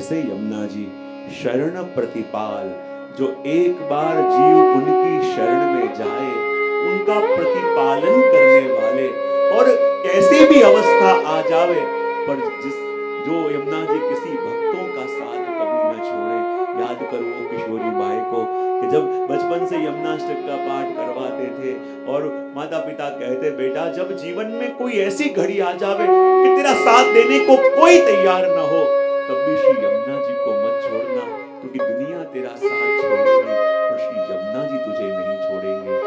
रतिवर्धि कृष्णदास जी कह रहे कि कैसे यमुना जी, शरण प्रतिपाल, जो एक बार जीव उनकी शरण में जाए, उनका प्रतिपालन करने वाले, और कैसी भी अवस्था आ जावे, पर जिस, जो यमुना जी किसी भक्तों का साथ कभी न छोड़े। याद करो वो किशोरी बाई को, कि जब बचपन से यमुनाष्टक का पाठ करवाते थे, और माता पिता कहते, बेटा, जब जीवन में कोई ऐसी घड़ी आ जावे, कि तेरा साथ देने को कोई तैयार न हो तब भी श्री यमुना जी को मत छोड़ना, क्योंकि दुनिया तेरा साथ छोड़ेगी और श्री यमुना जी तुझे नहीं छोड़ेंगे।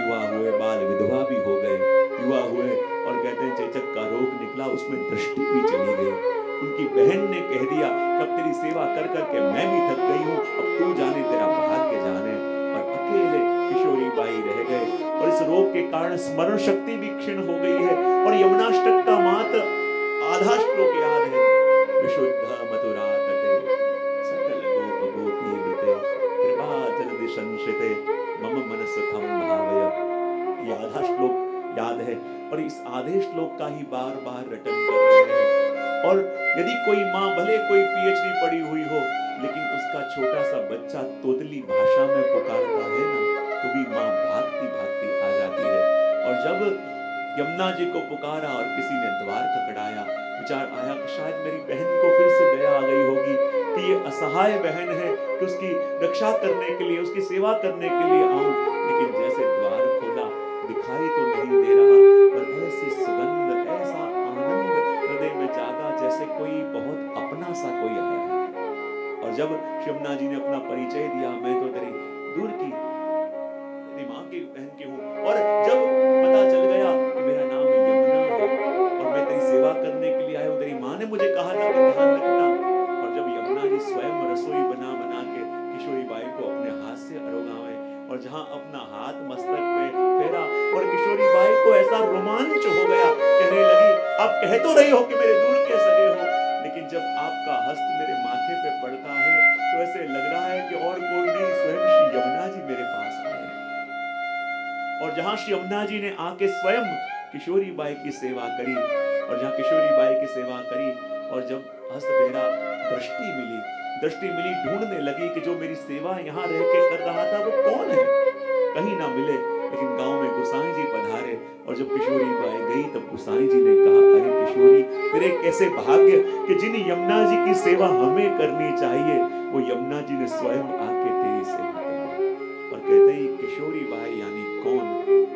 युवा हुए, बाल विधवा भी हो गए। युवा हुए और कहते हैं, चेचक का रोग निकला, उसमें दृष्टि भी चली गई। उनकी बहन ने कह दिया, कब तेरी सेवा कर करके मैं भी थक गई हूँ, अब तू जाने तेरा भाग्य जाने। और अकेले किशोरी बाई रह गए। और इस रोग के कारण स्मरण शक्ति भी क्षीण हो गई है। और यमुनाष्टक का मात्र आधा श्लोक याद है। विशुद्ध मधुरा तटे सकल गोप गोपी वृते कृपा जलदि संशिते मम मनस थम भावय। ये आधा श्लोक याद है, और इस आधे श्लोक का ही बार बार रटन कर रहे हैं। और यदि कोई माँ, भले कोई पीएचडी पढ़ी हुई हो, लेकिन उसका छोटा सा बच्चा तोतली भाषा में पुकारता है ना तो भी माँ भागती भागती आ जाती है। और जब यमुना जी को पुकारा और किसी ने द्वार खकड़ाया विचार आया कि शायद मेरी बहन को फिर से दया आ गई होगी कि ये असहाय बहन है कि उसकी रक्षा करने के लिए, उसकी सेवा करने के लिए आऊँ। लेकिन जैसे द्वार खोला, दिखाई तो नहीं दे रहा, पर ऐसी सुगंध, ऐसा आनंद हृदय में जागा जैसे कोई बहुत अपना सा कोई आया है। और जब शिवना जी ने अपना परिचय दिया, मैं तो तेरी दूर की, तेरी माँ की बहन की हूँ। और जब पता चल और जहाँ अपना हाथ मस्तक पे फेरा। और किशोरी बाई को ऐसा रोमांच हो गया कहने लगी, आप कह तो रही हो कि मेरे दूर के सगे हो, लेकिन जब आपका हस्त मेरे माथे पे पड़ता है तो ऐसे लग रहा है कि और कोई नहीं, स्वयं श्री यमुना जी मेरे पास आए। और जहाँ श्री यमुना जी ने आके स्वयं किशोरी बाई की सेवा करी, और जहाँ किशोरी बाई की सेवा करी, और जब हस्त फेरा दृष्टि मिली दृष्टि मिली ढूँढने लगी कि जो मेरी सेवा यहाँ रह के कर रहा था वो कौन है? कहीं ना मिले, लेकिन गाँव में गुसाई जी पधारे और जब किशोरी बाई गई, तब गुसाई जी ने कहा, अरे किशोरी, तेरे कैसे भाग्य कि जिन यमुना जी की सेवा हमें करनी चाहिए, वो यमुना जी ने स्वयं आके तेरी सेवा करी और कहते ही किशोरी बाई, यानी कौन?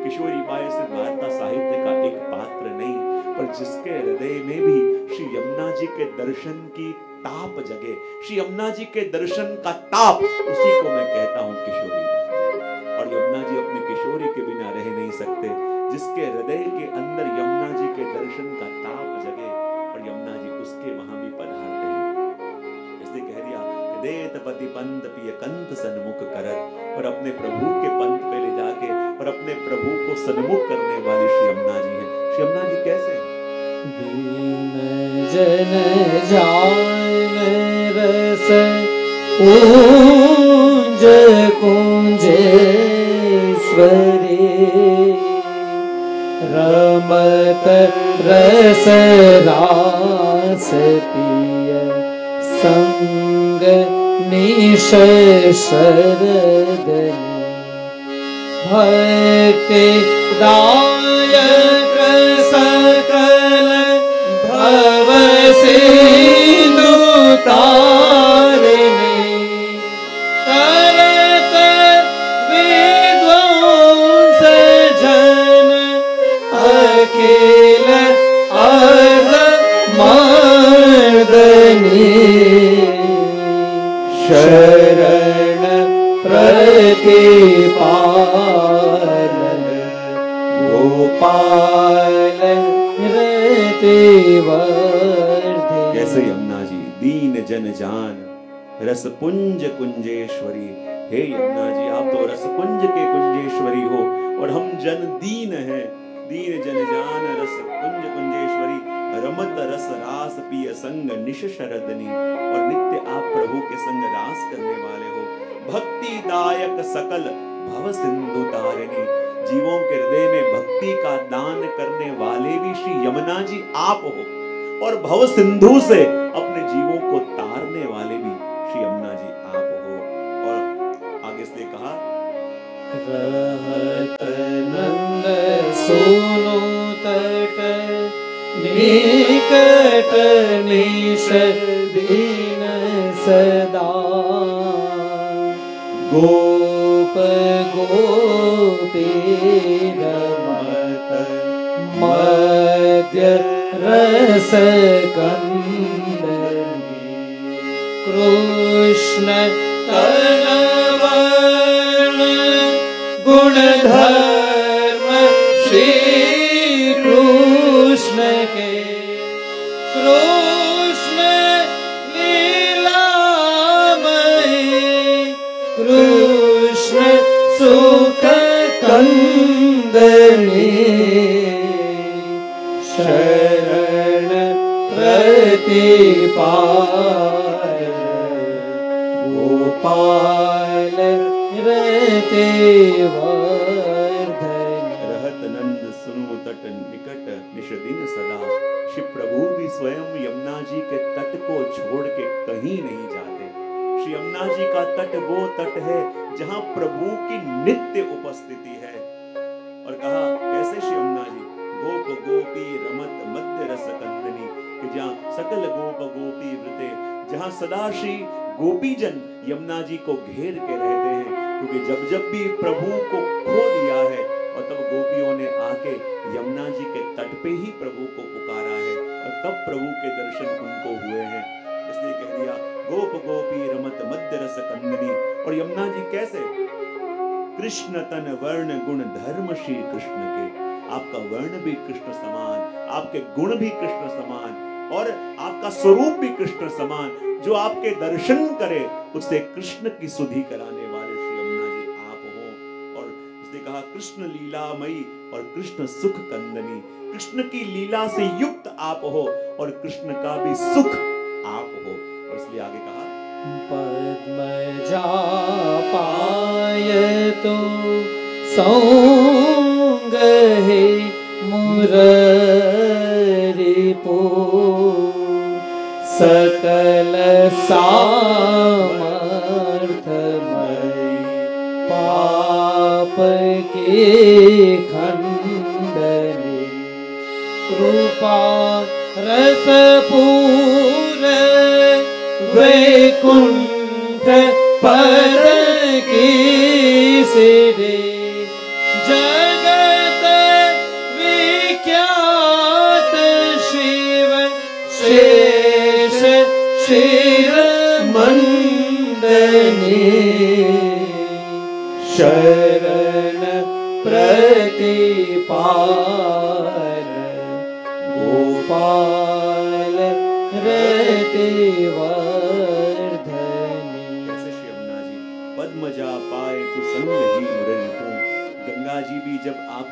किशोरी बाई सिर्फ़ वार्ता साहित्य का एक पात्र नहीं, पर जिसके हृदय में भी श्री यमुना जी के दर्शन की ताप जगे। श्री यमुना जी के दर्शन का ताप, उसी को मैं कहता हूँ किशोरी और यमुना जी अपने किशोरी के बिना रह नहीं सकते, जिसके हृदय के अंदर यमुना जी के दर्शन का ताप जगे और यमुना जी उसके वहाँ भी पधारते हैं। जैसे कह दिया, देत पति पंत पिय कंत सन्मुख करत। और अपने प्रभु के पंत पे ले जाके और अपने प्रभु को सन्मुख करने वाली श्री यमुना जी है। श्री यमुना जी कैसे हैं? जन जान रस पूंज कुंजेश्वरी रमत रस रास भक्ति दायक सिंधु जन जान। रस पुंज कुंजेश्वरी हे यमुना जी, आप तो रस पुंज के कुंजेश्वरी हो, और हम जन दीन हैं। दीन जन जान रस पुंज कुंजेश्वरी रमत रस रास पिय संग निश शरदनी। और नित्य आप प्रभु के संग रास करने वाले हो। भक्ति दायक सकल भव सिंधु तारिणी। जीवों के हृदय में भक्ति का दान करने वाले भी श्री यमुना जी आप हो। और भव सिंधु से अपने जीवों को तारने वाले भी श्री यमुना जी आप हो। रहत नंद सोनो तट, निकट निश दीन सदा। गोप गोपी रमत मध्य कन्द्र कृष्ण तल गुणधर प्रतिपाल गोपाल वर्धन रहत नंद सुनो तट निकट निषदिन सदा। श्री प्रभु भी स्वयं यमुना जी के तट को छोड़ के कहीं नहीं जाते। श्री यमुना जी का तट वो तट है जहाँ प्रभु की नित्य उपस्थिति है। और कहा जहाँ सकल गोप गोपी वृते। जहाँ सदा श्री गोपीजन यमुना जी को घेर के रहते हैं, क्योंकि जब जब भी प्रभु को खो दिया है, और तब गोपियों ने आके यमुना जी के तट पे ही प्रभु को पुकारा है, और तब प्रभु के दर्शन उनको हुए हैं। इसलिए कह दिया, गोप गोपी रमत मध्य रस कंदनी और यमुना जी कैसे? कृष्ण तन वर्ण गुण धर्म श्री कृष्ण के। आपका वर्ण भी कृष्ण समान, आपके गुण भी कृष्ण समान। और आपका स्वरूप भी कृष्ण समान, जो आपके दर्शन करे उससे कृष्ण की सुधि कराने वाले श्री यमुना जी आप हो। और उसने कहा, कृष्ण लीलामयी और कृष्ण सुख कंदनी कृष्ण की लीला से युक्त आप हो और कृष्ण का भी सुख आप हो। और इसलिए आगे कहा पद्मजा पाय तो सौंग हे मुररिपो सकल सामर्थमय पाप के खंडने। कृपा रस पूर वैकुंठ पद की सिरे।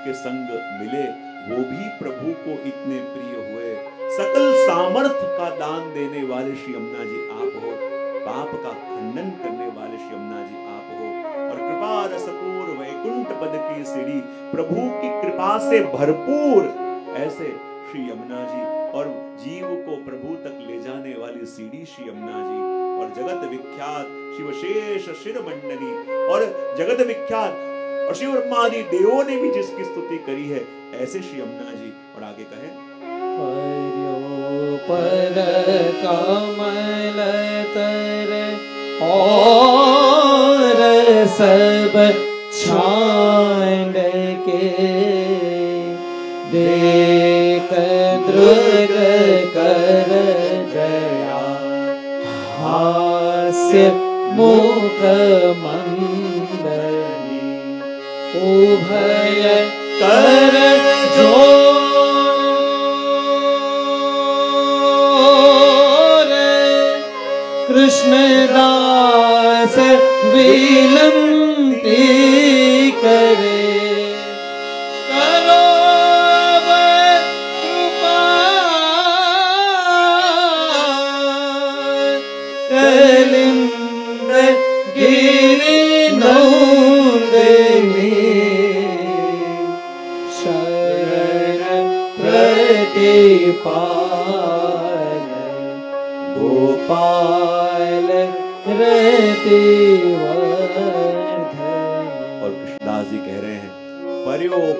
आपके संग मिले, वो भी प्रभु को इतने प्रिय हुए। सकल सामर्थ्य का दान देने वाले श्री यमुना जी आप हो, पाप का खंडन करने वाले श्री यमुना जी आप हो। और कृपा रसपूर वैकुंठ पद की सीढ़ी प्रभु की कृपा से भरपूर, ऐसे श्री यमुना जी और जीव को प्रभु तक ले जाने वाली सीढ़ी श्री यमुना जी और जगत विख्यात शिवशेष शिर मंडनी और जगत विख्यात और शिव ब्रह्मादि देवों ने भी जिसकी स्तुति करी है, ऐसे श्री यमुना जी और आगे कहे। पर कमल तर और सब छांड के देख दृग कर गया हास्य मुख मंदनी उभय कर जो। कृष्ण दास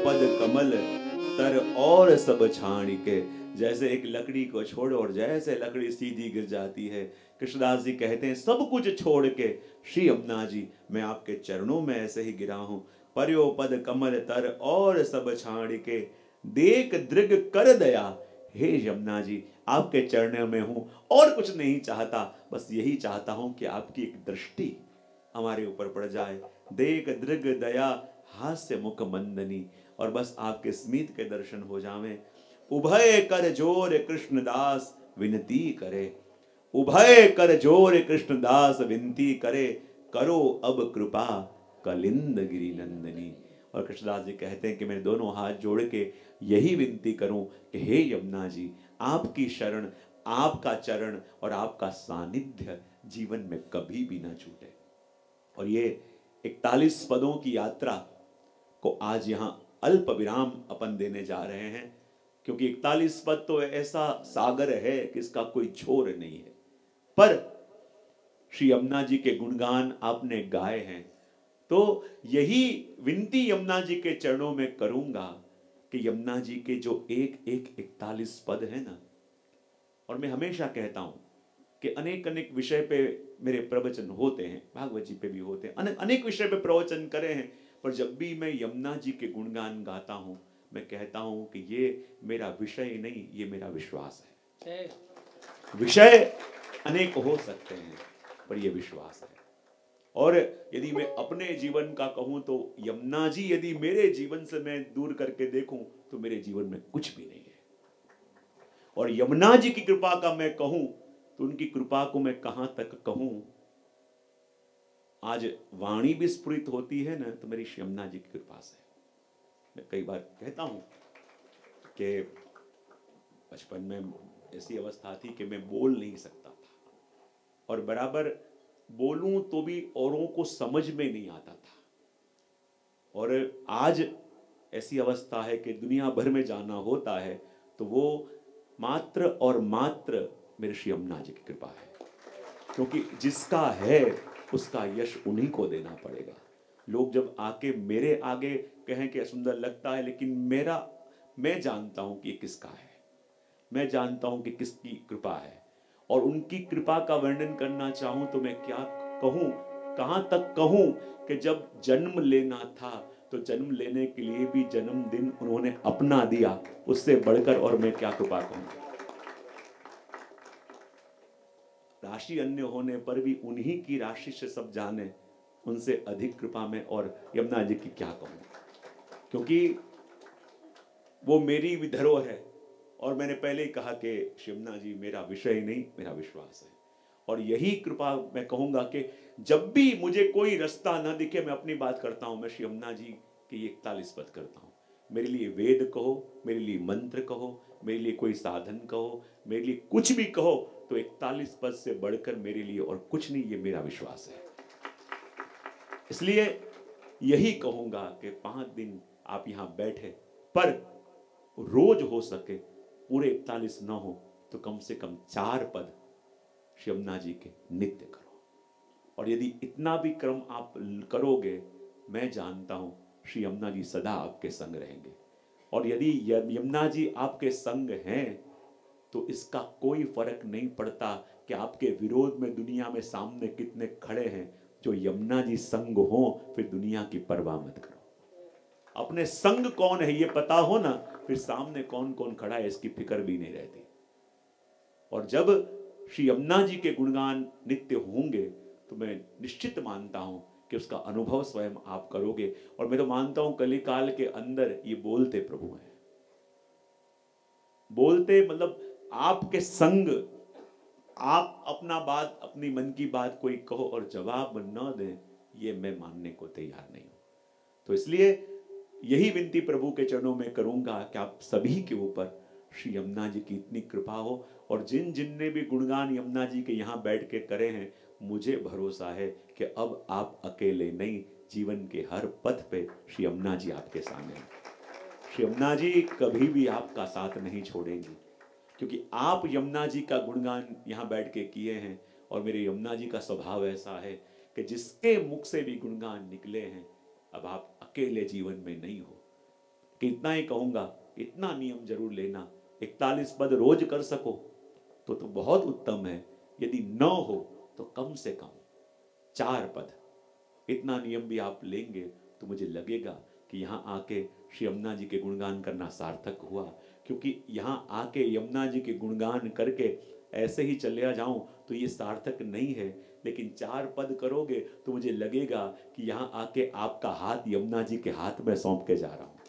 पद कमल, तर और सब छाणी के जैसे एक लकड़ी को छोड़ो और जैसे लकड़ी सीधी गिर जाती है। कृष्णदास जी कहते हैं, सब कुछ छोड़ के श्री यमुना जी, मैं आपके चरणों में ऐसे ही गिरा हूँ। पर्यो पद कमल, तर और सब छाण के देख दृग कर दया। हे यमुना जी, आपके चरणों में हूँ, और कुछ नहीं चाहता। बस यही चाहता हूँ कि आपकी एक दृष्टि हमारे ऊपर पड़ जाए। देख दृग दया, हास्य मुख मंदनी। और बस आपके स्मित के दर्शन हो जावे। उभय कर ज़ोर कृष्णदास विनती करे। उभय कर ज़ोर कृष्णदास विनती करे। करो अब कृपा कलिंद गिरी नंदनी और कृष्णदास जी कहते हैं कि मैं दोनों हाथ जोड़ के यही विनती करूँ कि हे यमुना जी, आपकी शरण, आपका चरण और आपका सानिध्य जीवन में कभी भी ना छूटे। और ये इकतालीस पदों की यात्रा को आज यहाँ अल्प विराम अपन देने जा रहे हैं, क्योंकि इकतालीस पद तो ऐसा सागर है कि इसका कोई छोर नहीं है। पर श्री यमुना जी के गुणगान आपने गाए हैं तो यही विनती यमुना जी के चरणों में करूँगा कि यमुना जी के जो एक एक इकतालीस पद है ना, और मैं हमेशा कहता हूँ कि अनेक अनेक विषय पे मेरे प्रवचन होते हैं, भागवत जी पे भी होते हैं अनेक विषय पे प्रवचन करे हैं पर जब भी मैं यमुना जी के गुणगान गाता हूँ मैं कहता हूँ कि ये मेरा विषय नहीं ये मेरा विश्वास है। विषय अनेक हो सकते हैं पर ये विश्वास है। और यदि मैं अपने जीवन का कहूँ तो यमुना जी यदि मेरे जीवन से मैं दूर करके देखूँ तो मेरे जीवन में कुछ भी नहीं है। और यमुना जी की कृपा का मैं कहूँ तो उनकी कृपा को मैं कहाँ तक कहूँ आज वाणी भी स्फुरित होती है ना तो मेरी यमुना जी की कृपा से। मैं कई बार कहता हूँ कि बचपन में ऐसी अवस्था थी कि मैं बोल नहीं सकता था। और बराबर बोलूँ तो भी औरों को समझ में नहीं आता था। और आज ऐसी अवस्था है कि दुनिया भर में जाना होता है तो वो मात्र और मात्र मेरे श्री यमुना जी की कृपा है। क्योंकि जिसका है उसका यश उन्हीं को देना पड़ेगा। लोग जब आके मेरे आगे कहें कि सुंदर लगता है, लेकिन मेरा, मैं जानता हूँ कि ये किसका है। मैं जानता हूँ कि किसकी कृपा है। और उनकी कृपा का वर्णन करना चाहूँ तो मैं क्या कहूँ, कहाँ तक कहूँ कि जब जन्म लेना था तो जन्म लेने के लिए भी जन्मदिन उन्होंने अपना दिया। उससे बढ़कर और मैं क्या कृपा कहूँ? राशि अन्य होने पर भी उन्हीं की राशि से सब जाने, उनसे अधिक कृपा में और यमुना जी की क्या कहूँ? क्योंकि वो मेरी भी है और मैंने पहले ही कहा कि शिवना जी मेरा विषय नहीं, मेरा विश्वास है। और यही कृपा मैं कहूँगा कि जब भी मुझे कोई रास्ता ना दिखे, मैं अपनी बात करता हूँ, मैं शिवना जी की इकतालीस पद करता हूँ। मेरे लिए वेद कहो, मेरे लिए मंत्र कहो, मेरे लिए कोई साधन कहो, मेरे लिए कुछ भी कहो तो इकतालीस पद से बढ़कर मेरे लिए और कुछ नहीं, ये मेरा विश्वास है। इसलिए यही कहूँगा कि पाँच दिन आप यहाँ बैठे, पर रोज हो सके, पूरे इकतालीस न हो तो कम से कम चार पद शिवना जी के नित्य करो। और यदि इतना भी क्रम आप करोगे, मैं जानता हूँ श्री यमुना जी सदा आपके संग रहेंगे। और यदि यमुना जी आपके संग हैं तो इसका कोई फ़र्क नहीं पड़ता कि आपके विरोध में दुनिया में सामने कितने खड़े हैं, जो यमुना जी संग हो, फिर दुनिया की परवाह मत करो। अपने संग कौन है ये पता हो ना, फिर सामने कौन कौन खड़ा है, इसकी फ़िक्र भी नहीं रहती। और जब श्री यमुना जी के गुणगान नित्य होंगे तो मैं निश्चित मानता हूँ कि उसका अनुभव स्वयं आप करोगे। और मैं तो मानता हूँ कलिकाल के अंदर ये बोलते प्रभु हैं। बोलते मतलब आपके संग आप अपना बात, अपनी मन की बात कोई कहो और जवाब न दें, ये मैं मानने को तैयार नहीं हूँ। तो इसलिए यही विनती प्रभु के चरणों में करूँगा कि आप सभी के ऊपर श्री यमुना जी की इतनी कृपा हो और जिन जिन ने भी गुणगान यमुना जी के यहाँ बैठ के करे हैं, मुझे भरोसा है कि अब आप अकेले नहीं, जीवन के हर पथ पे श्री यमुना जी आपके सामने हैं। श्री यमुना जी कभी भी आपका साथ नहीं छोड़ेंगी। क्योंकि आप यमुना जी का गुणगान यहाँ बैठ के किए हैं और मेरे यमुना जी का स्वभाव ऐसा है कि जिसके मुख से भी गुणगान निकले हैं, अब आप अकेले जीवन में नहीं हो। कि इतना ही कहूँगा, इतना नियम ज़रूर लेना, इकतालीस पद रोज कर सको तो तो बहुत उत्तम है। यदि न हो तो कम से कम चार पद। इतना नियम भी आप लेंगे तो मुझे लगेगा कि यहाँ आके श्री यमुना जी के गुणगान करना सार्थक हुआ। क्योंकि यहाँ आके यमुना जी के गुणगान करके ऐसे ही चले जाऊँ तो ये सार्थक नहीं है। लेकिन चार पद करोगे तो मुझे लगेगा कि यहाँ आके आपका हाथ यमुना जी के हाथ में सौंप के जा रहा हूँ।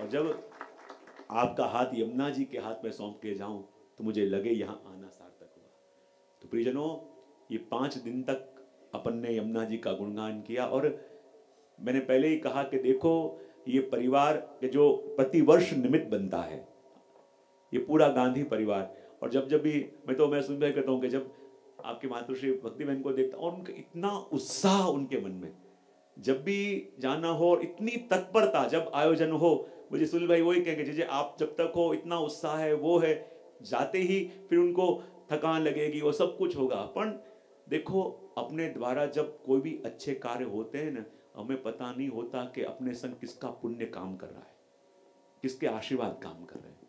और जब आपका हाथ यमुना जी के हाथ में सौंप के जाऊँ तो मुझे लगे यहाँ आना सार्थक हुआ। तो प्रियजनों, ये पाँच दिन तक अपन ने यमुना जी का गुणगान किया और मैंने पहले ही कहा कि देखो ये परिवार के जो प्रतिवर्ष निमित्त बनता है, ये पूरा गांधी परिवार। और जब जब भी मैं तो मैं सुन कहता हूँ कि जब आपके मातृश्री भक्ति बहन को देखता हूँ उनका इतना उत्साह उनके मन में, जब भी जाना हो और इतनी तत्परता जब आयोजन हो, मुझे सुनील भाई वही कहेंगे, जी आप जब तक हो, इतना उत्साह है, वो है, जाते ही फिर उनको थकान लगेगी वो सब कुछ होगा। पर देखो, अपने द्वारा जब कोई भी अच्छे कार्य होते हैं ना हमें पता नहीं होता कि अपने संग किसका पुण्य काम कर रहा है, किसके आशीर्वाद काम कर रहे हैं।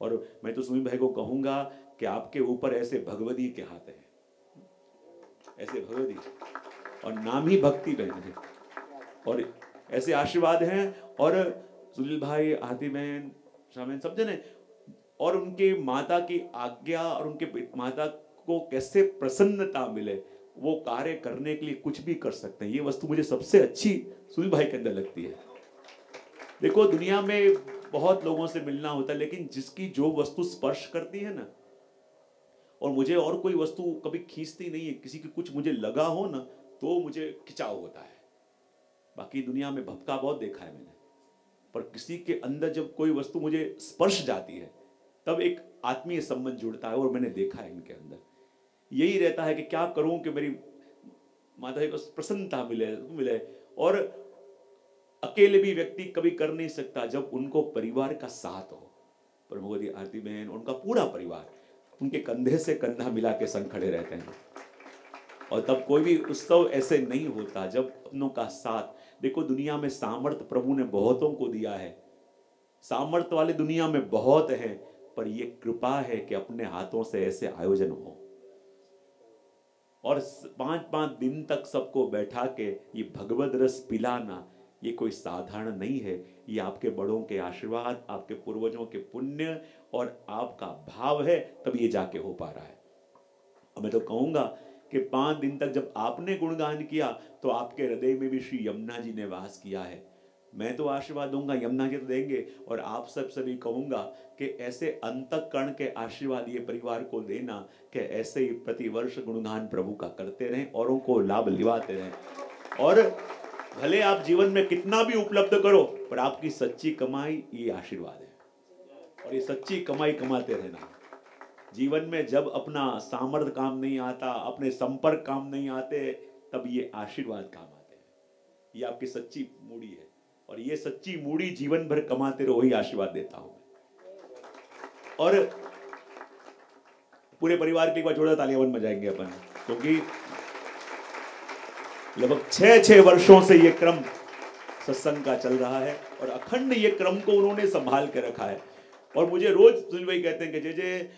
और मैं तो सुनील भाई को कहूँगा कि आपके ऊपर ऐसे भगवती के हाथ है, ऐसे भगवती और नाम ही भक्ति बहन है और ऐसे आशीर्वाद हैं, और सुनील भाई आरती बहन शामिल सब जने, और उनके माता की आज्ञा और उनके माता को कैसे प्रसन्नता मिले वो कार्य करने के लिए कुछ भी कर सकते हैं। ये वस्तु मुझे सबसे अच्छी सुनील भाई के अंदर लगती है। देखो, दुनिया में बहुत लोगों से मिलना होता है, लेकिन जिसकी जो वस्तु स्पर्श करती है ना, और मुझे और कोई वस्तु कभी खींचती नहीं है, किसी की कुछ मुझे लगा हो ना तो मुझे खिंचाव होता है। बाकी दुनिया में भपका बहुत देखा है मैंने। पर किसी के अंदर जब कोई वस्तु मुझे स्पर्श जाती है, तब एक आत्मीय संबंध जुड़ता है, और मैंने देखा है इनके अंदर। यही रहता है कि क्या करूँ कि मेरी माता जी को प्रसन्नता मिले मिले। और अकेले भी व्यक्ति कभी कर नहीं सकता जब उनको परिवार का साथ हो। पर भगवती आरती बहन उनका पूरा परिवार उनके कंधे से कंधा मिला के संग खड़े रहते हैं। और तब कोई भी उत्सव ऐसे नहीं होता जब अपनों का साथ, देखो दुनिया में सामर्थ्य प्रभु ने बहुतों को दिया है। सामर्थ्य वाले दुनिया में बहुत है, पर यह कृपा है कि अपने हाथों से ऐसे आयोजन हो। और पाँच पाँच दिन तक सबको बैठा के ये भगवत रस पिलाना, ये कोई साधारण नहीं है। ये आपके बड़ों के आशीर्वाद, आपके पूर्वजों के पुण्य और आपका भाव है, तब ये जाके हो पा रहा है। और मैं तो कहूँगा कि पाँच दिन तक जब आपने गुणगान किया तो आपके हृदय में भी श्री यमुना जी ने वास किया है। मैं तो आशीर्वाद दूँगा, यमुना जी तो देंगे। और आप सब सभी कहूँगा कि ऐसे अंतकरण के आशीर्वाद ये परिवार को देना कि ऐसे ही प्रतिवर्ष गुणगान प्रभु का करते रहें, औरों को लाभ लिवाते रहें। और भले आप जीवन में कितना भी उपलब्ध करो, पर आपकी सच्ची कमाई ये आशीर्वाद है। और ये सच्ची कमाई कमाते रहना। जीवन में जब अपना सामर्थ्य काम नहीं आता, अपने संपर्क काम नहीं आते, तब ये आशीर्वाद काम आते हैं। ये आपकी सच्ची मूड़ी है। और ये सच्ची मूड़ी जीवन भर कमाते रहो ही आशीर्वाद देता हूँ और पूरे परिवार के एक बार जोड़ा तालियाँ बन बजाएँगे अपन, क्योंकि लगभग छह छह वर्षों से ये क्रम सत्संग का चल रहा है और अखंड ये क्रम को उन्होंने संभाल के रखा है। और मुझे रोज सुनील भाई कहते हैं कि जे जे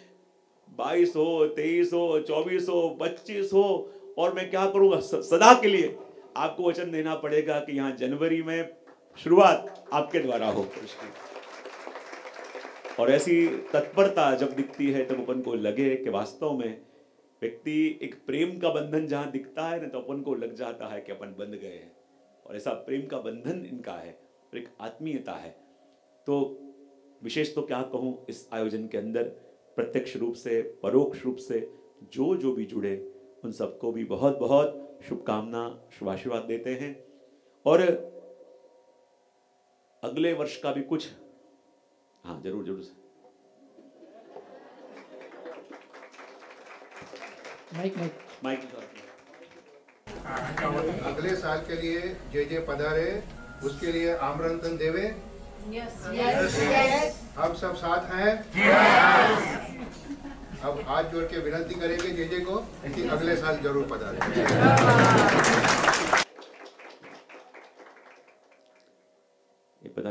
बाईस हो, तेईस हो, चौबीस हो, पच्चीस हो, और मैं क्या करूँगा? सदा के लिए आपको वचन देना पड़ेगा कि यहाँ जनवरी में शुरुआत आपके द्वारा हो और ऐसी तत्परता जब दिखती है, तब अपन को लगे कि वास्तव में व्यक्ति एक प्रेम का बंधन जहाँ दिखता है ना तो अपन को लग जाता है कि अपन बंध गए हैं। और ऐसा प्रेम का बंधन इनका है, और एक आत्मीयता है। तो विशेष तो क्या कहूँ, इस आयोजन के अंदर प्रत्यक्ष रूप से, परोक्ष रूप से, जो जो भी जुड़े, उन सबको भी बहुत बहुत शुभकामना, शुभाशीर्वाद देते हैं। और अगले वर्ष का भी कुछ। हाँ ज़रूर ज़रूर माइक माइक। माइक अगले साल के लिए जे जे पधारे उसके लिए आमंत्रण देवे। हम सब साथ हैं। अब हाथ जोड़ के विनती करेंगे जे जे को कि अगले साल ज़रूर पधारे।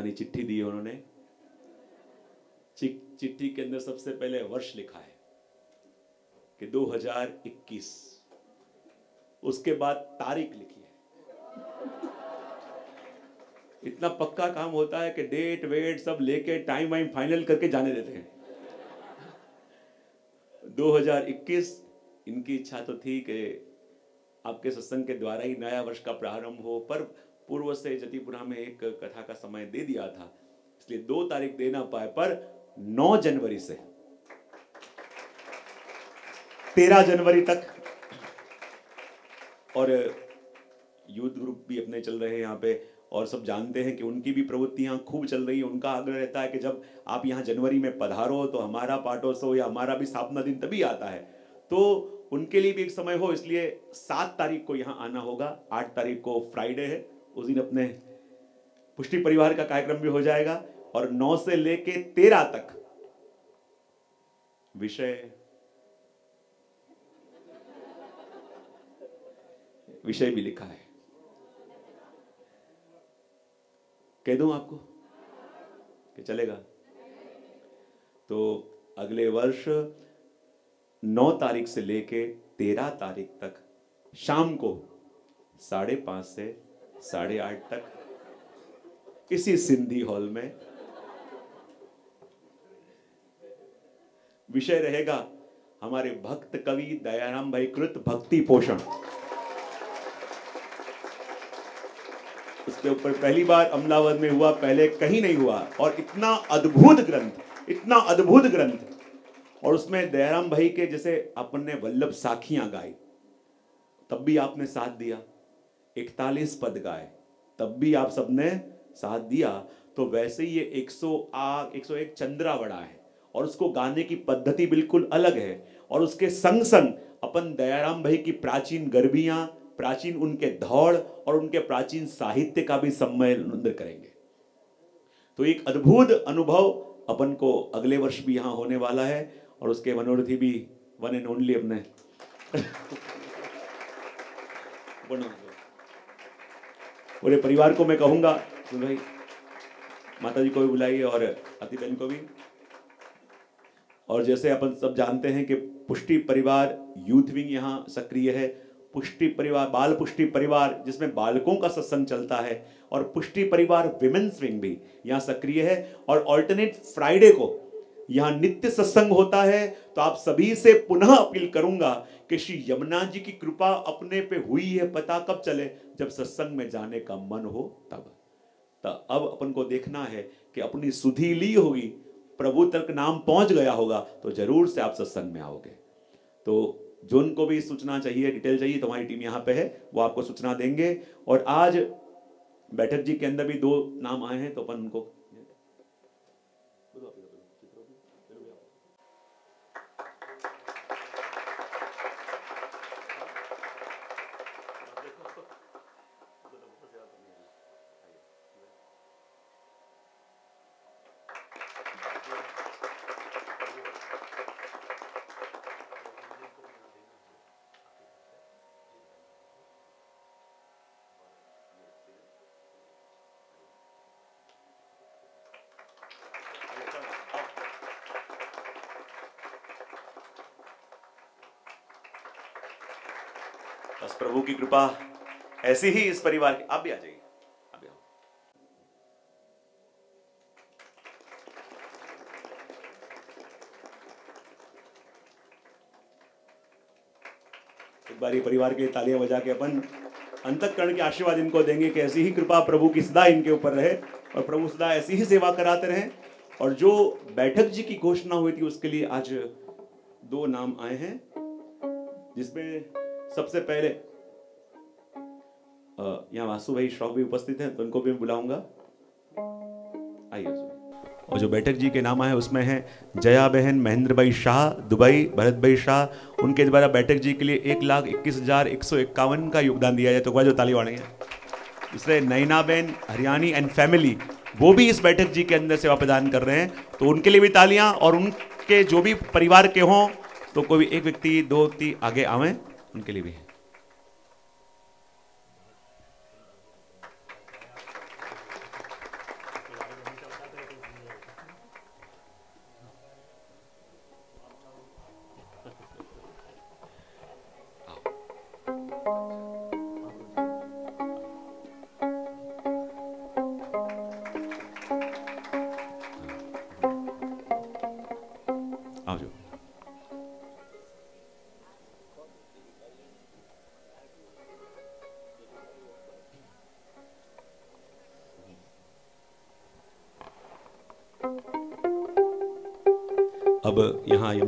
पुरानी चिट्ठी दी है उन्होंने। चिट्ठी के अंदर सबसे पहले वर्ष लिखा है कि 2021 उसके बाद तारीख लिखी है। इतना पक्का काम होता है कि डेट वेट सब लेके टाइम वाइम फाइनल करके जाने देते हैं। 2021 इनकी इच्छा तो थी कि आपके सत्संग के द्वारा ही नया वर्ष का प्रारंभ हो, पर पूर्व से जतिपुरा में एक कथा का समय दे दिया था, इसलिए दो तारीख दे ना पाए, पर 9 जनवरी से। 13 जनवरी तक। और यूथ ग्रुप भी अपने चल रहे हैं यहाँ पे, और सब जानते हैं कि उनकी भी प्रवृत्तियाँ खूब चल रही है। उनका आग्रह रहता है कि जब आप यहाँ जनवरी में पधारो तो हमारा पाटोत्सव या हमारा भी स्थापना दिन तभी आता है। तो उनके लिए भी एक समय हो, इसलिए सात तारीख को यहाँ आना होगा। आठ तारीख को फ्राइडे है। उस दिन अपने पुष्टि परिवार का कार्यक्रम भी हो जाएगा और नौ से लेके तेरह तक विषय विषय भी लिखा है। कह दूँ आपको कि चलेगा। तो अगले वर्ष नौ तारीख से लेके तेरह तारीख तक शाम को साढ़े पाँच से साढ़े आठ तक, इसी सिंधी हॉल में। विषय रहेगा हमारे भक्त कवि दयाराम भाई कृत भक्ति पोषण। उसके ऊपर पहली बार अमलावद में हुआ, पहले कहीं नहीं हुआ। और इतना अद्भुत ग्रंथ, इतना अद्भुत ग्रंथ। और उसमें दयाराम भाई के जैसे अपन ने वल्लभ साखियाँ गाई। तब भी आपने साथ दिया। इकतालीस पद गाए। तब भी आप सबने साथ दिया। तो वैसे ही ये 100 आ 101 चंद्रा बड़ा है और उसको गाने की पद्धति बिल्कुल अलग है और उसके संग संग अपन दयाराम भाई की प्राचीन गर्भियाँ प्राचीन उनके दौड़ और उनके प्राचीन साहित्य का भी सम्मेलन करेंगे। तो एक अद्भुत अनुभव अपन को अगले वर्ष भी यहाँ होने वाला है और उसके मनोरथी भी वन एंड ओनली अपने। पूरे परिवार को मैं कहूँगा सुन भाई माता जी को भी बुलाइए और अति बहन को भी। और जैसे अपन सब जानते हैं कि पुष्टि परिवार, यूथ विंग यहाँ सक्रिय है। पुष्टि परिवार, बाल पुष्टि परिवार, जिसमें बालकों का सत्संग चलता है। और पुष्टि परिवार विमेन्स विंग भी यहाँ सक्रिय है। और ऑल्टरनेट फ्राइडे को यहाँ नित्य सत्संग होता है तो आप सभी से पुनः अपील करूँगा कि श्री यमुना जी की कृपा अपने पे हुई है, पता कब चले? जब सत्संग में जाने का मन हो तब। अब अपन को देखना है कि अपनी सुधी ली होगी, प्रभु तक नाम पहुँच गया होगा तो ज़रूर से आप सत्संग में आओगे। तो जो उनको भी सूचना चाहिए, डिटेल चाहिए तो हमारी टीम यहाँ पे है, वो आपको सूचना देंगे। और आज बैठक जी के अंदर भी दो नाम आए हैं तो अपन उनको बस प्रभु की कृपा ऐसी ही इस परिवार की। आप भी आ जाइए। परिवार के तालियाँ बजा के अपन अंतकरण के आशीर्वाद इनको देंगे कि ऐसी ही कृपा प्रभु की सदा इनके ऊपर रहे और प्रभु सदा ऐसी ही सेवा कराते रहें। और जो बैठक जी की घोषणा हुई थी, उसके लिए आज दो नाम आए हैं, जिसमें सबसे पहले यहाँ वासु भाई श्रॉफ भी उपस्थित हैं तो उनको भी मैं बुलाऊँगा। आइए और जो बैठक जी के नाम है, उसमें है जया बहन, महेंद्र भाई शाह, दुबई, भरत भाई शाह। उनके द्वारा बैठक जी के लिए एक लाख इक्कीस हज़ार एक सौ इक्यावन का योगदान दिया जाए तो वह जो ताली वाणी है। इसलिए नैना बहन, हरियाणी एंड फैमिली वो भी इस बैठक जी के अंदर सेवा प्रदान कर रहे हैं। तो उनके लिए भी तालियाँ, और उनके जो भी परिवार के हों तो कोई एक व्यक्ति, दो व्यक्ति आगे आवे। उनके लिए भी।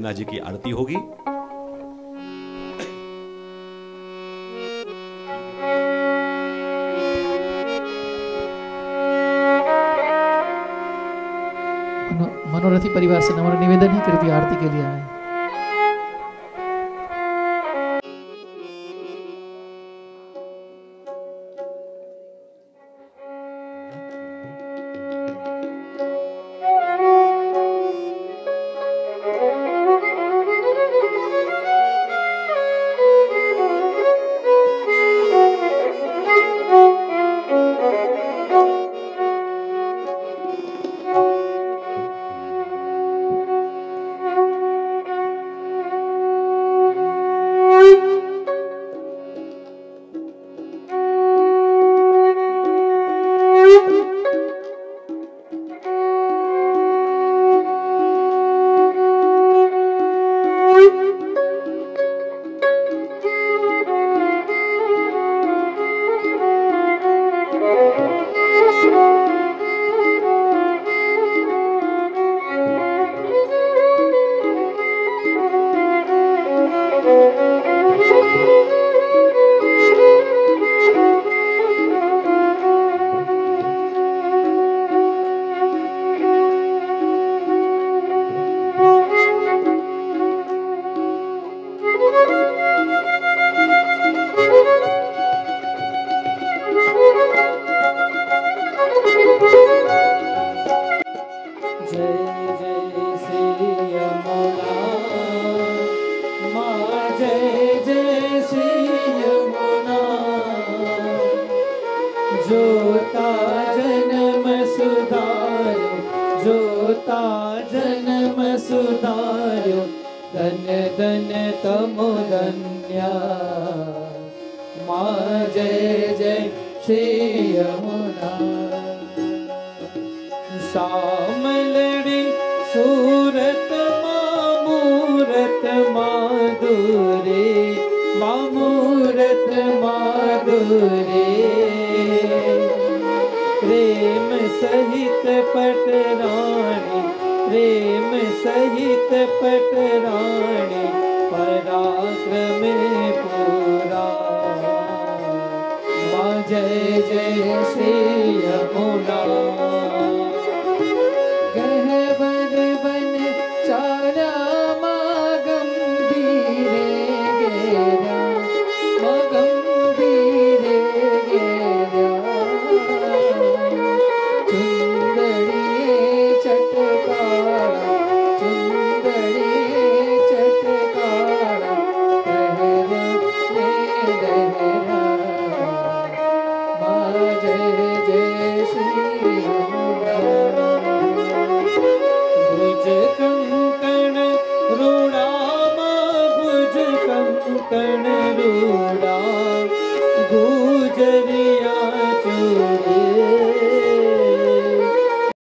गंगा जी की आरती होगी। मनोरथी परिवार से नम्र निवेदन ही, कृपया आरती के लिए आए।